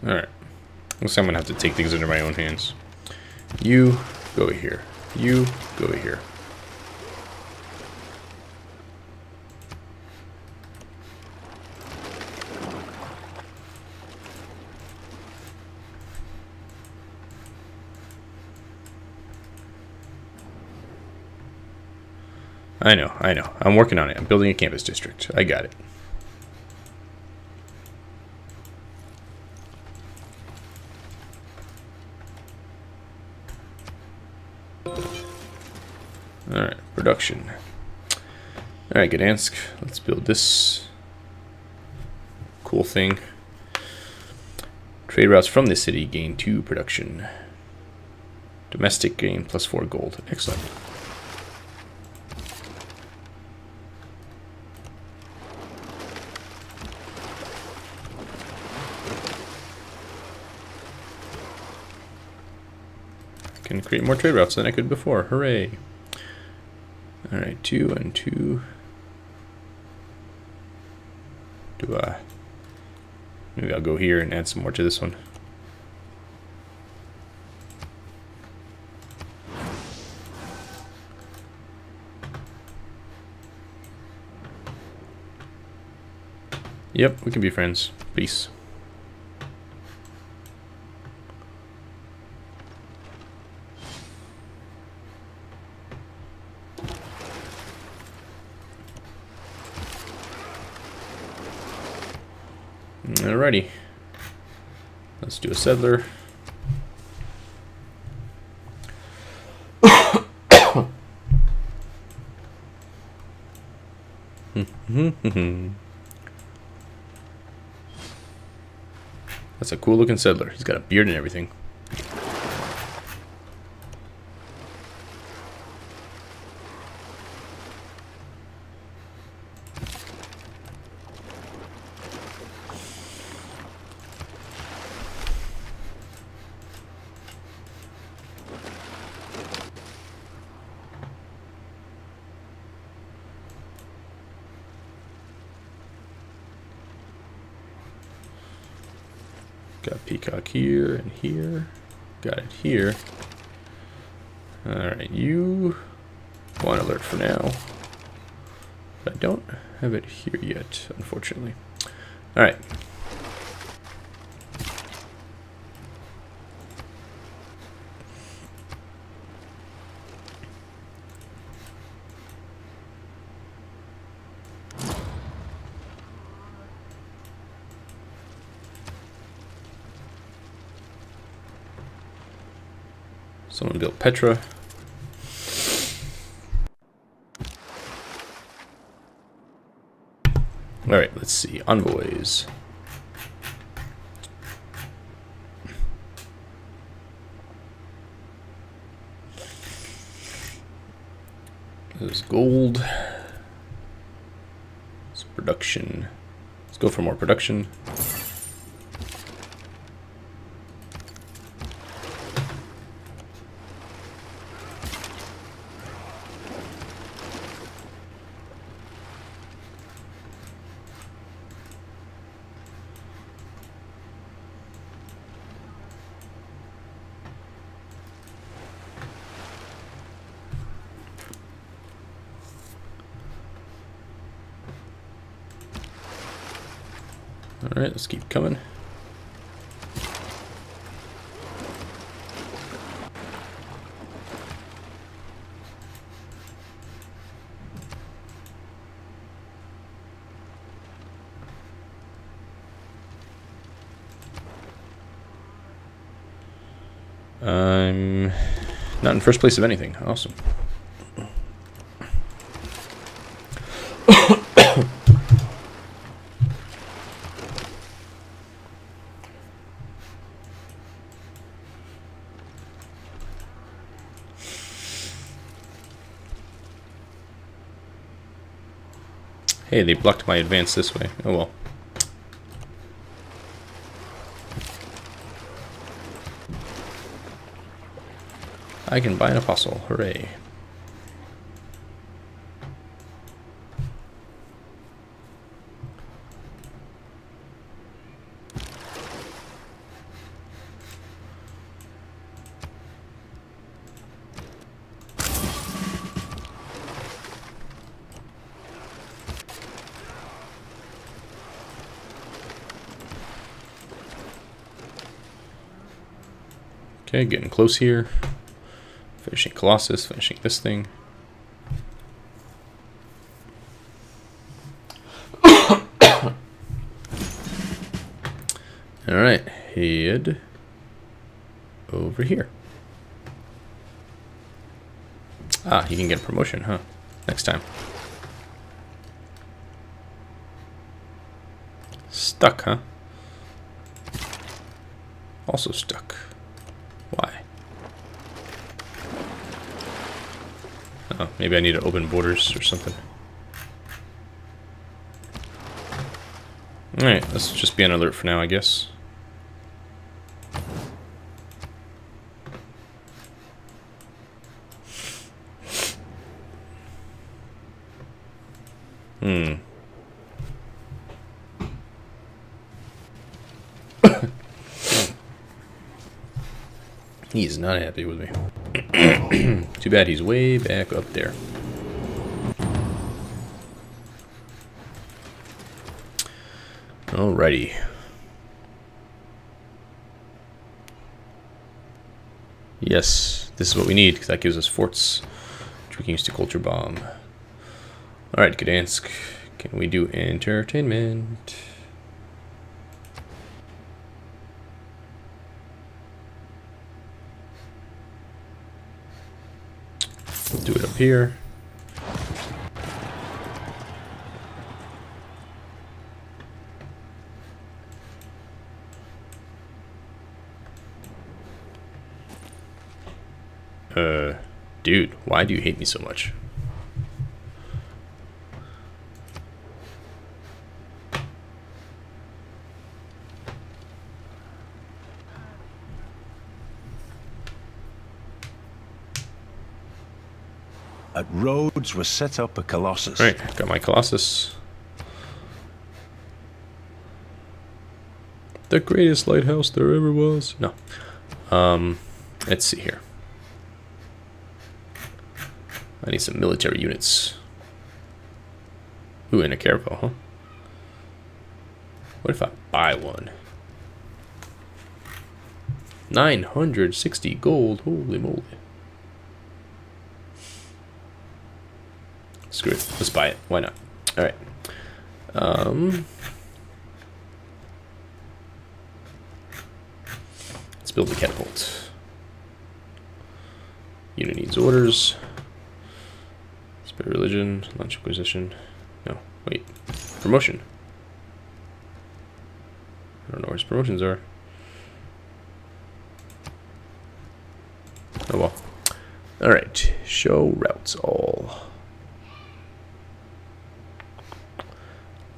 Alright. Looks like I'm gonna have to take things into my own hands. You go here. You go here. I know, I know. I'm working on it. I'm building a campus district. I got it. Alright, production. Alright, Gdansk. Let's build this cool thing. Trade routes from this city gain 2 production. Domestic gain plus 4 gold. Excellent. Can create more trade routes than I could before. Hooray. Alright, two and two. Do I? Maybe I'll go here and add some more to this one. Yep, we can be friends. Peace. Alrighty. Let's do a settler. That's a cool looking settler. He's got a beard and everything. Got Peacock here and here. Got it here. Alright, you on alert for now. But I don't have it here yet, unfortunately. Alright. Someone built Petra. Alright, let's see. Envoys. There's gold. It's production. Let's go for more production. Alright, let's keep coming. I'm not in first place of anything. Awesome. Hey, they blocked my advance this way. Oh well. I can buy an apostle. Hooray. Okay, getting close here. Finishing Colossus, finishing this thing. Alright, head over here. Ah, you can get a promotion, huh? Next time. Stuck, huh? Also stuck. Why? Oh, maybe I need to open borders or something. Alright, let's just be on alert for now, I guess. Hmm. He's not happy with me. Too bad he's way back up there. Alrighty. Yes, this is what we need, because that gives us forts, which we can use to culture bomb. Alright, Gdansk. Can we do entertainment? do it up here. Uh, dude, why do you hate me so much? At were set up a Colossus. Right, got my Colossus. the greatest lighthouse there ever was. No. Um, let's see here. I need some military units. Ooh, and a caravel, huh? What if I buy one? 960 gold. Holy moly. Screw it. Let's buy it. Why not? Alright. Um, let's build the catapult. Unit needs orders. Spirit religion. Launch Inquisition. No, wait. Promotion. I don't know where his promotions are. Oh well. Alright, show routes all.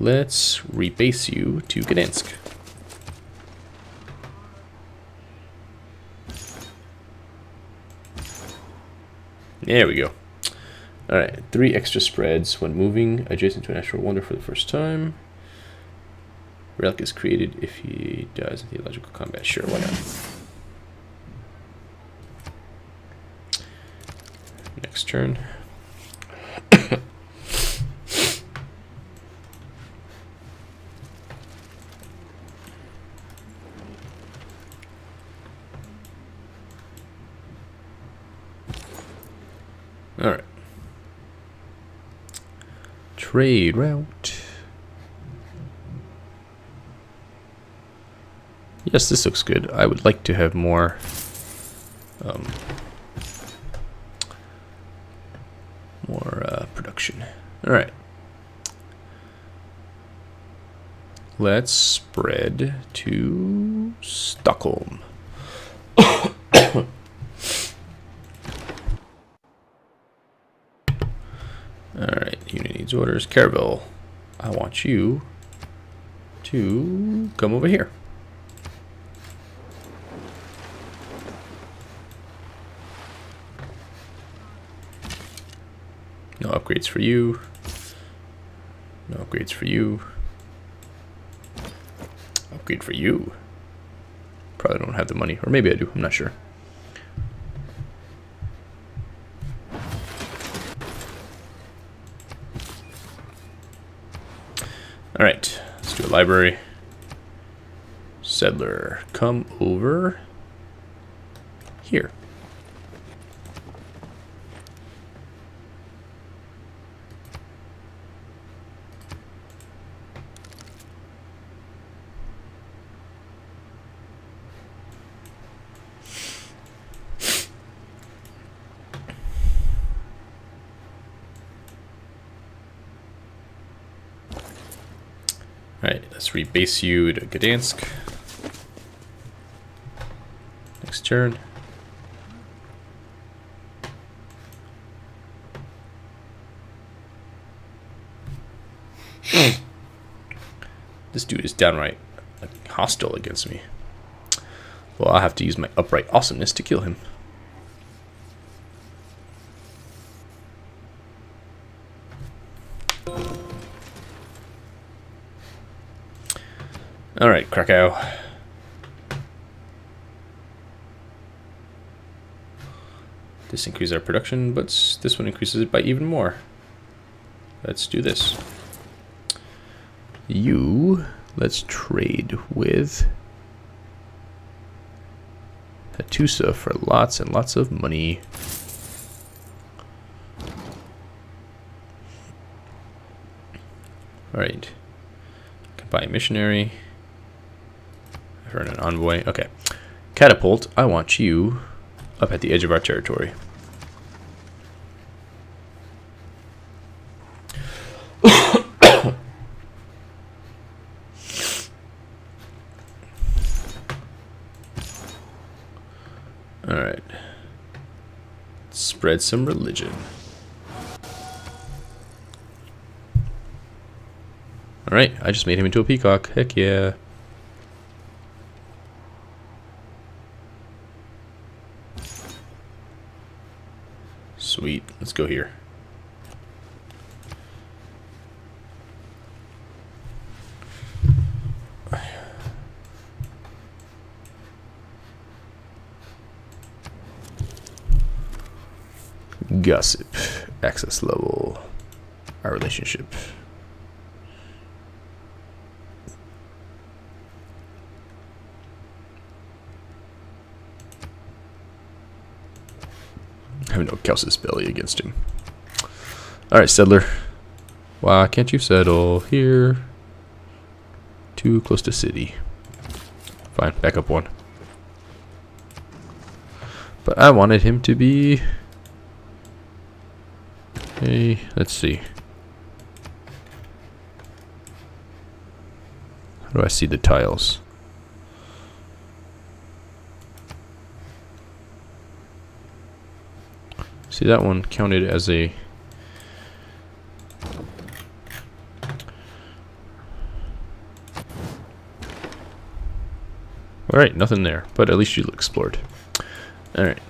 Let's rebase you to Gdansk. There we go. Alright, three extra spreads when moving adjacent to a natural wonder for the first time. Relic is created if he dies in theological combat. Sure, why not? Next turn. Alright. Trade route. Yes, this looks good. I would like to have more um, more uh, production. All right. Let's spread to Stockholm. Alright, unit orders. Caravel, I want you to come over here. No upgrades for you. No upgrades for you. Upgrade for you. Probably don't have the money. Or maybe I do. I'm not sure. Alright. Let's do a library. Settler. Come over here. Alright, let's rebase you to Gdansk. Next turn. this dude is downright hostile against me. Well, I'll have to use my upright awesomeness to kill him. Right, This increases our production, but this one increases it by even more. Let's do this. You, let's trade with Hattusa for lots and lots of money. All right. Can buy a missionary. I've an envoy. Okay. Catapult, I want you up at the edge of our territory. Alright. Spread some religion. Alright, I just made him into a peacock. Heck yeah. Sweet. Let's go here. Gossip. Access level. Our relationship. I have no casus belli against him. Alright, settler. Why can't you settle here? Too close to city. Fine, back up one. But I wanted him to be... Let's see. How do I see the tiles? See that one counted as a Alright, nothing there, but at least you explored. Alright.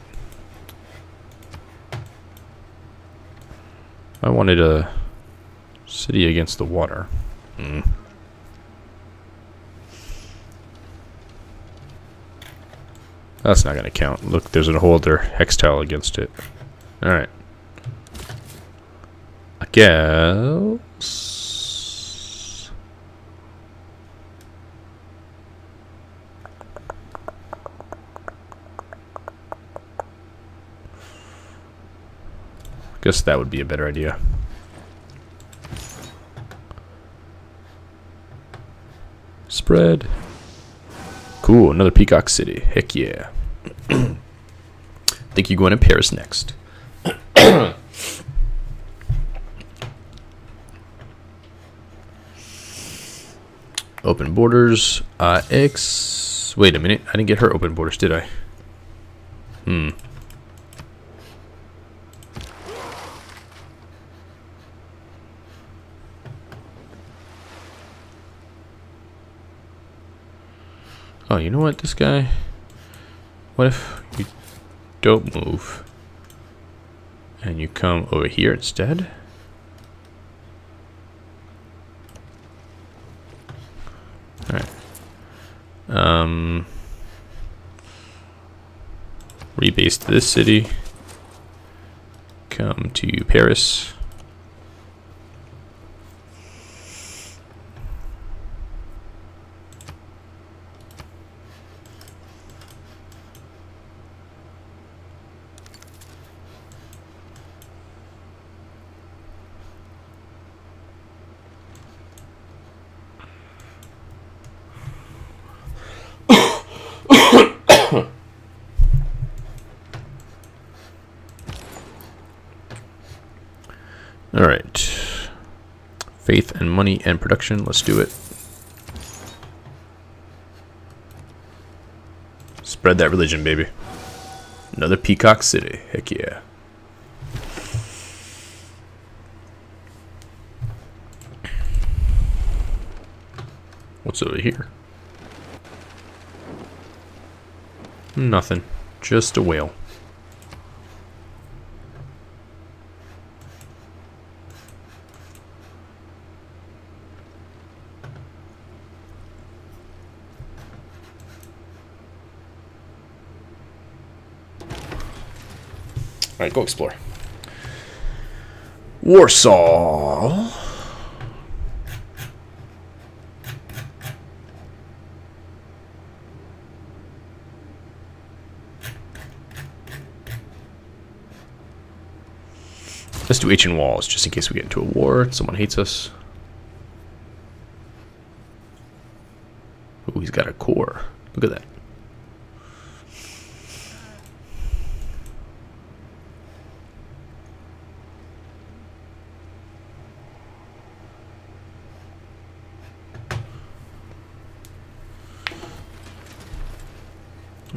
I wanted a city against the water. Hmm. That's not going to count. Look, there's a whole other hex tile against it. Alright. I guess... Guess that would be a better idea. Spread. Cool, another Peacock City. Heck yeah. Think you're going to Paris next. open borders. Uh, X. Wait a minute. I didn't get her open borders, did I? Hmm. Oh, you know what, this guy? What if you don't move and you come over here instead? Alright. Um, rebase this city. Come to Paris. Alright. Faith and production. Let's do it. Spread that religion, baby. Another Peacock City. Heck yeah. What's over here? Nothing. Just a whale. Alright, go explore. Warsaw. Let's do ancient walls, just in case we get into a war, someone hates us. Ooh, he's got a core. Look at that.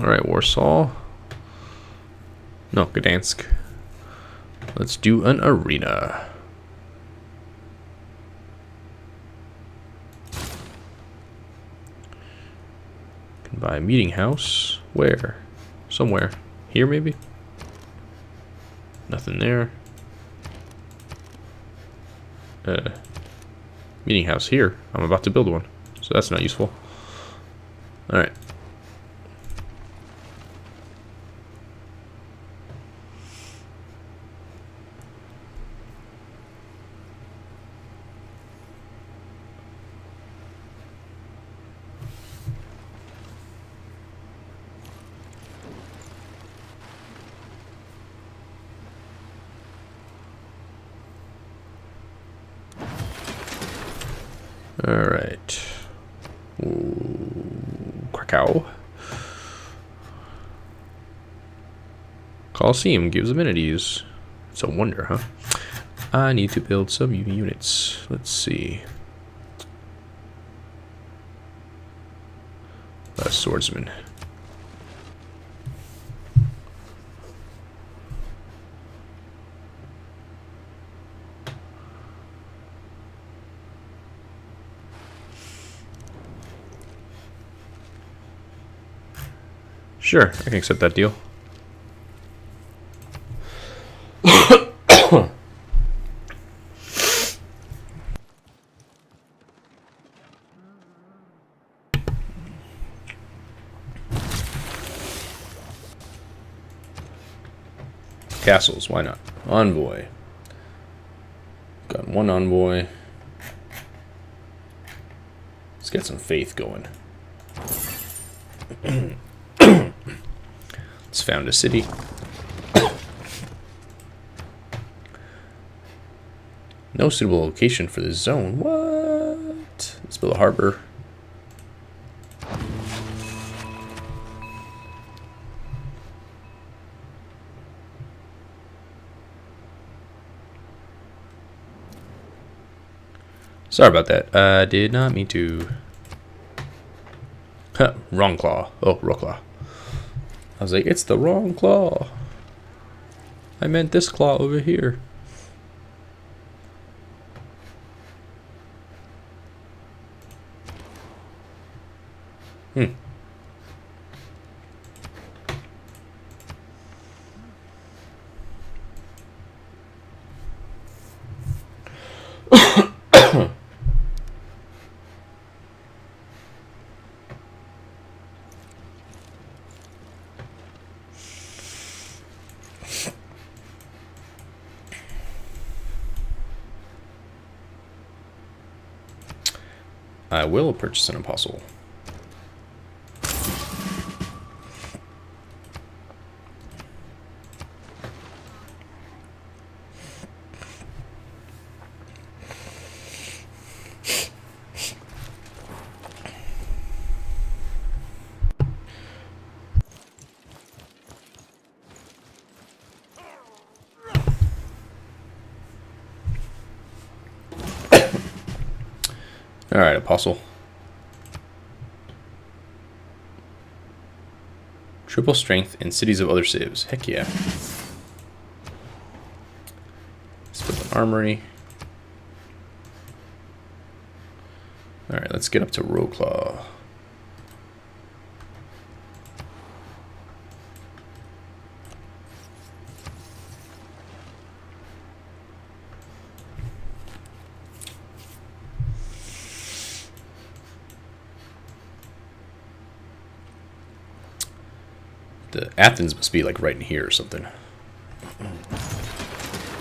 Alright, Warsaw. No, Gdansk. Let's do an arena. Can buy a meeting house. Where? Somewhere. Here, maybe? Nothing there. Uh, meeting house here. I'm about to build one. So that's not useful. Alright. Ooh, Krakow. Coliseum gives amenities. It's a wonder, huh? I need to build some units. Let's see. A swordsman. Sure, I can accept that deal. Castles, why not? Envoy. Got one envoy. Let's get some faith going. Let's found a city. No suitable location for this zone. What? Let's build a harbor. Sorry about that. I did not mean to. Huh, wrong claw. Oh, raw claw. I was like, it's the wrong claw. I meant this claw over here. Hmm. I will purchase an apostle. Alright, Apostle. Triple strength in cities of other civs. Heck yeah. Let's build an armory. Alright, let's get up to Wroclaw. The Athens must be like right in here or something.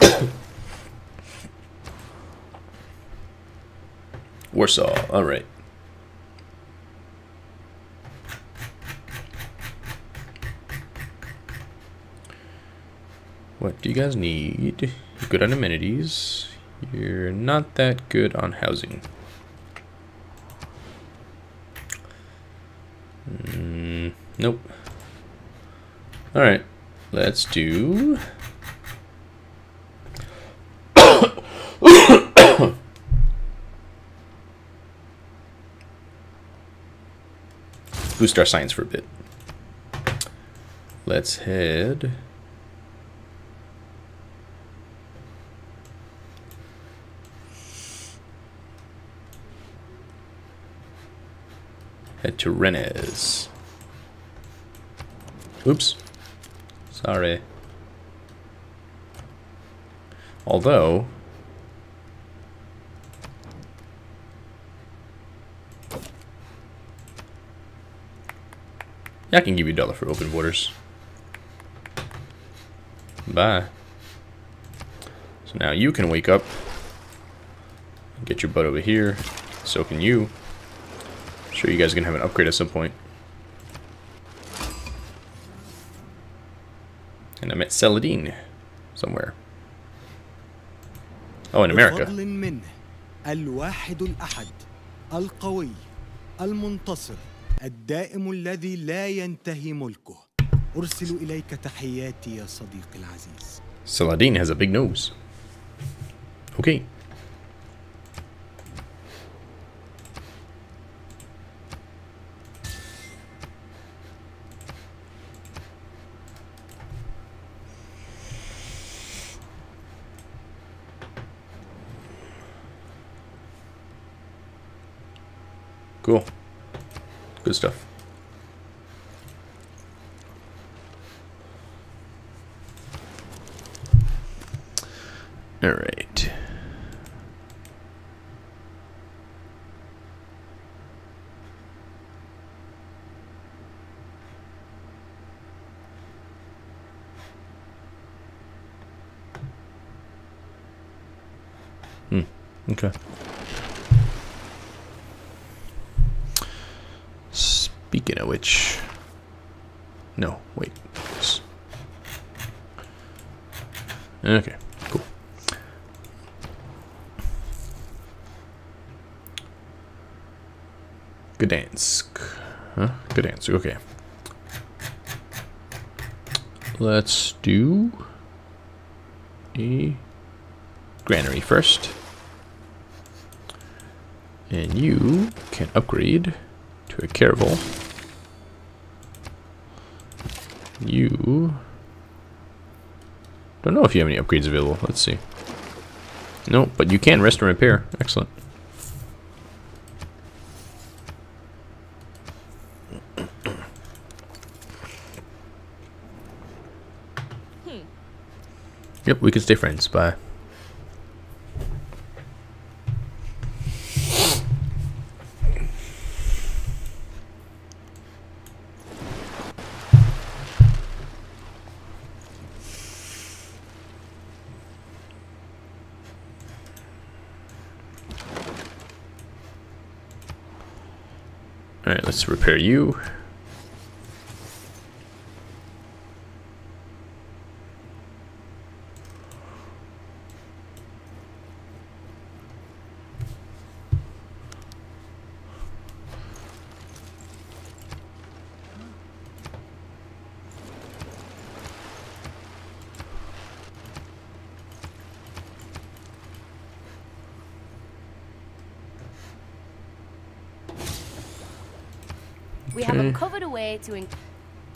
Warsaw, alright. What do you guys need? Good on amenities. You're not that good on housing. Mm, nope. Alright, let's do... Boost our science for a bit. Let's head... Head to Rennes. Oops. Sorry. Although... Yeah, I can give you a dollar for open borders. Bye. So now you can wake up. Get your butt over here. So can you. I'm sure you guys are going to have an upgrade at some point. Saladin somewhere. Oh, in America. بفضل من الواحد الأحد القوي المنتصر الدائم الذي لا ينتهي ملكه أرسل إليك تحياتي يا صديقي العزيز. Saladin has a big nose. Okay. Cool. Good stuff. All right. Hmm. Okay. Which, no, wait. Okay, cool. Gdansk. Huh? Gdansk, okay. Let's do a granary first. And you can upgrade to a caravel. You don't know if you have any upgrades available. Let's see. No, but you can rest and repair. Excellent. Hmm. Yep, we can stay friends. Bye. Alright, let's repair you. We have a Okay. covered away to in-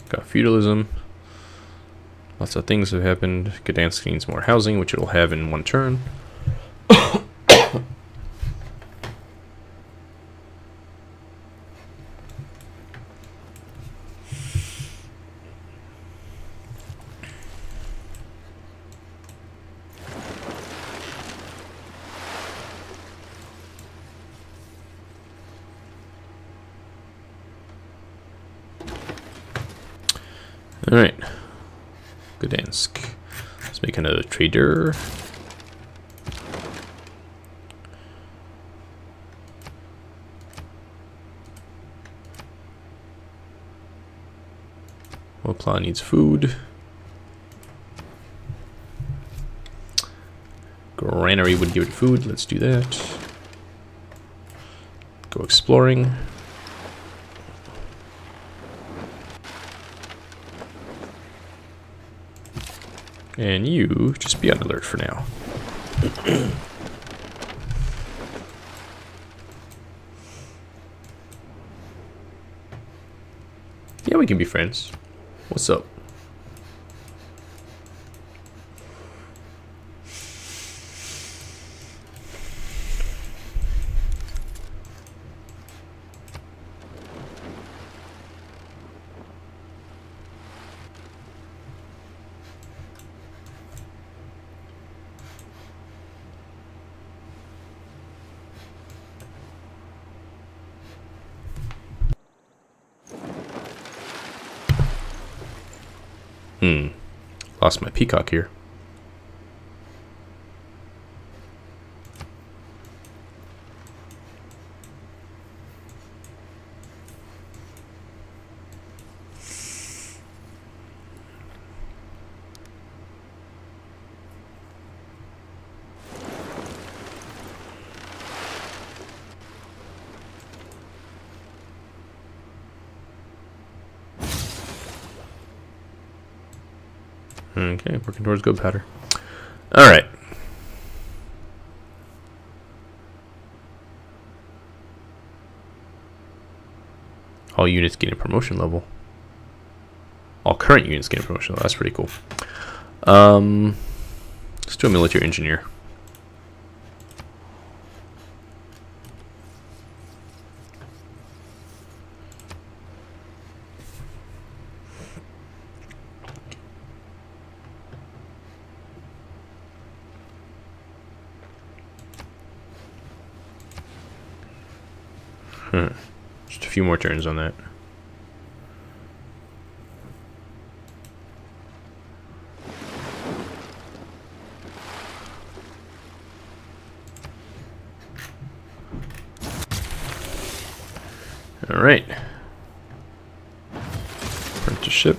Got feudalism. Of things have happened. Gdansk needs more housing, which it'll have in one turn. Alright. Gdansk. Let's make trader. Wopla needs food. Granary would give it food. Let's do that. Go exploring. And you just be on alert for now. yeah, we can be friends. What's up? Hmm. Lost my peacock here. Towards gunpowder. Alright. All units gain a promotion level. All current units gain a promotion level. That's pretty cool. Um, let's do a military engineer. Hmm. Just a few more turns on that. All right. Apprenticeship.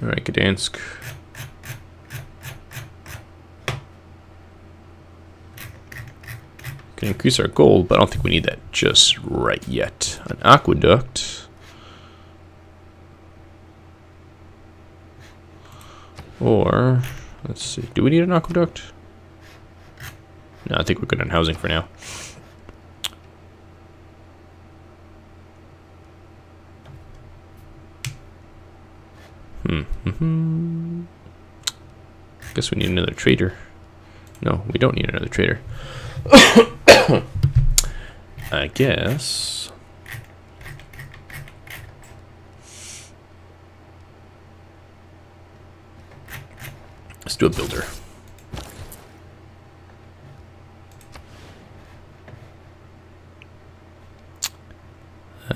All right, Gdansk. Can increase our gold, but I don't think we need that just right yet. An aqueduct. Or, let's see, do we need an aqueduct? No, I think we're good on housing for now. Hmm. hmm Guess we need another trader. No, we don't need another trader. Guess. Let's do a builder.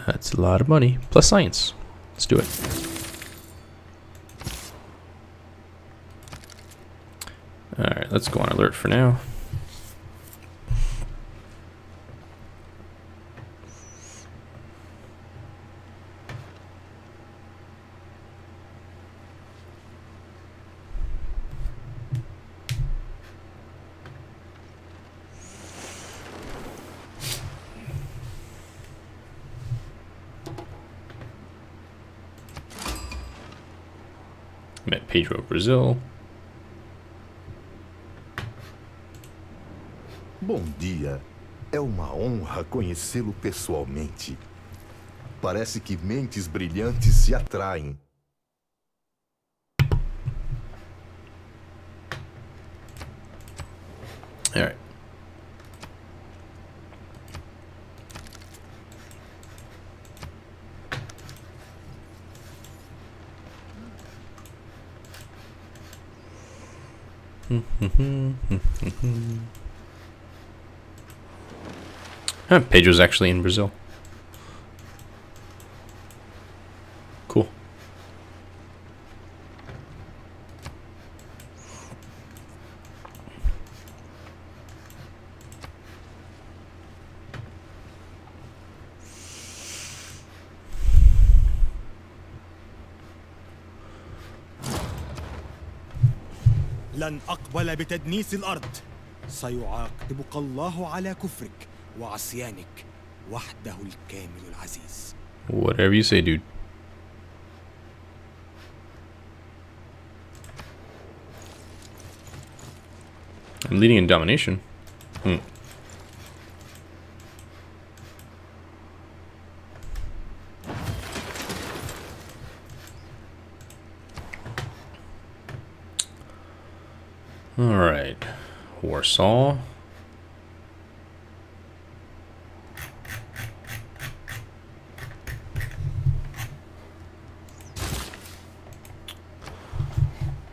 That's a lot of money. Plus science. Let's do it. Alright, let's go on alert for now. Met Pedro Brazil. Bom dia. É uma honra conhecê-lo pessoalmente. Parece que mentes brilhantes se atraem. All right. Hmm, hmm, hmm, huh, Pedro's actually in Brazil. لن أقبل بتدنيس الأرض سيعاقبك الله على كفرك وعصيانك وحده الكامل العزيز Whatever you say, dude. I'm leading in domination. Warsaw.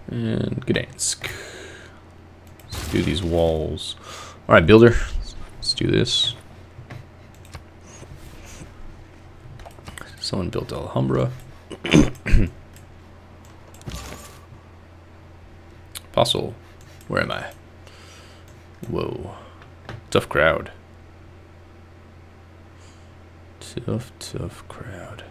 And Gdansk. Let's do these walls. All right, builder. Let's do this. Someone built Alhambra. Apostle. Where am I? Whoa. Tough crowd. Tough, tough crowd.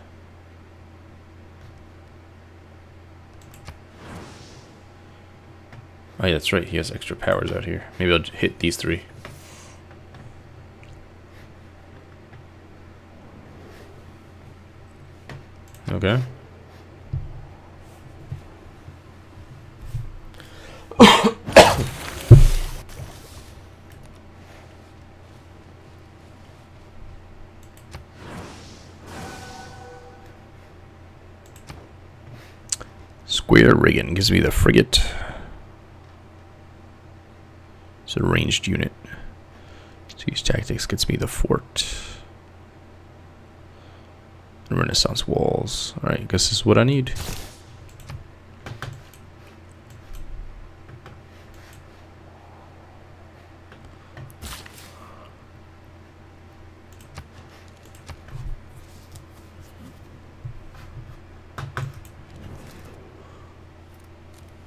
Oh yeah, that's right. He has extra powers out here. Maybe I'll hit these three. Okay. Rigging gives me the frigate. It's a ranged unit. Siege tactics gets me the fort. Renaissance walls. Alright, guess this is what I need.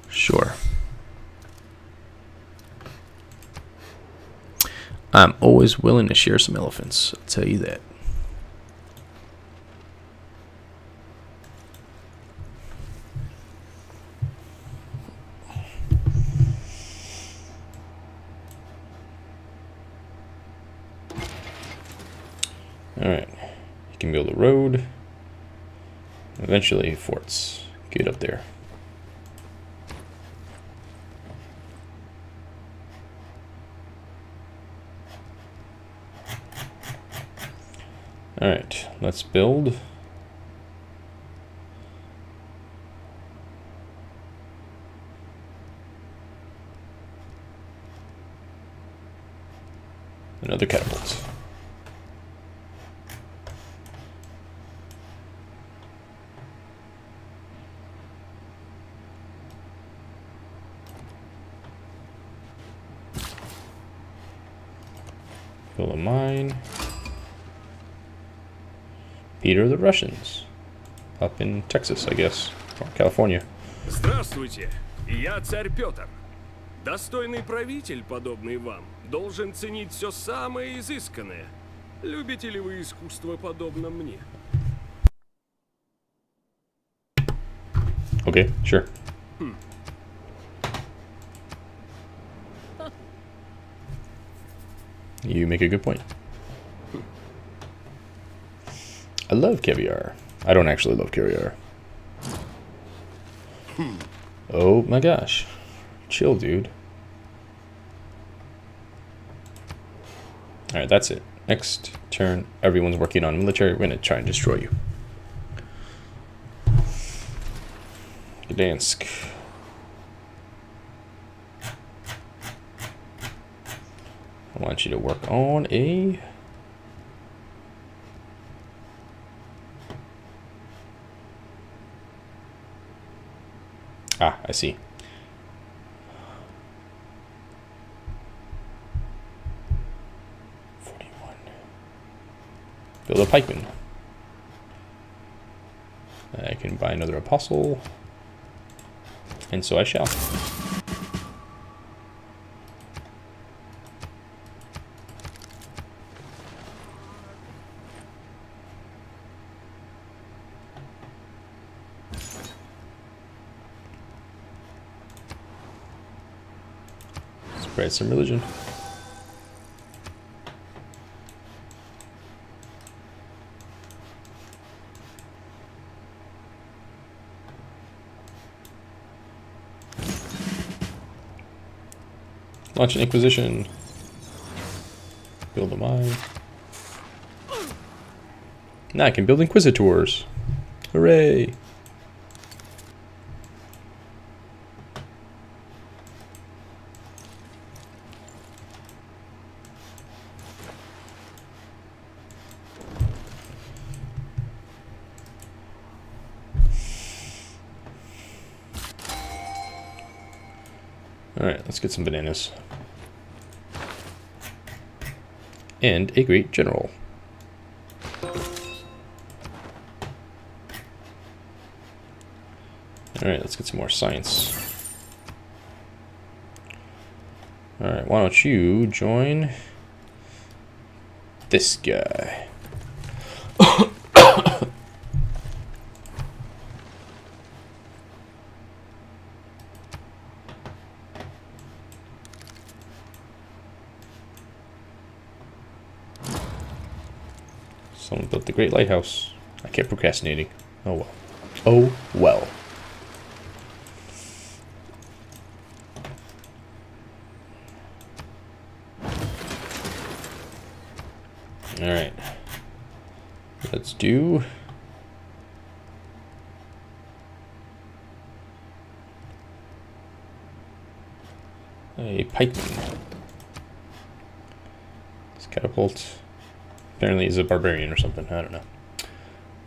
Sure. I'm always willing to share some elephants, I'll tell you that. Alright, you can build a road. Eventually, forts. Get up there. Alright, let's build. Another catapult. Build a mine. Peter the Russians. Up in Texas, I guess. Or California. Здравствуйте, я царь Петр. Достойный правитель, подобный вам, должен ценить все самое изысканное. Любите ли вы искусство, подобно мне? Okay, sure. You make a good point. Love caviar. I don't actually love caviar. Oh my gosh. Chill, dude. Alright, that's it. Next turn, everyone's working on military. We're going to try and destroy you. Gdansk. I want you to work on a Ah, I see. Build a pikeman. I can buy another apostle. And so I shall. Some religion. Launch an Inquisition. Build a mine. Now I can build Inquisitors. Hooray! Alright, let's get some bananas. And a great general. Alright, let's get some more science. Alright, why don't you join this guy? Great Lighthouse. I kept procrastinating. Oh well. Oh well. Alright. Let's do... A pipe. Let's catapult apparently he's a barbarian or something. I don't know.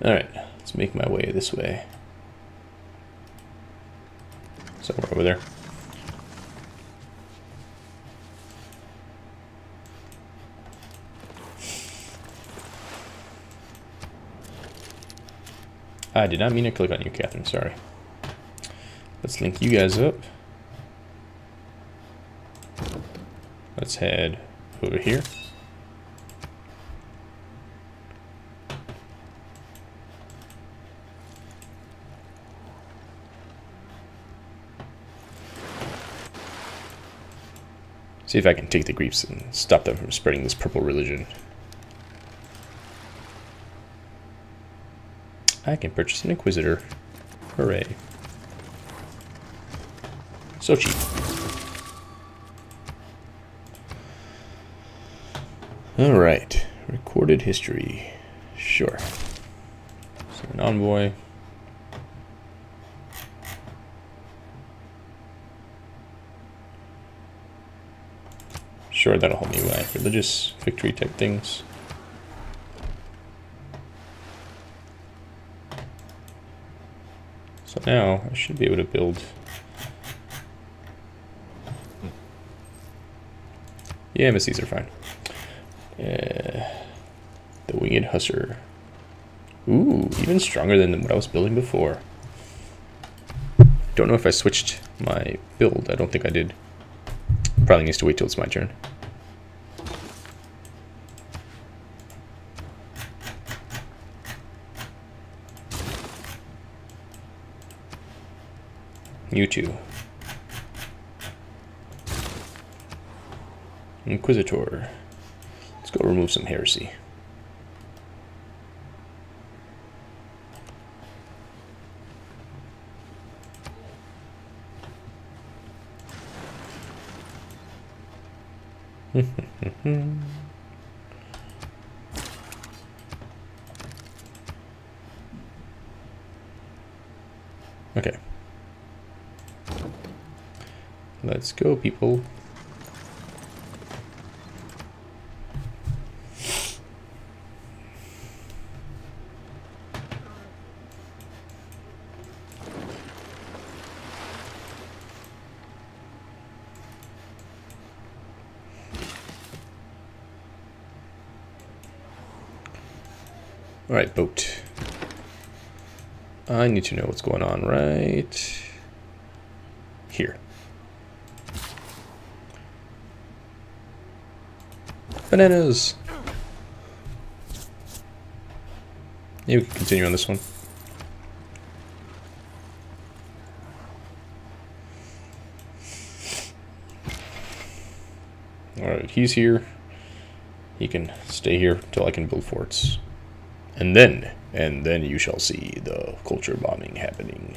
Alright, let's make my way this way. Somewhere over there. I did not mean to click on you, Catherine. Sorry. Let's link you guys up. Let's head over here. See if I can take the Greeks and stop them from spreading this purple religion. I can purchase an Inquisitor. Hooray. So cheap. Alright. Recorded history. Sure. So an envoy. That'll help me with religious victory type things. So now I should be able to build Yeah, embassies are fine. Uh, the Winged Hussar. Ooh, even stronger than what I was building before. Don't know if I switched my build. I don't think I did. Probably needs to wait till it's my turn. You too. Inquisitor. Let's go remove some heresy. okay. Let's go, people. Alright, boat. I need to know what's going on right here. Bananas! Yeah, we can continue on this one. Alright, he's here. He can stay here until I can build forts. And then, and then you shall see the culture bombing happening.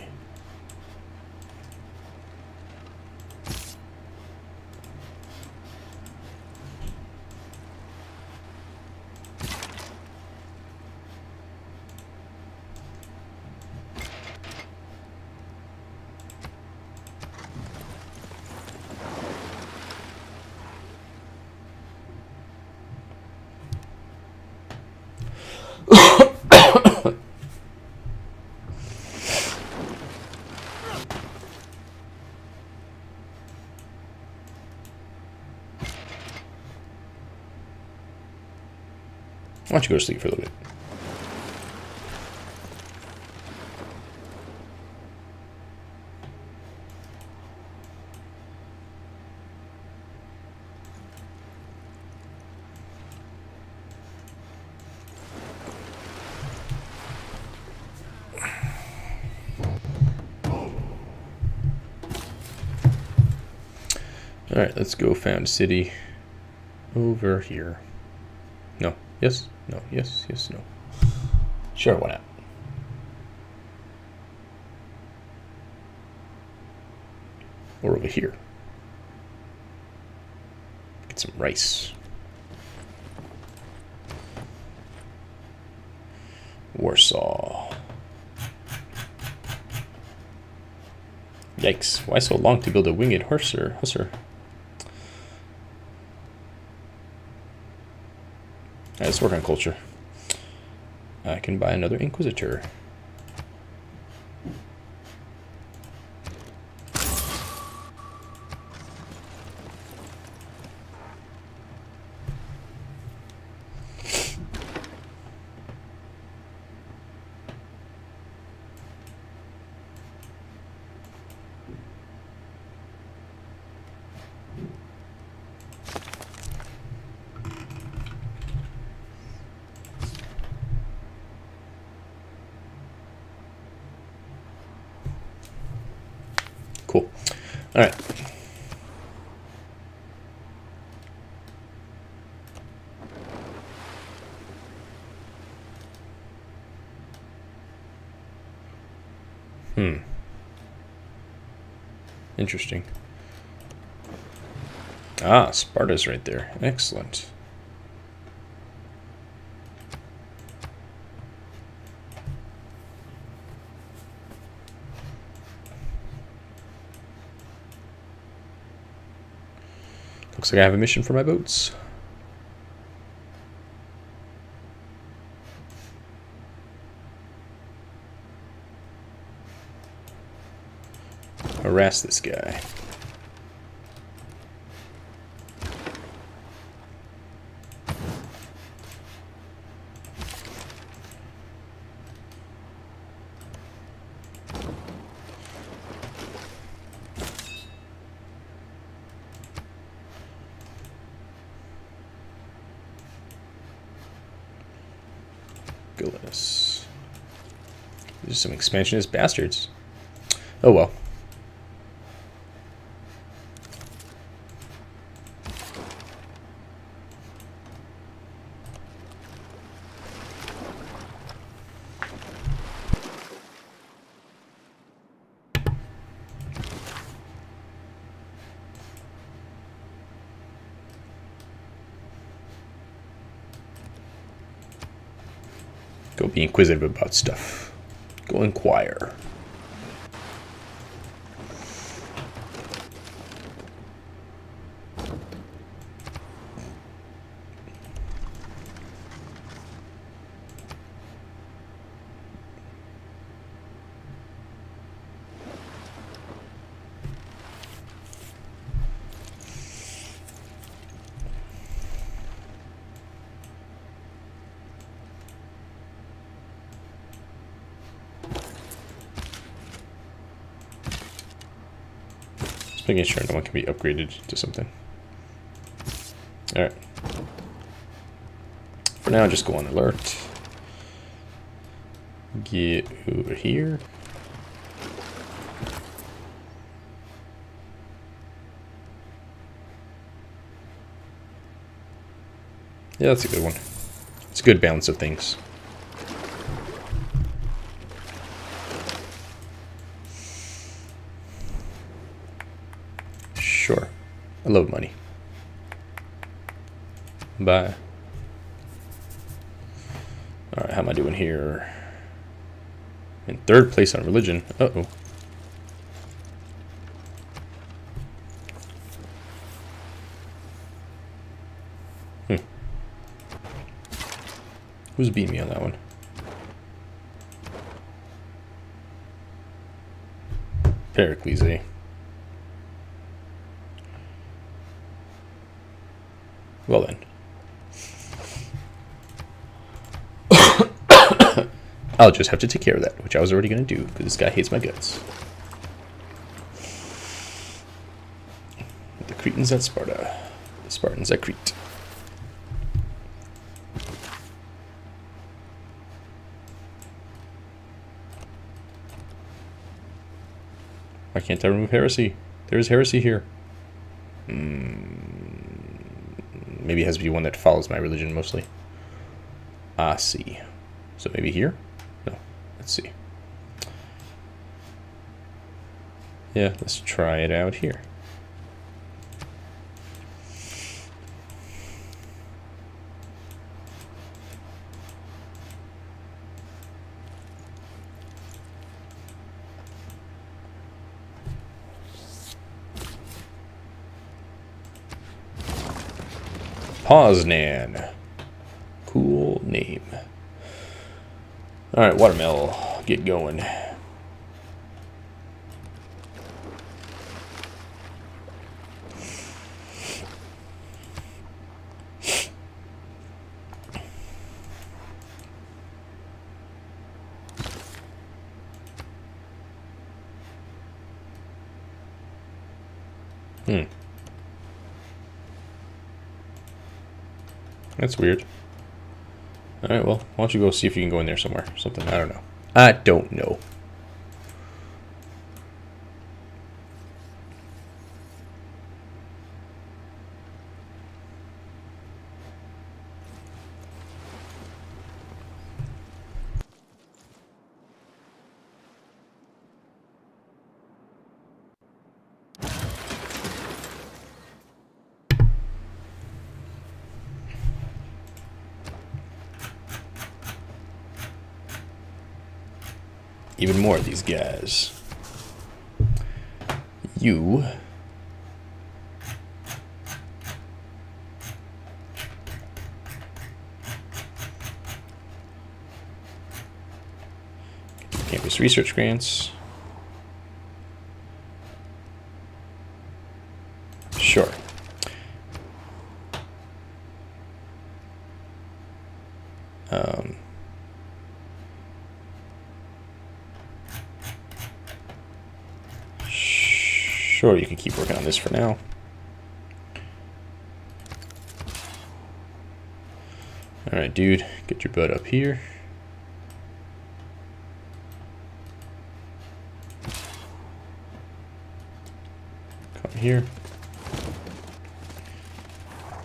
Why don't you go to sleep for a little bit? Alright, let's go found city over here. Yes? No, yes, yes, no. Sure, why not? Or over here. Get some rice. Warsaw. Yikes, why so long to build a winged hussar? Let's work on culture. I can buy another Inquisitor. Cool. All right. Hmm. Interesting. Ah, Sparta's right there. Excellent. Looks like I have a mission for my boats. Harass this guy. Goodness. These are some expansionist bastards. Oh well. Go be inquisitive about stuff. Go inquire. Making sure no one can be upgraded to something. Alright. For now, just go on alert. Get over here. Yeah, that's a good one. It's a good balance of things. Sure. I love money. Bye. Alright, how am I doing here? In third place on religion. Uh-oh. Hmm. Who's beating me on that one? Pericles, eh? Well then. I'll just have to take care of that, which I was already going to do, because this guy hates my guts. The Cretans at Sparta. The Spartans at Crete. Why can't I remove heresy? There's heresy here. Hmm. Maybe it has to be one that follows my religion mostly. Ah, see. So maybe here? No. Let's see. Yeah, let's try it out here. Poznan. Cool name. Alright, watermill. Get going. Hmm. That's weird. Alright, well, why don't you go see if you can go in there somewhere. Something, I don't know. I don't know. even more of these guys. You campus research grants. Sure. Um, Sure, you can keep working on this for now. Alright, dude, get your butt up here. Come here.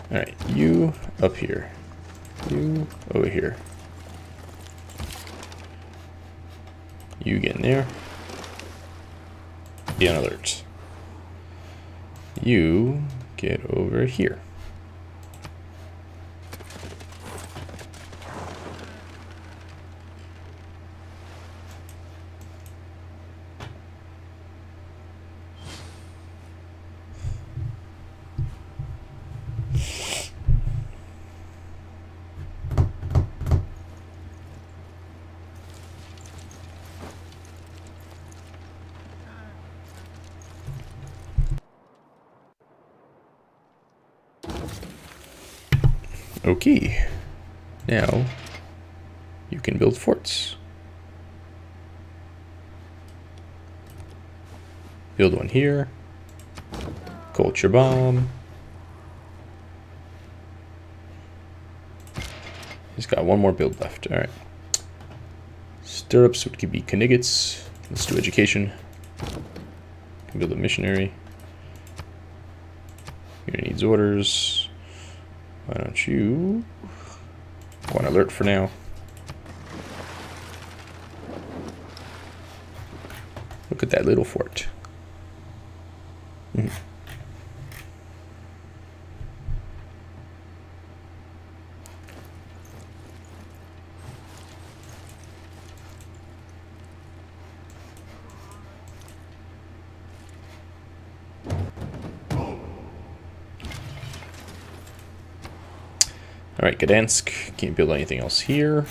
Alright, you up here. You over here. You get in there. Be on alert. You get over here. Okay. Now, you can build forts. Build one here. Culture bomb. He's got one more build left. Alright. Stirrups would be Kniggets. Let's do education. Can build a missionary. Unit needs orders. Why don't you... One alert for now. Look at that little fort. Alright, Gdansk. Can't build anything else here.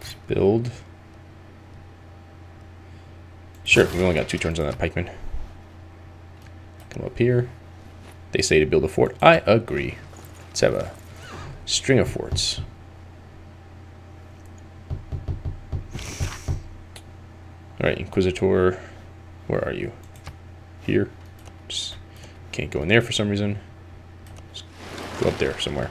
Let's build. Sure, we only got two turns on that pikeman. Come up here. They say to build a fort. I agree. Let's have a string of forts. Alright, Inquisitor. Where are you? Here. Just can't go in there for some reason. Just go up there somewhere.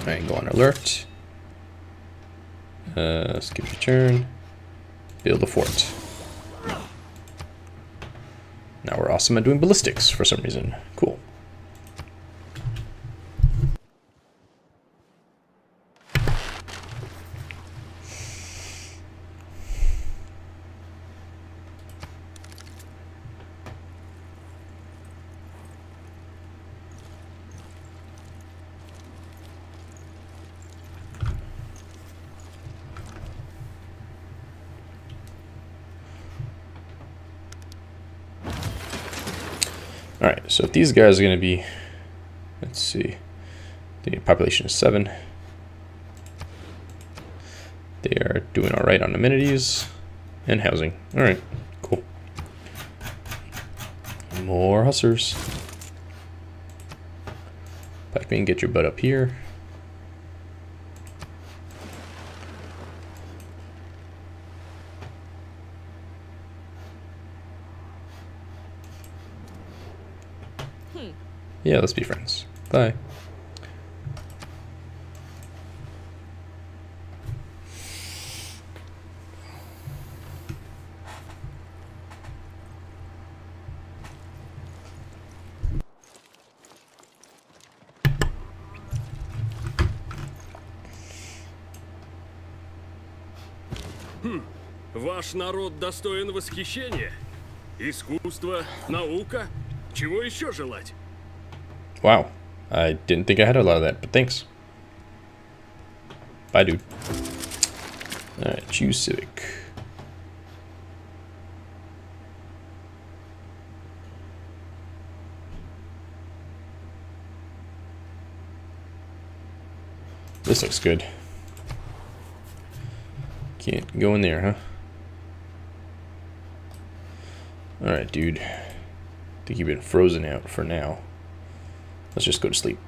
Alright, go on alert. Uh, skip your turn. Build a fort. Now we're awesome at doing ballistics for some reason. Cool. Alright, so if these guys are going to be, let's see, the population is 7. They are doing alright on amenities and housing. Alright, cool. More hussars. Pac-Man, get your butt up here. Yeah, let's be friends. Bye. Ваш народ достоин восхищения. Искусство, наука. Чего еще желать? Wow. I didn't think I had a lot of that, but thanks. Bye, dude. Alright, choose Civic. This looks good. Can't go in there, huh? Alright, dude. I think you've been frozen out for now. Let's just go to sleep.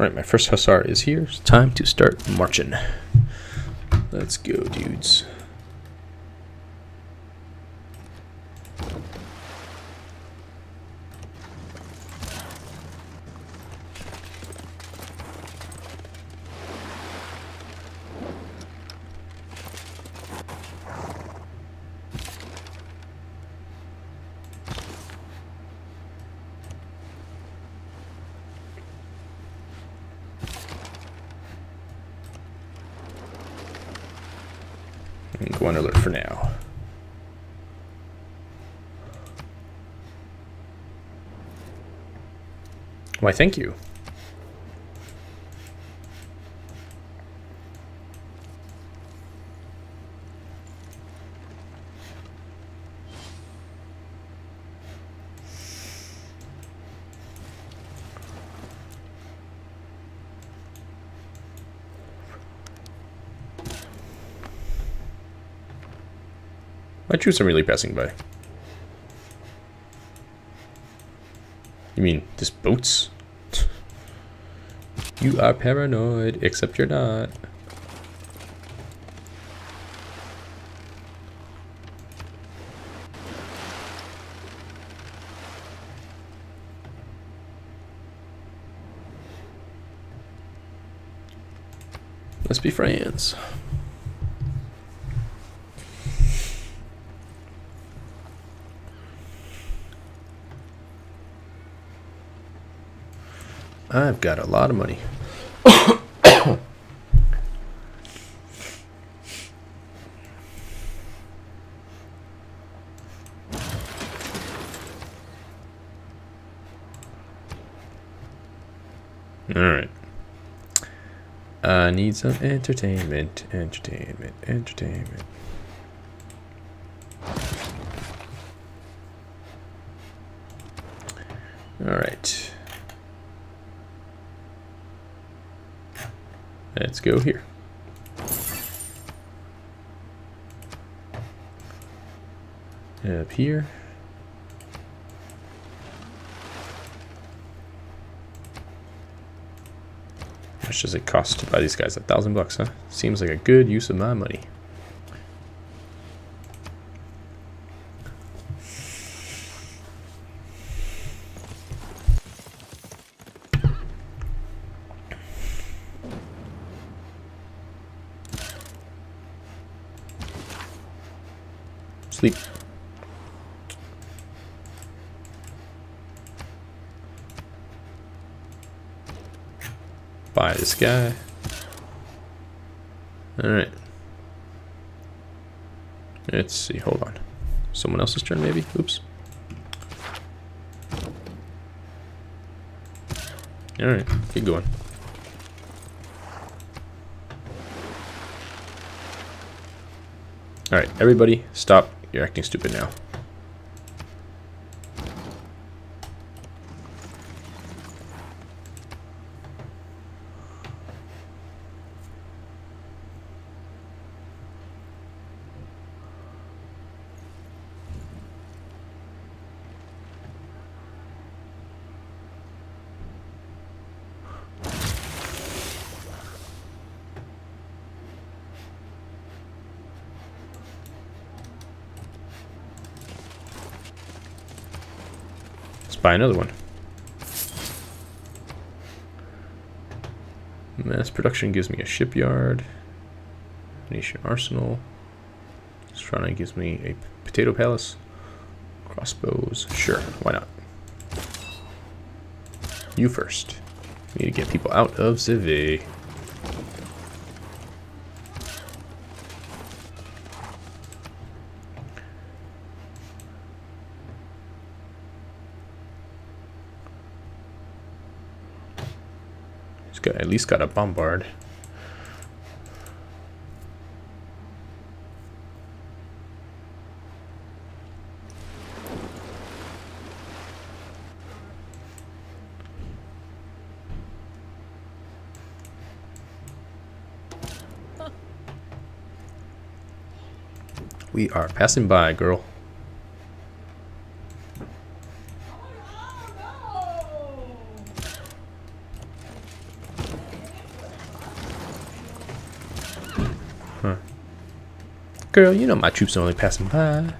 Alright, my first Hussar is here. It's time to start marching. Let's go, dudes. And go on alert for now. Why, thank you. My troops are really passing by. You mean this boats? You are paranoid, except you're not. Let's be friends. I've got a lot of money. Alright. I need some entertainment, entertainment, entertainment. Alright. Let's go here. Up here. Much does it cost to buy these guys? A thousand bucks, huh? Seems like a good use of my money. Sleep. Buy this guy. Alright. Let's see, hold on. Someone else's turn, maybe? Oops. Alright, keep going. Alright, everybody, stop. You're acting stupid now. Another one. Mass production gives me a shipyard. Venetian arsenal. Strana gives me a Potala Palace. Crossbows. Sure, why not? You first. Need to get people out of Zive. At least got a bombard. We are passing by, girl. Girl, you know my troops are only passing by.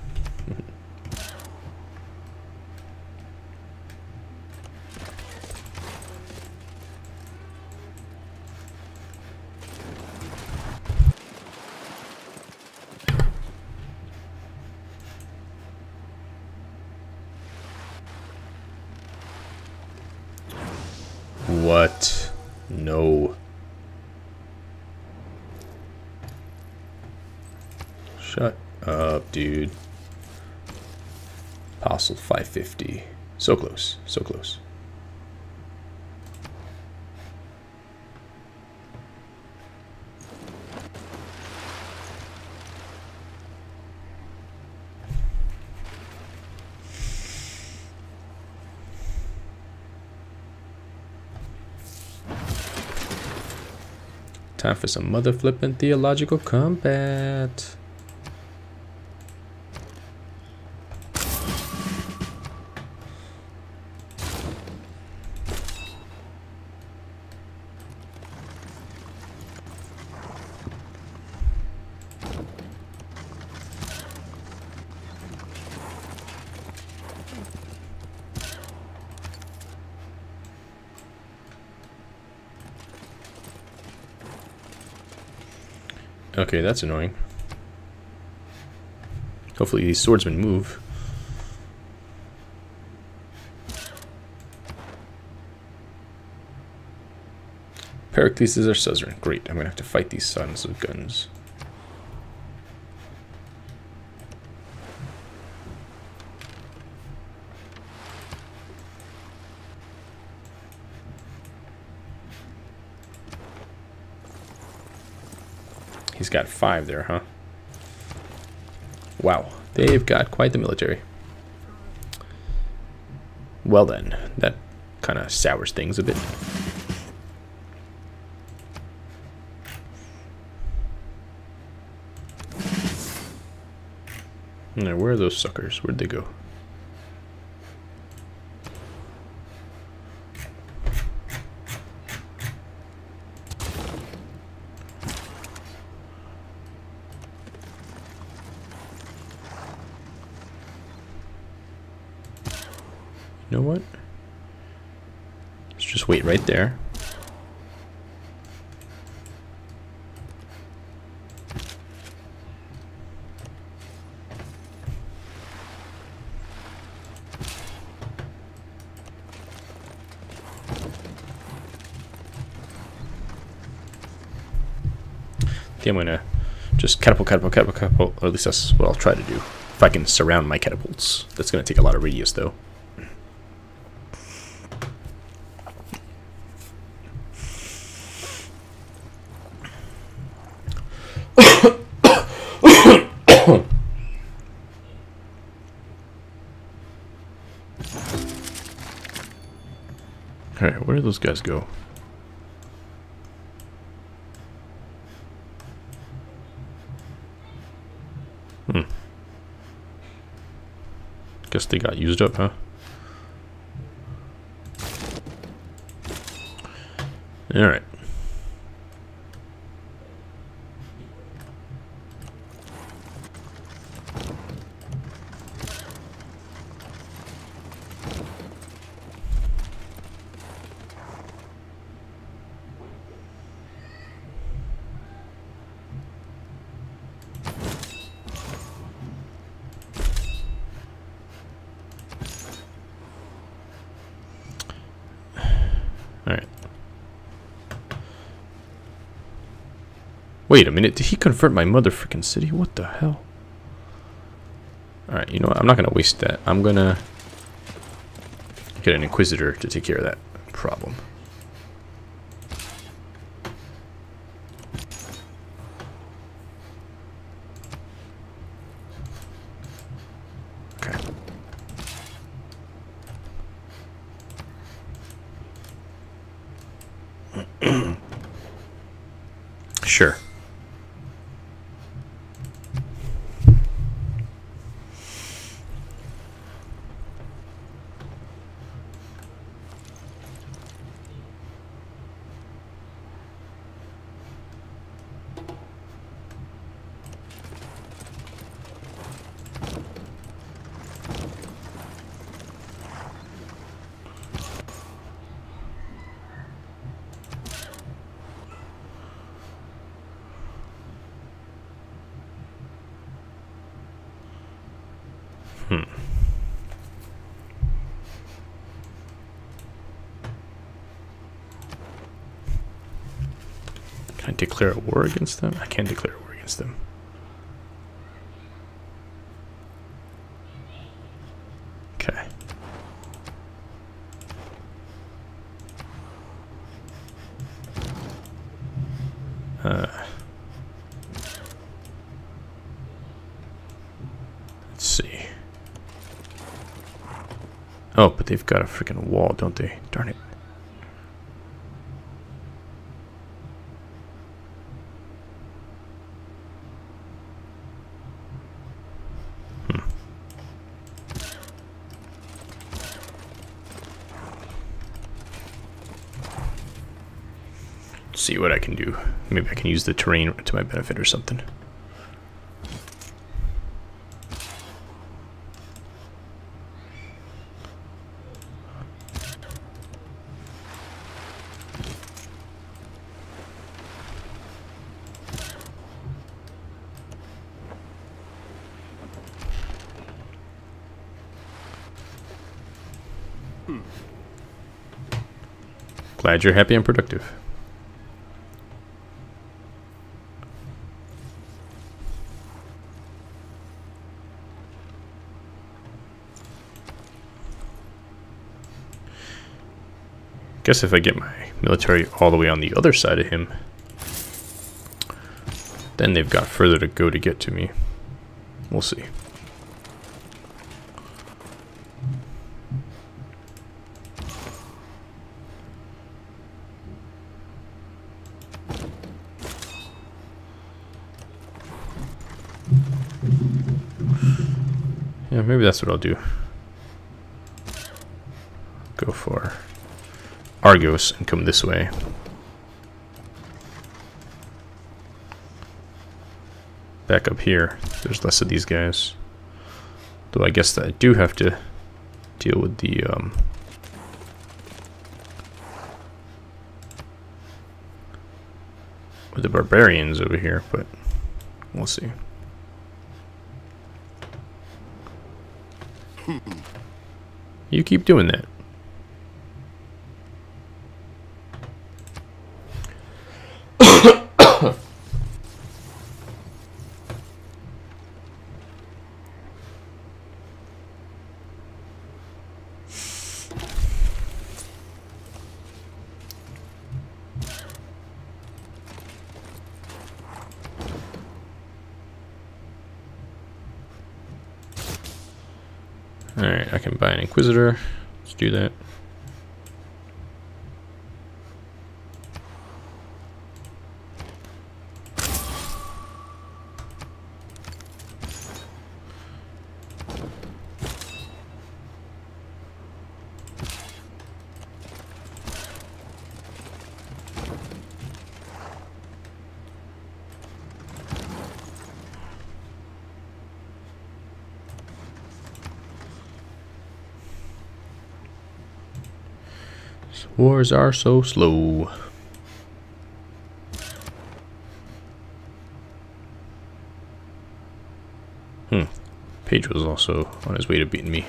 What? No. Shut up, dude. Apostle 550. So close. So close. Time for some mother flipping theological combat. Okay, that's annoying. Hopefully these swordsmen move. Pericles is our suzerain. Great, I'm gonna have to fight these sons of guns. He's got five there, huh? Wow, they've got quite the military. Well then, that kind of sours things a bit. Now, where are those suckers? Where'd they go? You know what? Let's just wait right there. I think I'm gonna just catapult, catapult, catapult, catapult, or at least that's what I'll try to do. If I can surround my catapults. That's to take a lot of radius, though. Those guys go? Hmm. Guess they got used up, huh? Alright. Wait a minute, did he convert my motherfucking city? What the hell? Alright, you know what? I'm not gonna waste that. I'm gonna get an Inquisitor to take care of that problem. Okay. Sure. Hmm. Can I declare a war against them? I can't declare a war against them. Okay. Uh, let's see. Oh, but they've got a freaking wall, don't they? Darn it. What I can do. Maybe I can use the terrain to my benefit or something. Glad you're happy and productive. Guess if I get my military all the way on the other side of him, then they've got further to go to get to me. We'll see. Yeah, maybe that's what I'll do. Go for Argos and come this way. Back up here, there's less of these guys. Though I guess that I do have to deal with the um, with the barbarians over here, but we'll see. You keep doing that. Alright, I can buy an Inquisitor. Let's do that. Wars are so slow. Hmm. Page was also on his way to beating me.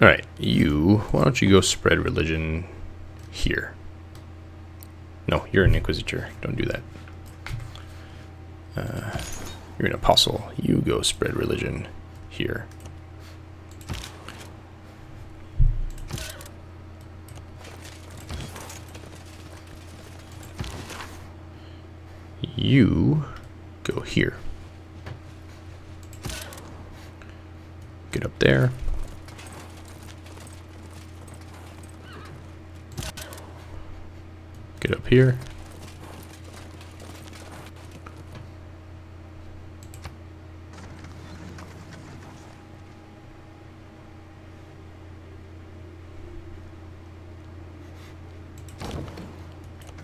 Alright, you, why don't you go spread religion here? No, you're an Inquisitor. Don't do that. Uh, you're an Apostle. You go spread religion here. You go here. Get up there. Get here.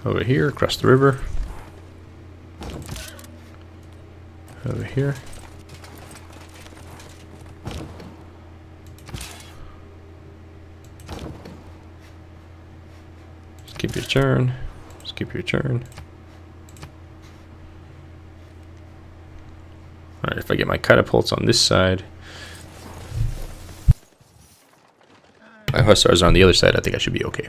Over here, across the river. Over here. Just keep your turn. Skip your turn. Alright, if I get my catapults on this side. My hussars are on the other side, I think I should be okay.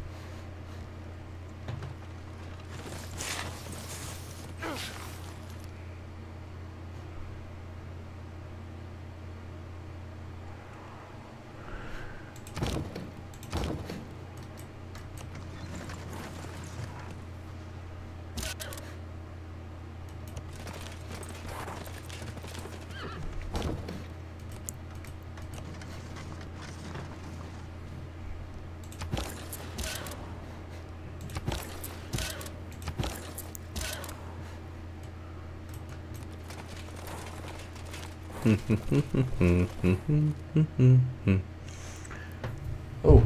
oh,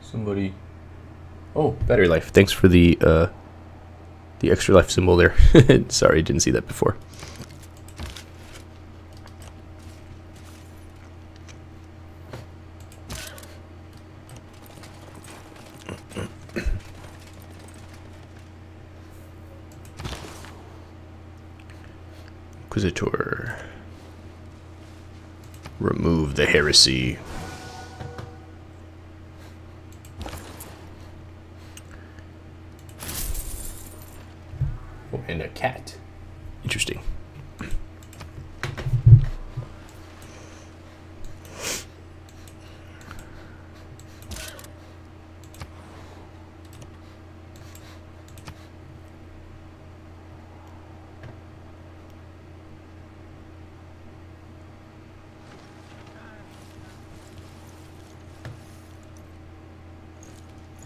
somebody. Oh, battery life. Thanks for the uh, the extra life symbol there. Sorry, didn't see that before. Inquisitor. Heresy. Oh, and a cat. Interesting.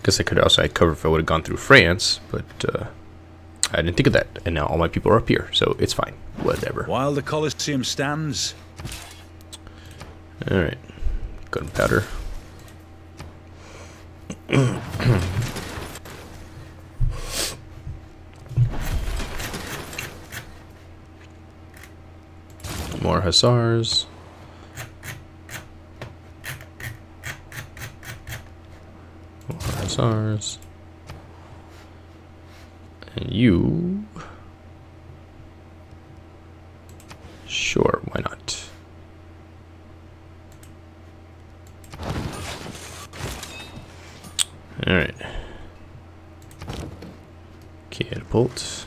Guess I could also I cover if I would have gone through France, but uh, I didn't think of that. And now all my people are up here, so it's fine. Whatever. While the Colosseum stands, All right, gunpowder. More hussars. Hussars. And you. Sure, why not? Alright. Catapult.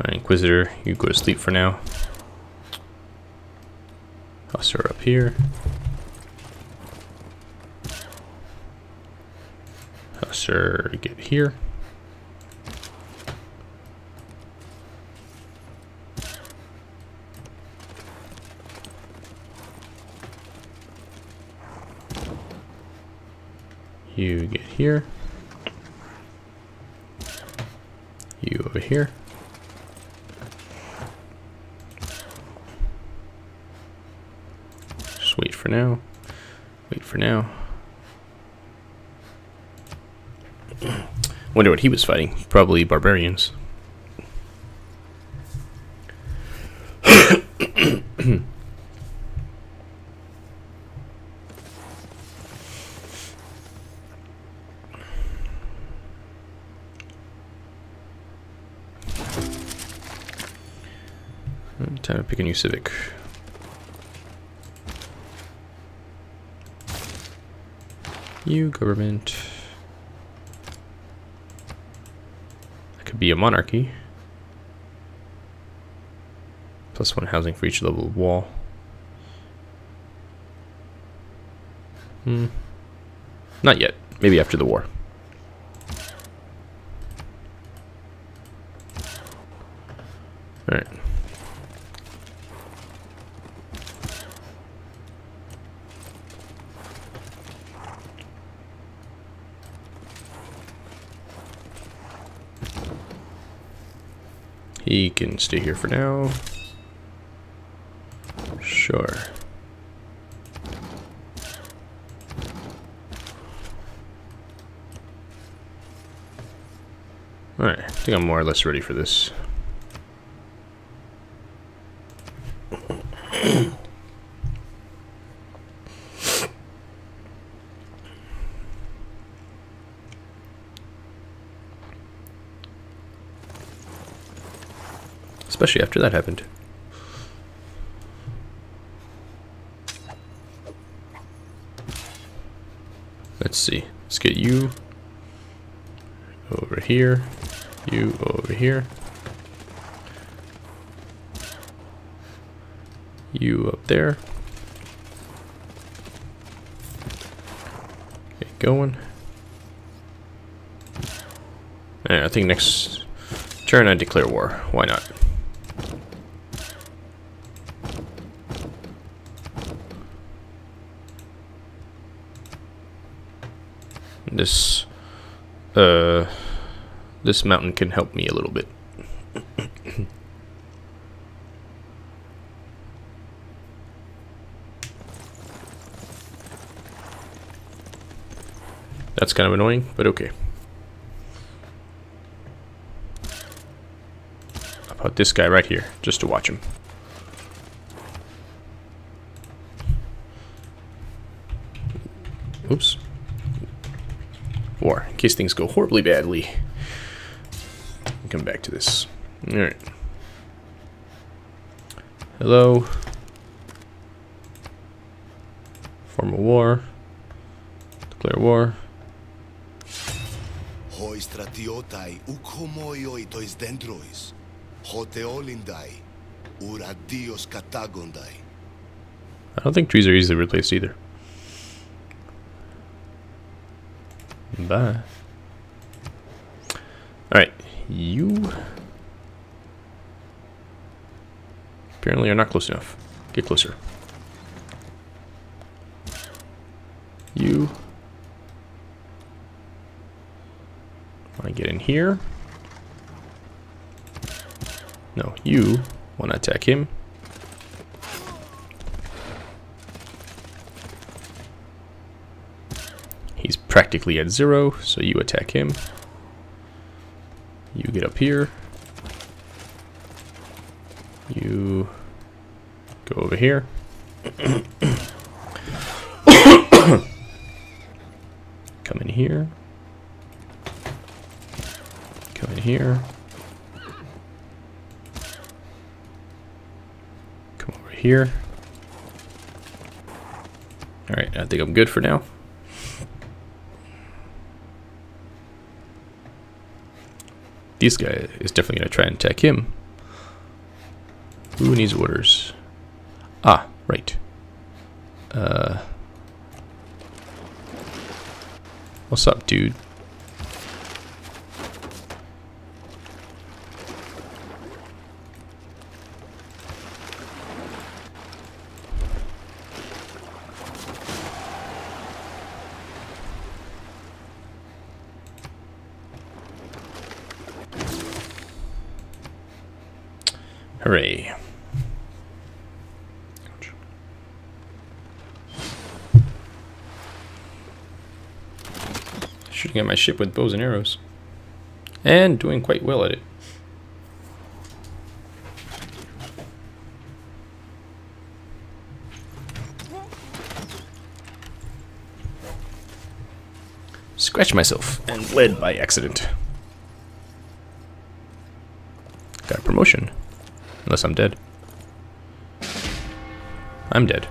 Alright, Inquisitor, you go to sleep for now. Hussar up here. Hussar, get here. You get here. You over here. Just wait for now. Wait for now. Wonder what he was fighting. Probably barbarians. Time to pick a new civic. You government. That could be a monarchy. Plus one housing for each level of wall. Hmm. Not yet. Maybe after the war. Alright. He can stay here for now. Sure. Alright, I think I'm more or less ready for this. Especially after that happened. Let's see. Let's get you over here. You over here. You up there. Get going. And I think next turn I declare war. Why not? This, uh, this mountain can help me a little bit. That's kind of annoying, but okay. How about this guy right here, just to watch him. Oops. War, in case things go horribly badly. come back to this. Alright. Hello. Form a war. Declare war. Hoi stratiotai ukomoioi tois dendrois. Hote olindai. Ura dios katagondai. I don't think trees are easily replaced either. Bye. Alright, you apparently you're not close enough. Get closer. You want to get in here? No, you want to attack him. He's practically at zero, so you attack him. You get up here. You go over here. Come in here. Come in here. Come over here. Alright, I think I'm good for now. This guy is definitely going to try and attack him. Who needs orders? Ah, right. Uh, what's up, dude? Hooray. Shooting at my ship with bows and arrows. And doing quite well at it. Scratch myself and bled by accident. Got a promotion. Unless I'm dead. I'm dead.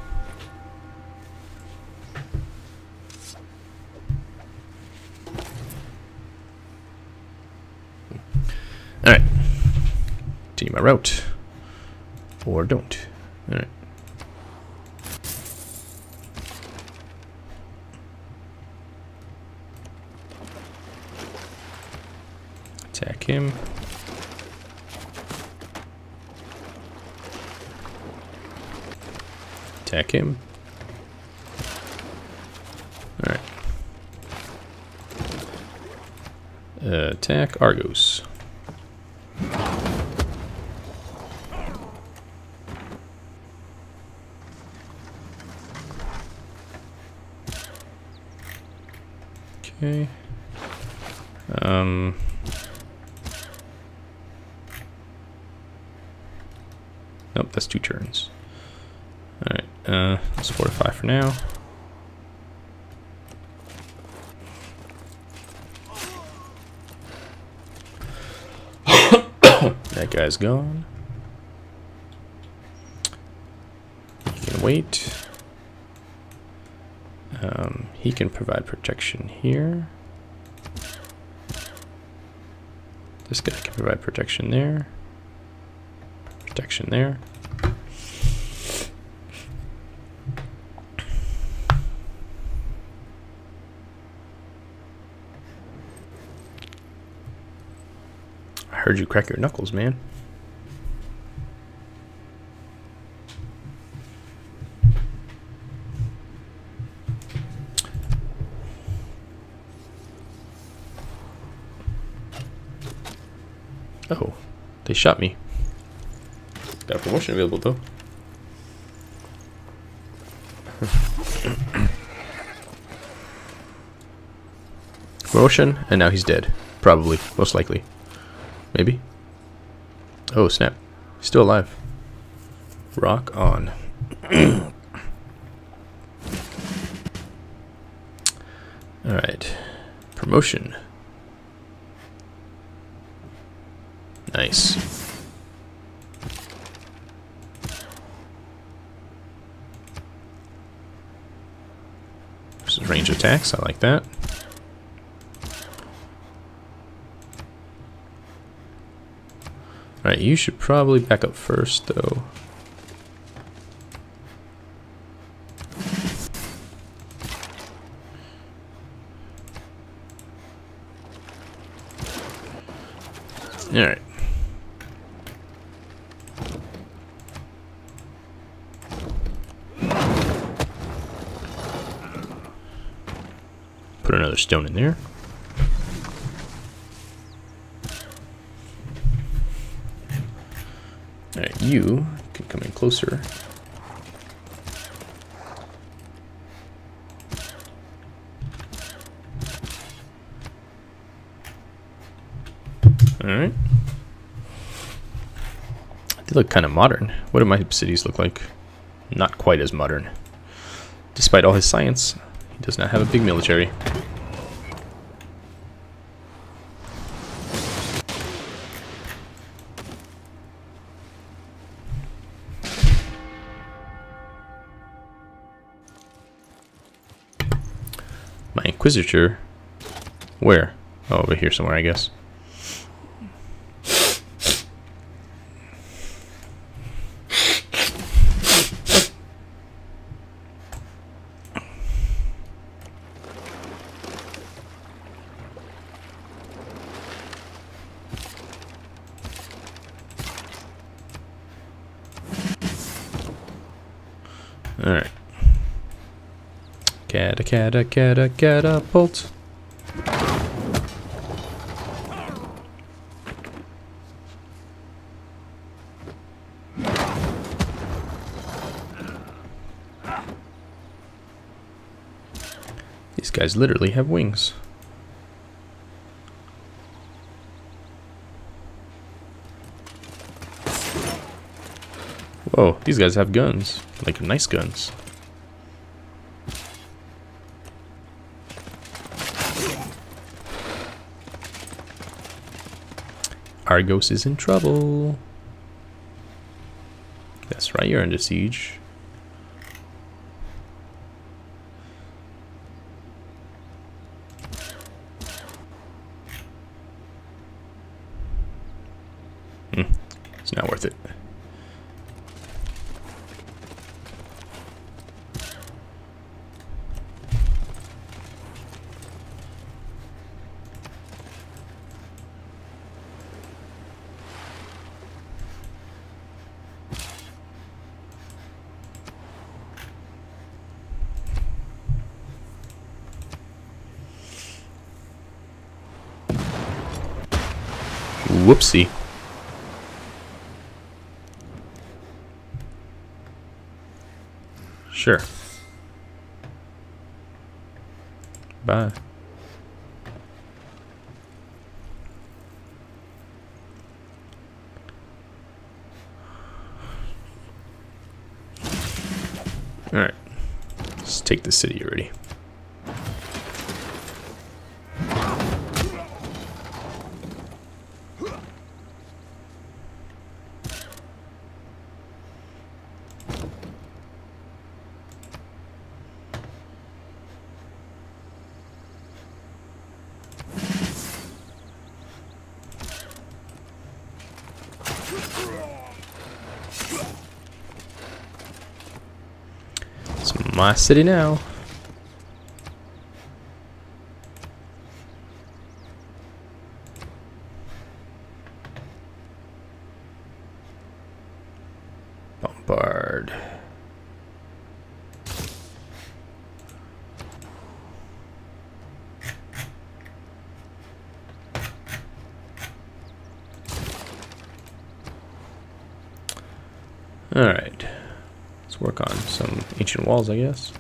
Alright. Continue my route. Or don't. Alright. Attack him. Attack him. Alright. Uh, attack Argos. Okay. Um. Nope, that's two turns. Alright, uh, let's fortify for now. that guy's gone. Wait. Um, he can provide protection here. This guy can provide protection there. Protection there. I heard you crack your knuckles, man. Oh, they shot me. Got a promotion available though. promotion, and now he's dead. Probably, most likely. Maybe. Oh, snap. He's Still alive. Rock on. Alright. Promotion. Nice. Attacks, I like that. Alright, you should probably back up first, though. Alright. Put another stone in there. Alright, you can come in closer. Alright. They look kind of modern. What do my cities look like? Not quite as modern. Despite all his science, he does not have a big military. Inquisitor? Where? Oh, over here somewhere, I guess. Alright. Cata, cata, cata, catapult. These guys literally have wings. Whoa, these guys have guns. Like nice guns. Argos is in trouble. That's right, you're under siege. Hmm, it's not worth it. Whoopsie. Sure. Bye. Alright. Let's take the city already. It's my city now. Bombard. Alright. Let's work on some ancient walls, I guess.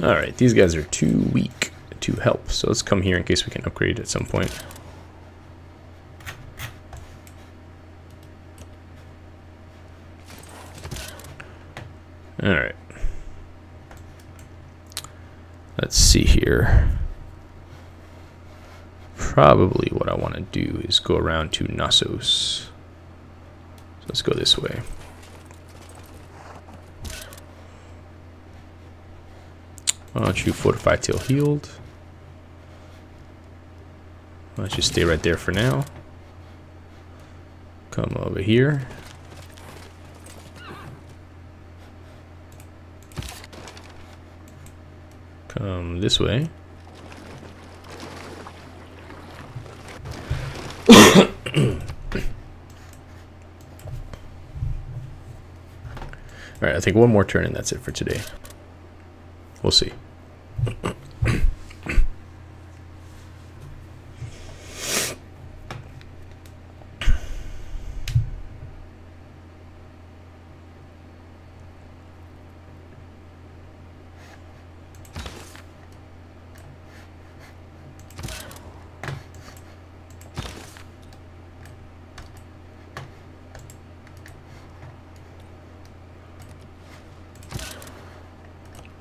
Alright, these guys are too weak to help, so let's come here in case we can upgrade at some point. Let's see here. Probably what I want to do is go around to Knossos. So let's go this way. Why don't you fortify till healed? Don't you stay right there for now? Come over here. Come this way. Alright, I think one more turn and that's it for today. We'll see.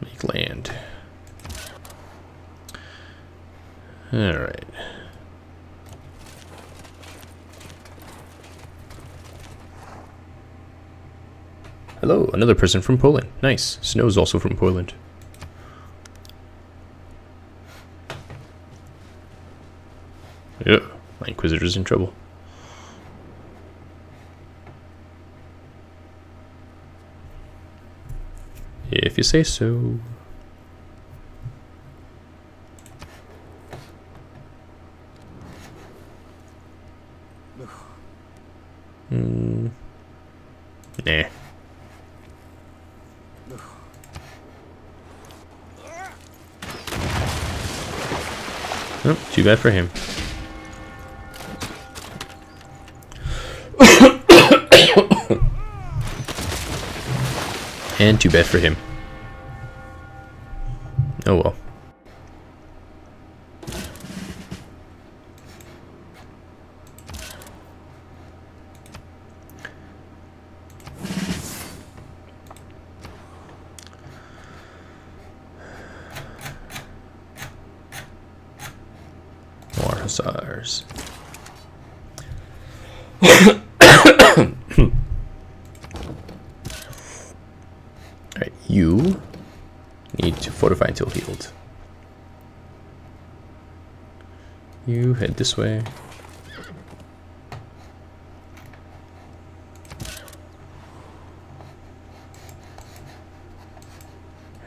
Make land. Alright. Hello, another person from Poland. Nice. Snow's also from Poland. Yeah, my Inquisitor's in trouble. If you say so. Hmm. Nah. Oh, too bad for him. and too bad for him. Oh well. More hussars. Alright, you need to fortify until healed. You head this way.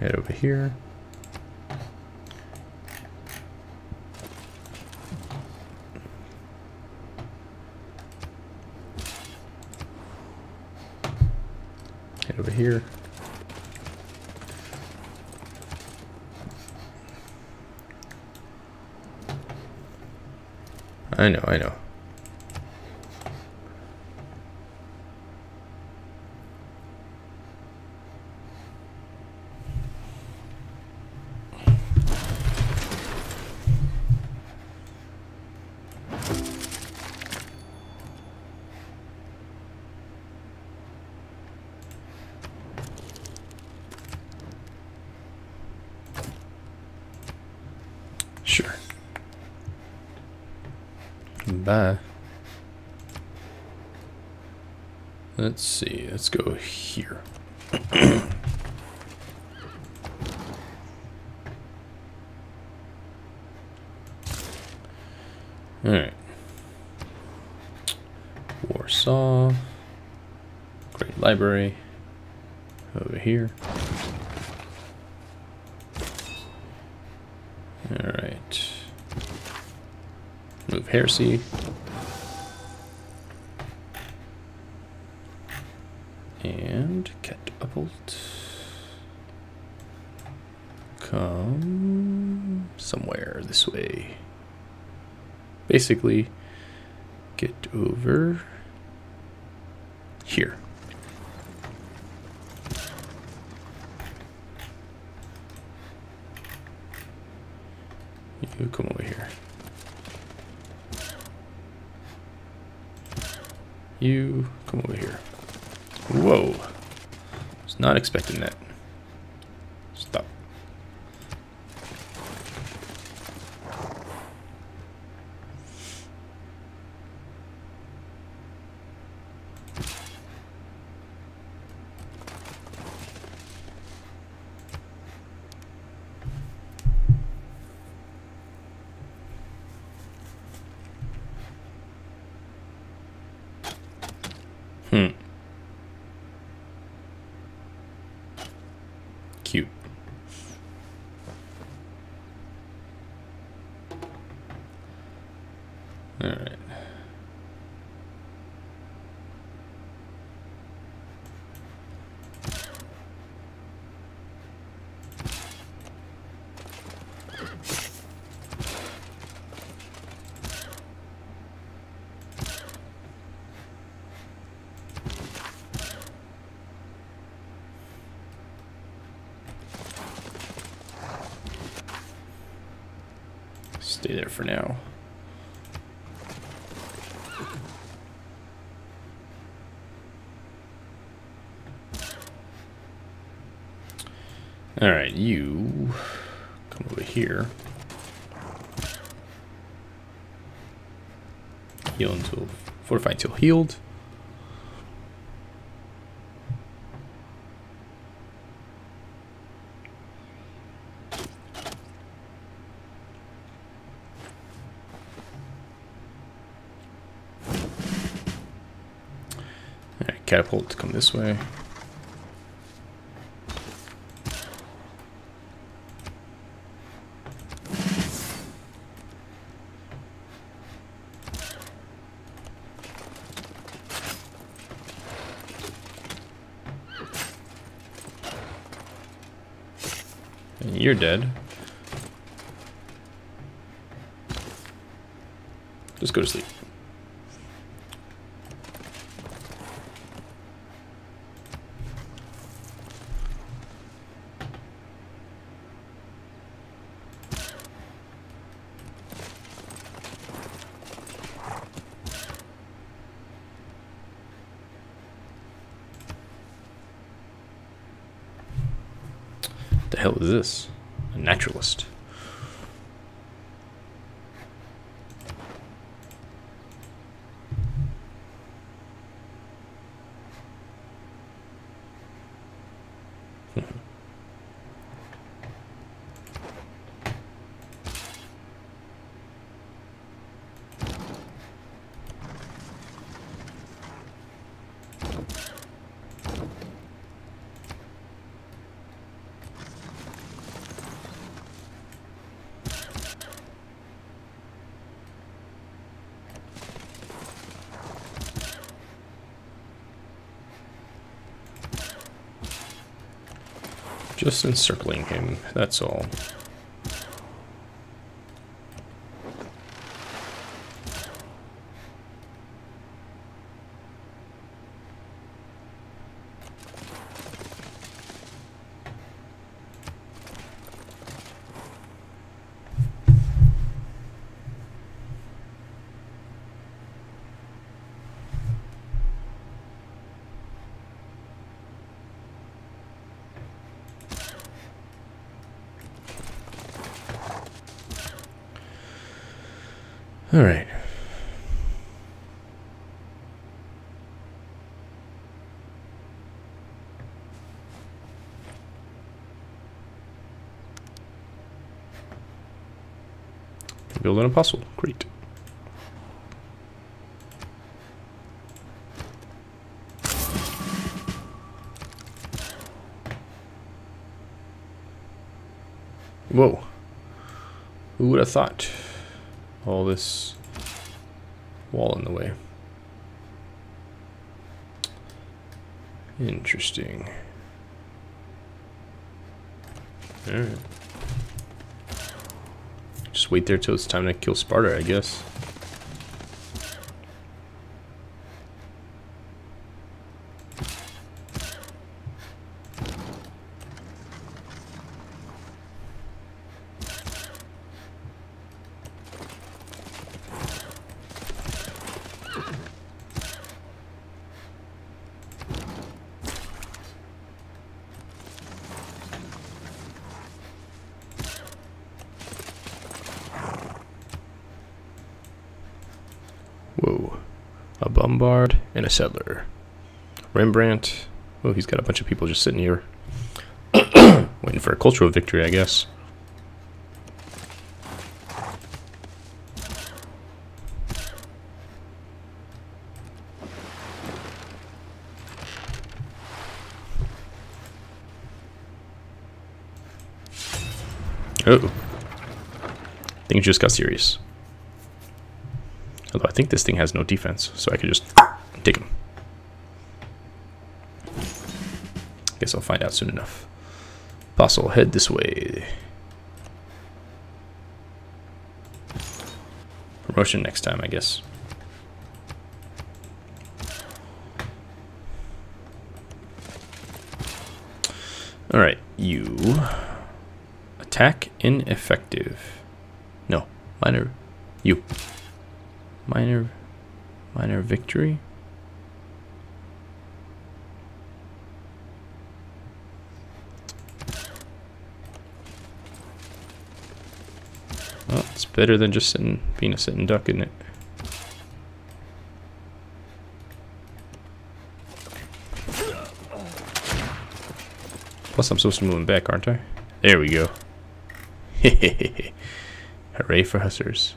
Head over here. Head over here. I know, I know. Sure. Bye. Let's see. Let's go here. All right. Warsaw. Great library. Over here. All right. Move heresy. And catapult. Come somewhere this way. Basically, get over here. You come over here. You come over here. Whoa. Was not expecting that. Stop. Stay there for now. Alright, you come over here. Heal until fortify until healed. Catapult come this way. And you're dead. Just go to sleep. the hell is this? A naturalist. Just encircling him, that's all. All right. An apostle. Great. Whoa. Who would have thought? all this wall in the way. Interesting. Alright. Just wait there till it's time to kill Sparta, I guess. Whoa. A bombard and a settler. Rembrandt. Oh, he's got a bunch of people just sitting here. Waiting for a cultural victory, I guess. Oh. Things just got serious. Although I think this thing has no defense, so I could just Guess I'll find out soon enough. Apostle, head this way. Promotion next time, I guess. Alright, you. Attack ineffective. No, Minor. You. Minor. Minor victory? Well, it's better than just sitting, being a sitting duck, isn't it? Plus, I'm supposed to move him back, aren't I? There we go. Hooray for Hussars.